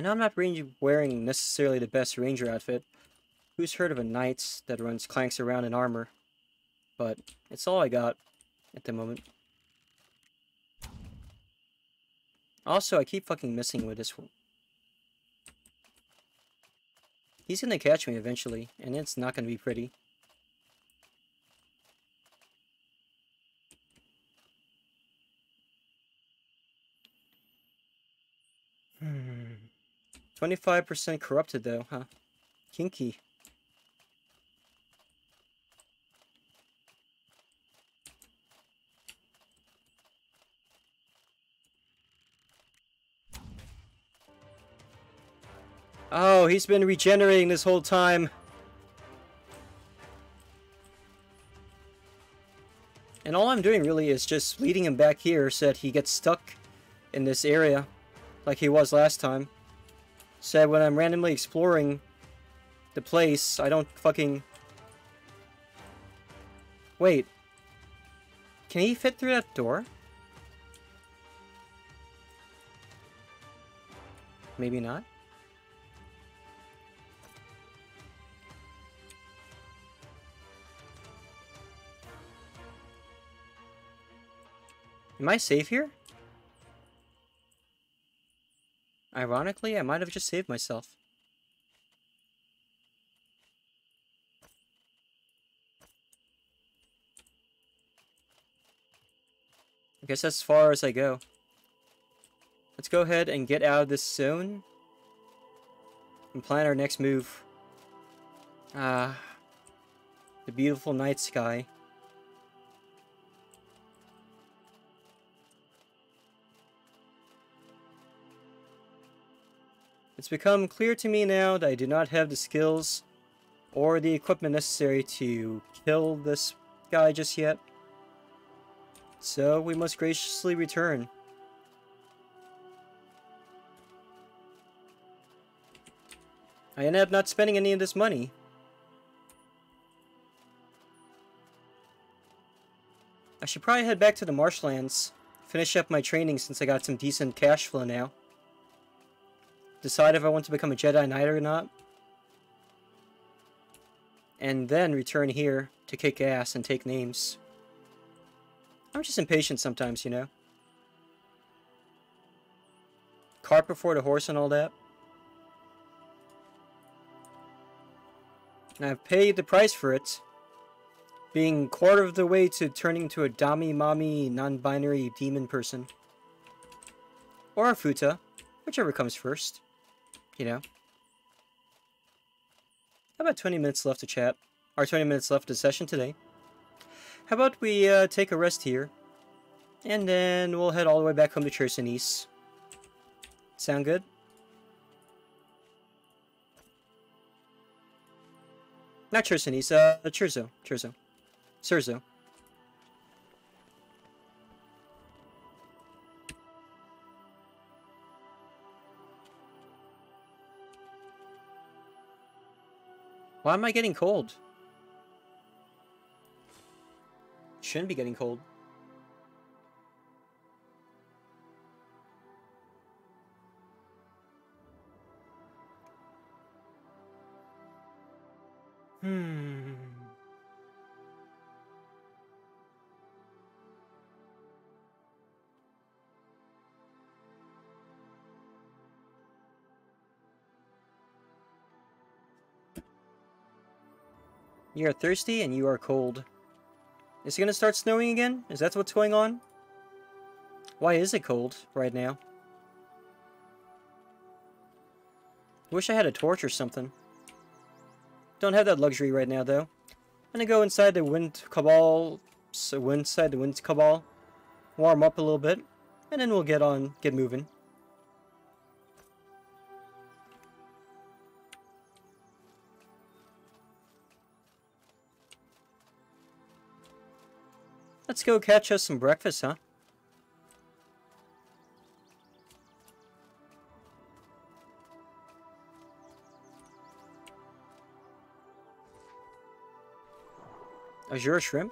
I know I'm not wearing necessarily the best ranger outfit. Who's heard of a knight that runs clanks around in armor? But it's all I got at the moment. Also, I keep fucking missing with this one. He's gonna catch me eventually, and it's not gonna be pretty. 25% corrupted though, huh? Kinky. Oh, he's been regenerating this whole time. And all I'm doing really is just leading him back here so that he gets stuck in this area like he was last time. So when I'm randomly exploring the place, I don't fucking... Wait. Can he fit through that door? Maybe not. Am I safe here? Ironically, I might have just saved myself. I guess as far as I go. Let's go ahead and get out of this zone. And plan our next move. Ah. The beautiful night sky. It's become clear to me now that I do not have the skills or the equipment necessary to kill this guy just yet. So we must graciously return. I ended up not spending any of this money. I should probably head back to the marshlands, finish up my training since I got some decent cash flow now decide if I want to become a Jedi Knight or not. And then return here to kick ass and take names. I'm just impatient sometimes, you know. Cart before the horse and all that. And I've paid the price for it. Being quarter of the way to turning to a Dami Mami non-binary demon person. Or a Futa, whichever comes first you know. How about 20 minutes left to chat? Or 20 minutes left of session today. How about we uh, take a rest here? And then we'll head all the way back home to Chersonese. Sound good? Not Chersonese, uh, Cierzo. Cierzo. Cierzo. Why am I getting cold? Shouldn't be getting cold. Hmm. You are thirsty and you are cold. Is it gonna start snowing again? Is that what's going on? Why is it cold right now? Wish I had a torch or something. Don't have that luxury right now, though. I'm gonna go inside the Wind Cabal, so inside the Wind Cabal, warm up a little bit, and then we'll get on, get moving. Let's go catch us some breakfast, huh? Azure shrimp?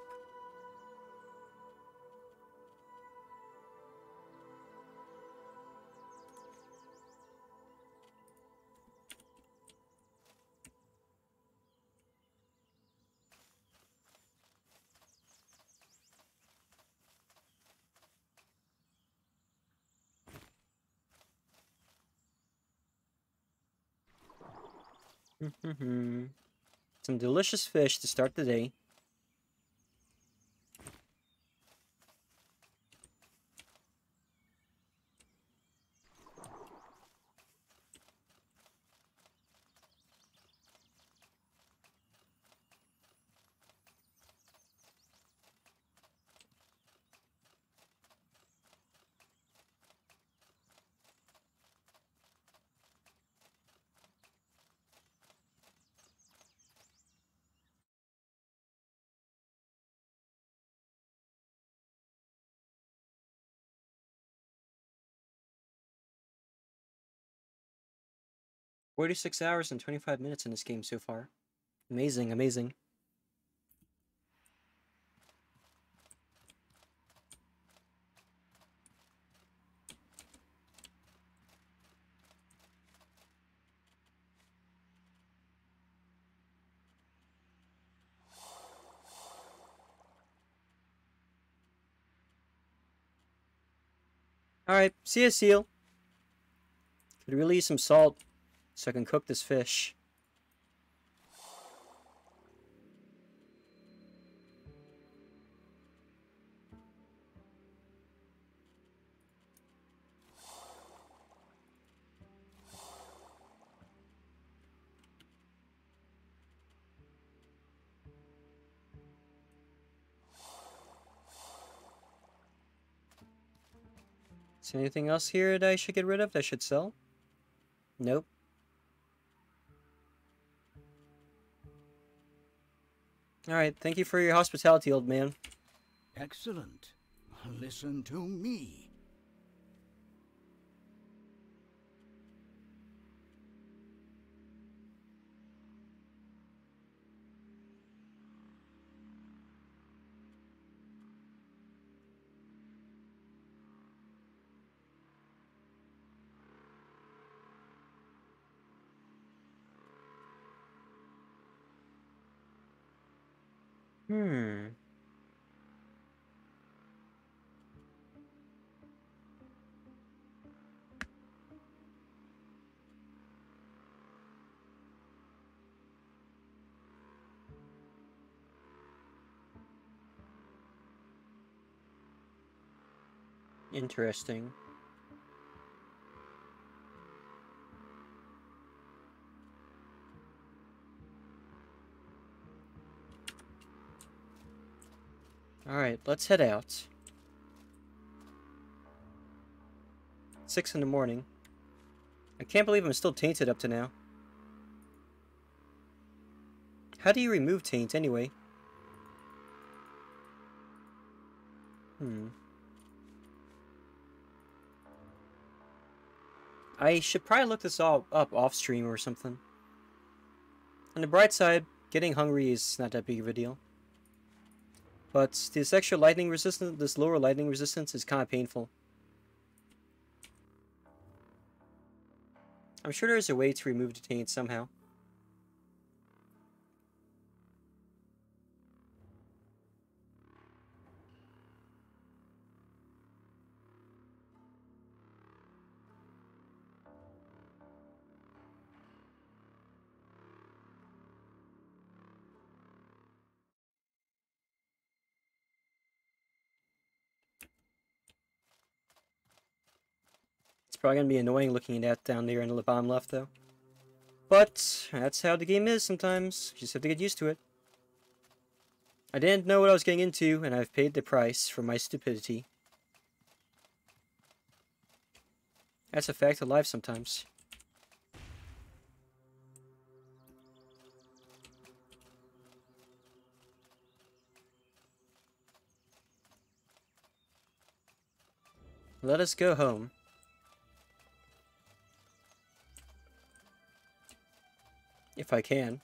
Mm-hmm. Some delicious fish to start the day. 46 hours and 25 minutes in this game so far. Amazing, amazing. Alright, see ya, seal. Could really use some salt so I can cook this fish. Is anything else here that I should get rid of that I should sell? Nope. Alright, thank you for your hospitality, old man. Excellent. Listen to me. Hmm. Interesting. Alright, let's head out. Six in the morning. I can't believe I'm still tainted up to now. How do you remove taint anyway? Hmm. I should probably look this all up off stream or something. On the bright side, getting hungry is not that big of a deal. But this extra lightning resistance, this lower lightning resistance is kind of painful. I'm sure there's a way to remove the taint somehow. Probably going to be annoying looking at that down there in the bottom left, though. But, that's how the game is sometimes. You just have to get used to it. I didn't know what I was getting into, and I've paid the price for my stupidity. That's a fact of life sometimes. Let us go home. If I can.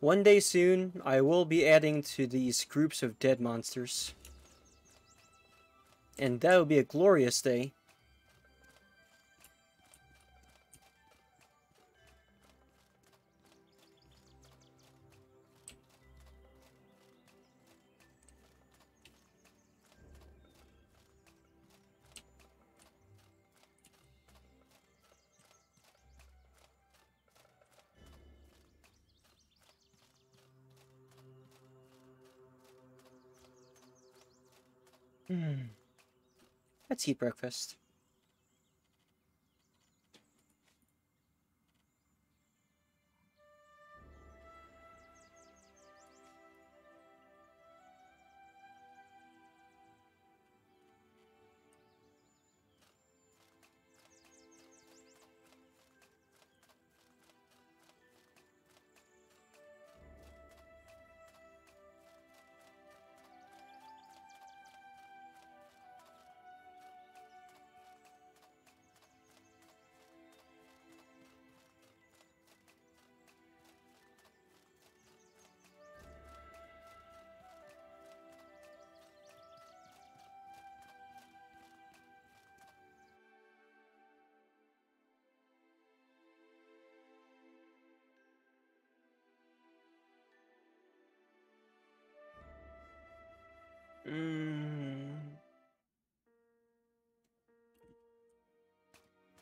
One day soon, I will be adding to these groups of dead monsters. And that will be a glorious day. Let's eat breakfast.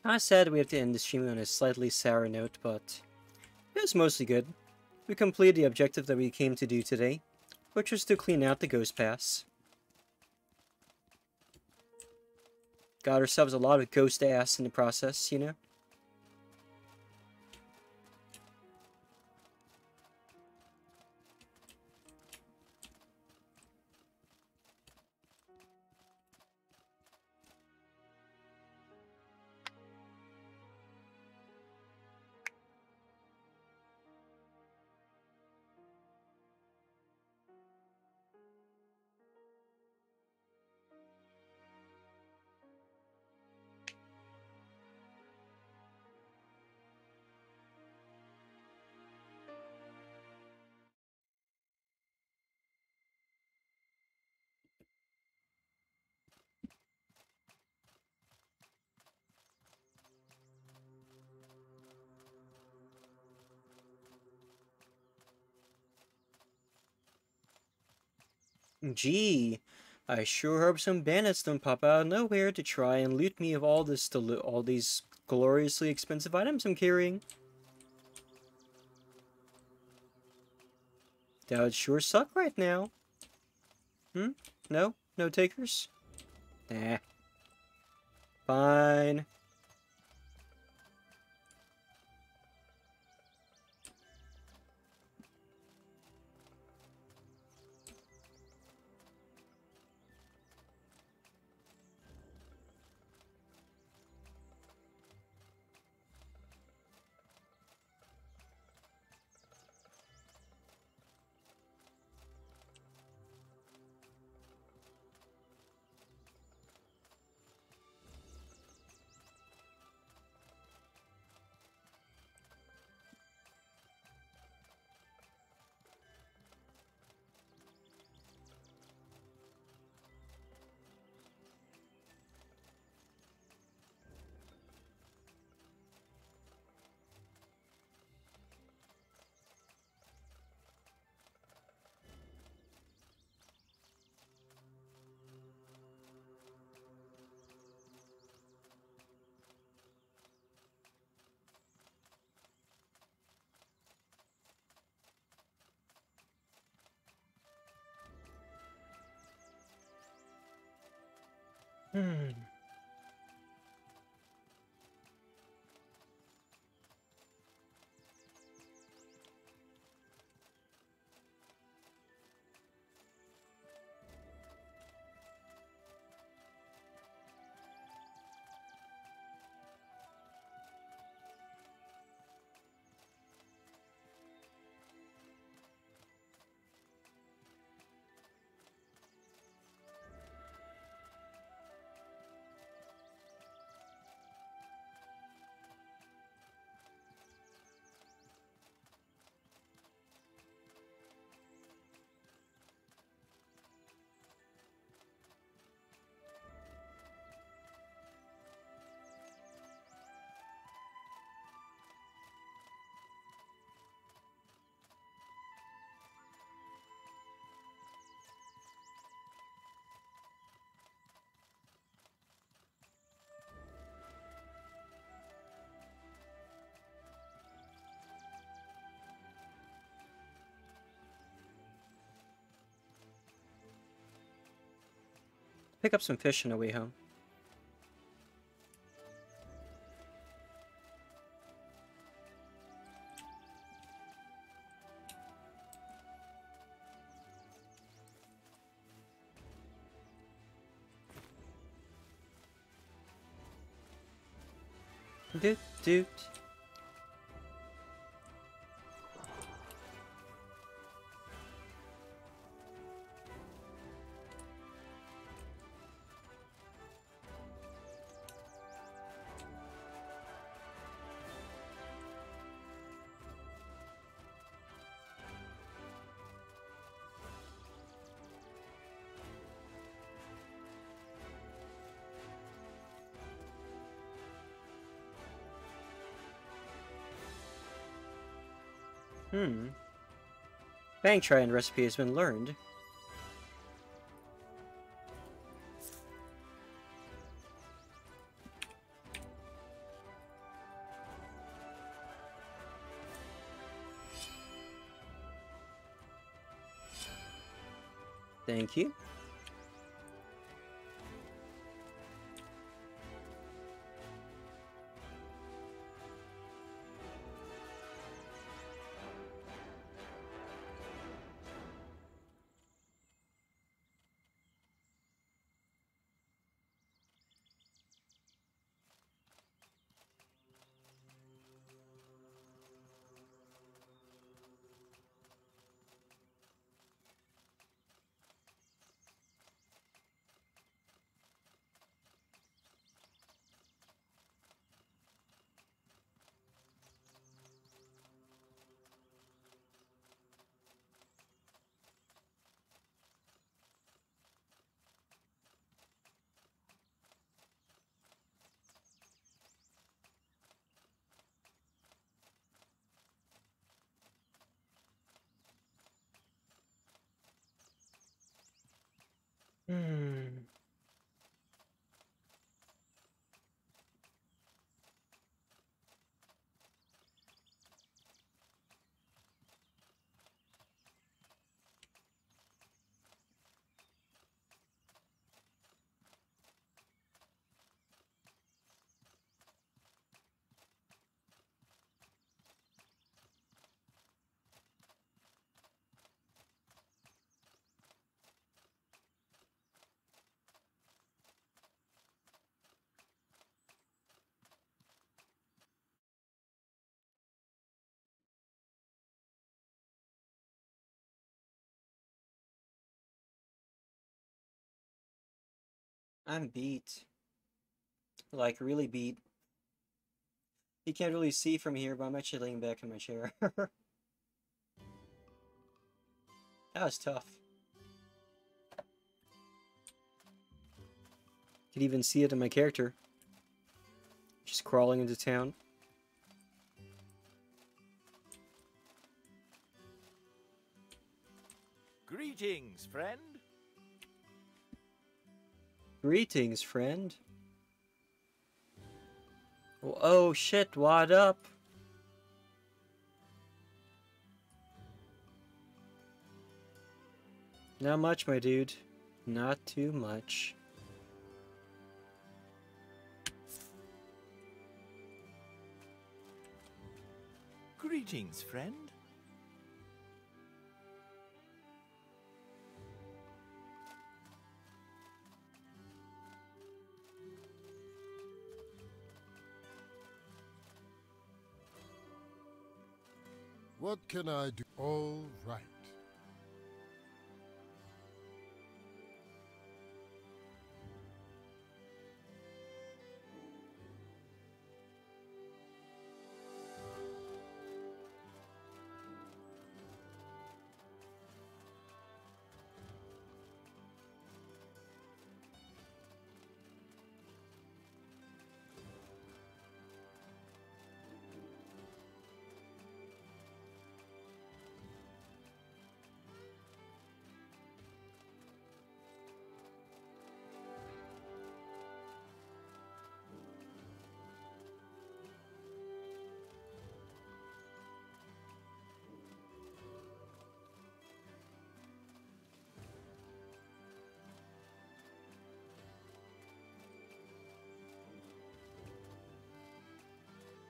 I said we have to end the stream on a slightly sour note, but it was mostly good. We completed the objective that we came to do today, which was to clean out the ghost pass. Got ourselves a lot of ghost ass in the process, you know? Gee, I sure hope some bandits don't pop out of nowhere to try and loot me of all this all these gloriously expensive items I'm carrying. That would sure suck right now. Hmm? No? No takers? Nah. Fine. Hmm. Pick up some fish on the way home. Doot doot. Hmm. Bang Trian recipe has been learned. Thank you. Hmm. I'm beat. Like, really beat. You can't really see from here, but I'm actually laying back in my chair. [LAUGHS] that was tough. Could even see it in my character. Just crawling into town. Greetings, friend. Greetings, friend. Oh, shit, what up? Not much, my dude. Not too much. Greetings, friend. What can I do? All right.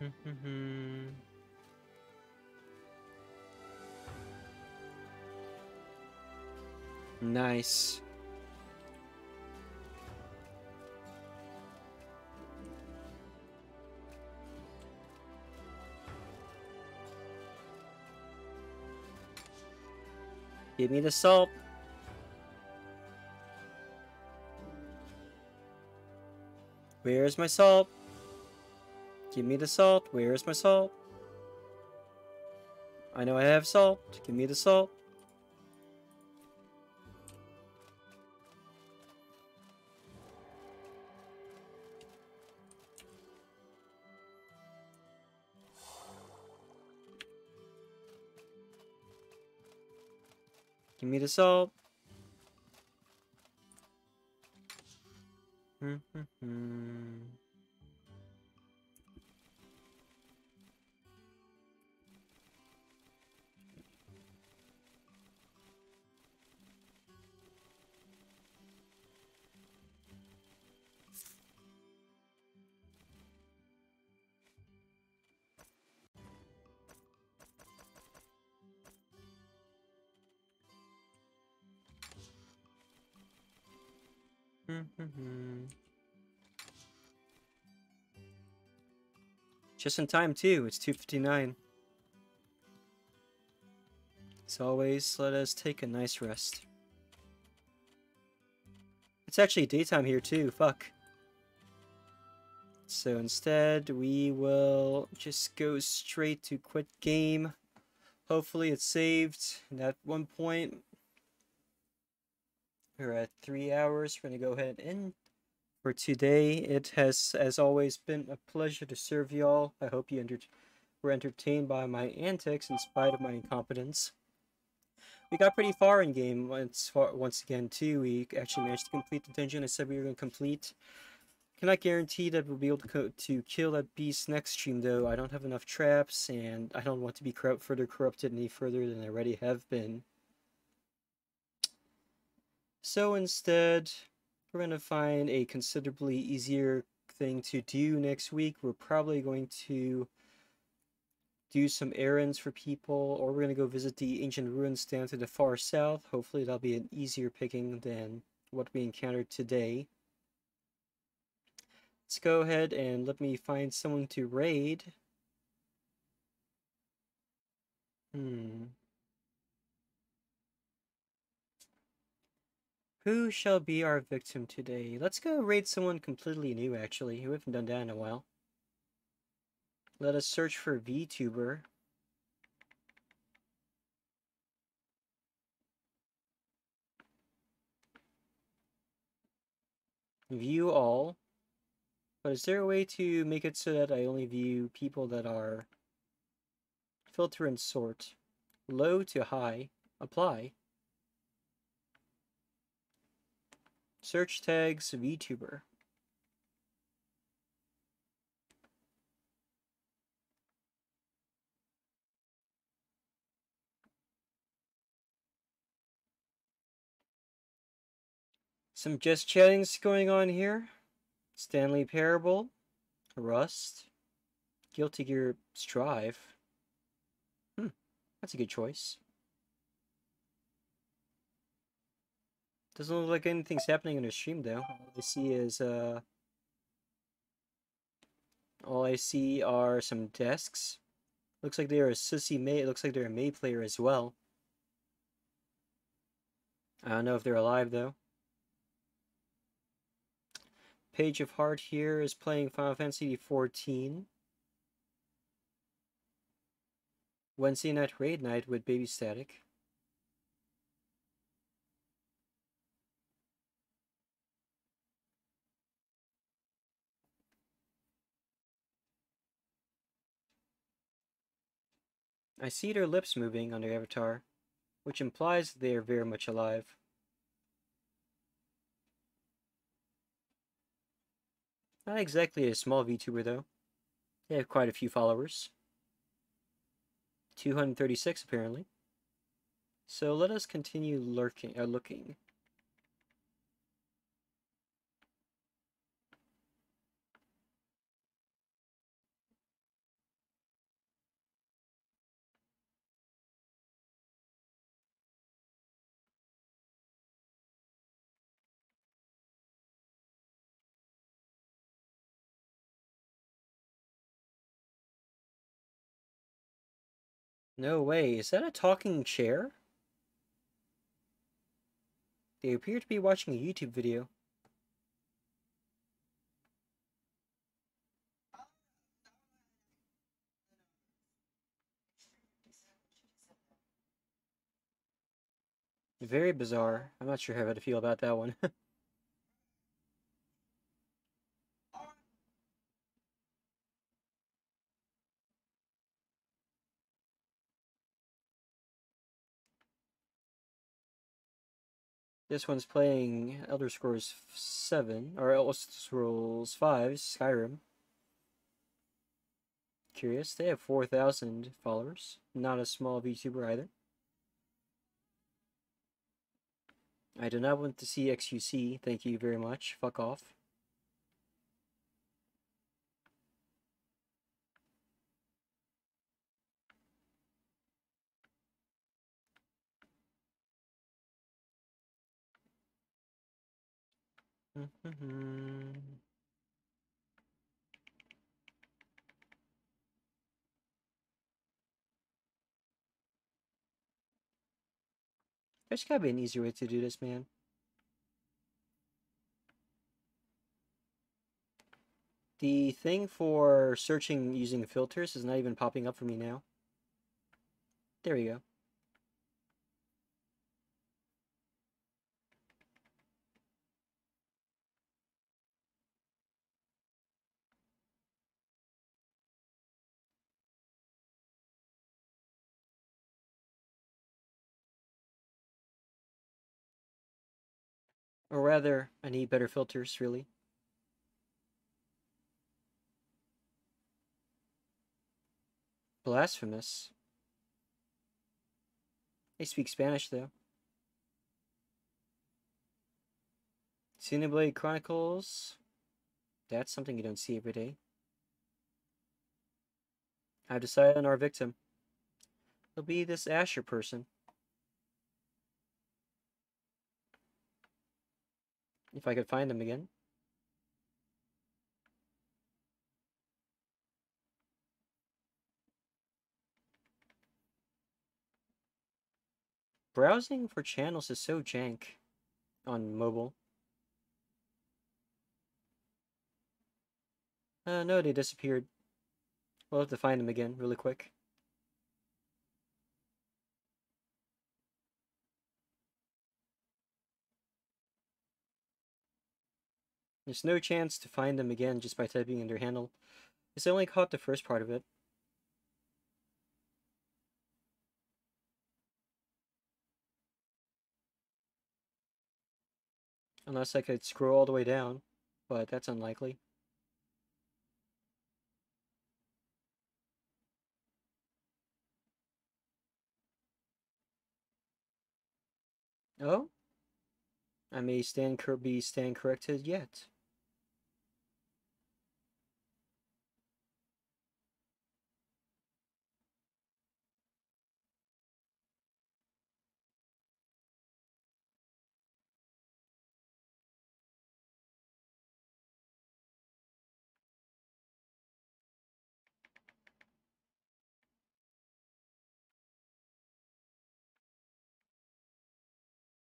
Mm-hmm. nice. Give me the salt. Where's my salt? Give me the salt. Where's my salt? I know I have salt. Give me the salt. Give me the salt. Hmm, hmm, hmm. Mm-hmm. Just in time too. It's 2:59. As always, let us take a nice rest. It's actually daytime here too. Fuck. So instead, we will just go straight to quit game. Hopefully it's saved. And at one point, we're at uh, three hours. We're going to go ahead and end for today. It has, as always, been a pleasure to serve y'all. I hope you enter were entertained by my antics in spite of my incompetence. We got pretty far in game once, once again, too. We actually managed to complete the dungeon I said we were going to complete. Cannot guarantee that we'll be able to, to kill that beast next stream, though. I don't have enough traps, and I don't want to be corrupt, further corrupted any further than I already have been. So instead, we're going to find a considerably easier thing to do next week. We're probably going to do some errands for people, or we're going to go visit the ancient ruins down to the far south. Hopefully that'll be an easier picking than what we encountered today. Let's go ahead and let me find someone to raid. Hmm. Who shall be our victim today? Let's go raid someone completely new, actually. We haven't done that in a while. Let us search for VTuber. View all. But is there a way to make it so that I only view people that are filter and sort? Low to high. Apply. Search tags VTuber. Some just chattings going on here. Stanley Parable, Rust, Guilty Gear Strive. Hmm, that's a good choice. Doesn't look like anything's happening in the stream though. All I see is uh all I see are some desks. Looks like they're a Sissy May. It looks like they're a May player as well. I don't know if they're alive though. Page of Heart here is playing Final Fantasy XIV. Wednesday night raid night with Baby Static. I see their lips moving on their avatar, which implies they are very much alive. Not exactly a small VTuber though. They have quite a few followers. 236 apparently. So let us continue lurking, uh, looking. No way, is that a talking chair? They appear to be watching a YouTube video. Very bizarre. I'm not sure how to feel about that one. [LAUGHS] This one's playing Elder Scrolls 7, or Elder Scrolls 5, Skyrim. Curious, they have 4,000 followers. Not a small VTuber either. I do not want to see XUC, thank you very much. Fuck off. Mhm. There's gotta be an easier way to do this, man. The thing for searching using filters is not even popping up for me now. There we go. Or rather, I need better filters, really. Blasphemous. They speak Spanish, though. Xenoblade Chronicles. That's something you don't see every day. I've decided on our victim. It'll be this Asher person. If I could find him again. Browsing for channels is so jank on mobile. Uh, no, they disappeared. We'll have to find them again really quick. There's no chance to find them again just by typing in their handle. Because I only caught the first part of it. Unless I could scroll all the way down, but that's unlikely. Oh? I may stand be stand corrected yet.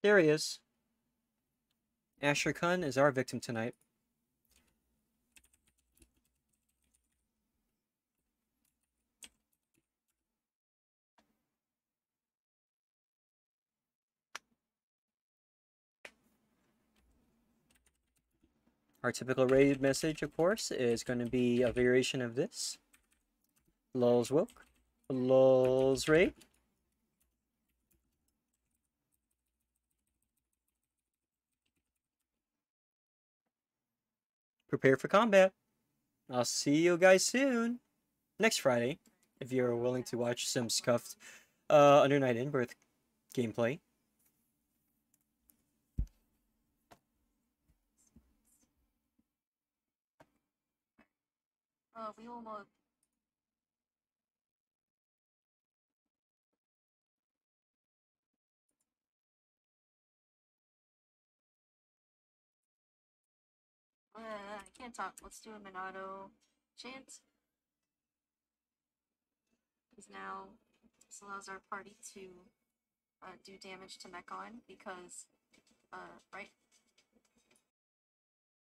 There he is. Asher Khan is our victim tonight. Our typical raid message, of course, is going to be a variation of this. Lulz woke. Lulz raid. Prepare for combat. I'll see you guys soon. Next Friday, if you're willing to watch some scuffed uh, Under Night In-Birth gameplay. Uh, we I can't talk. Let's do a Monado chant. Because now this allows our party to uh, do damage to Mechon because, uh, right?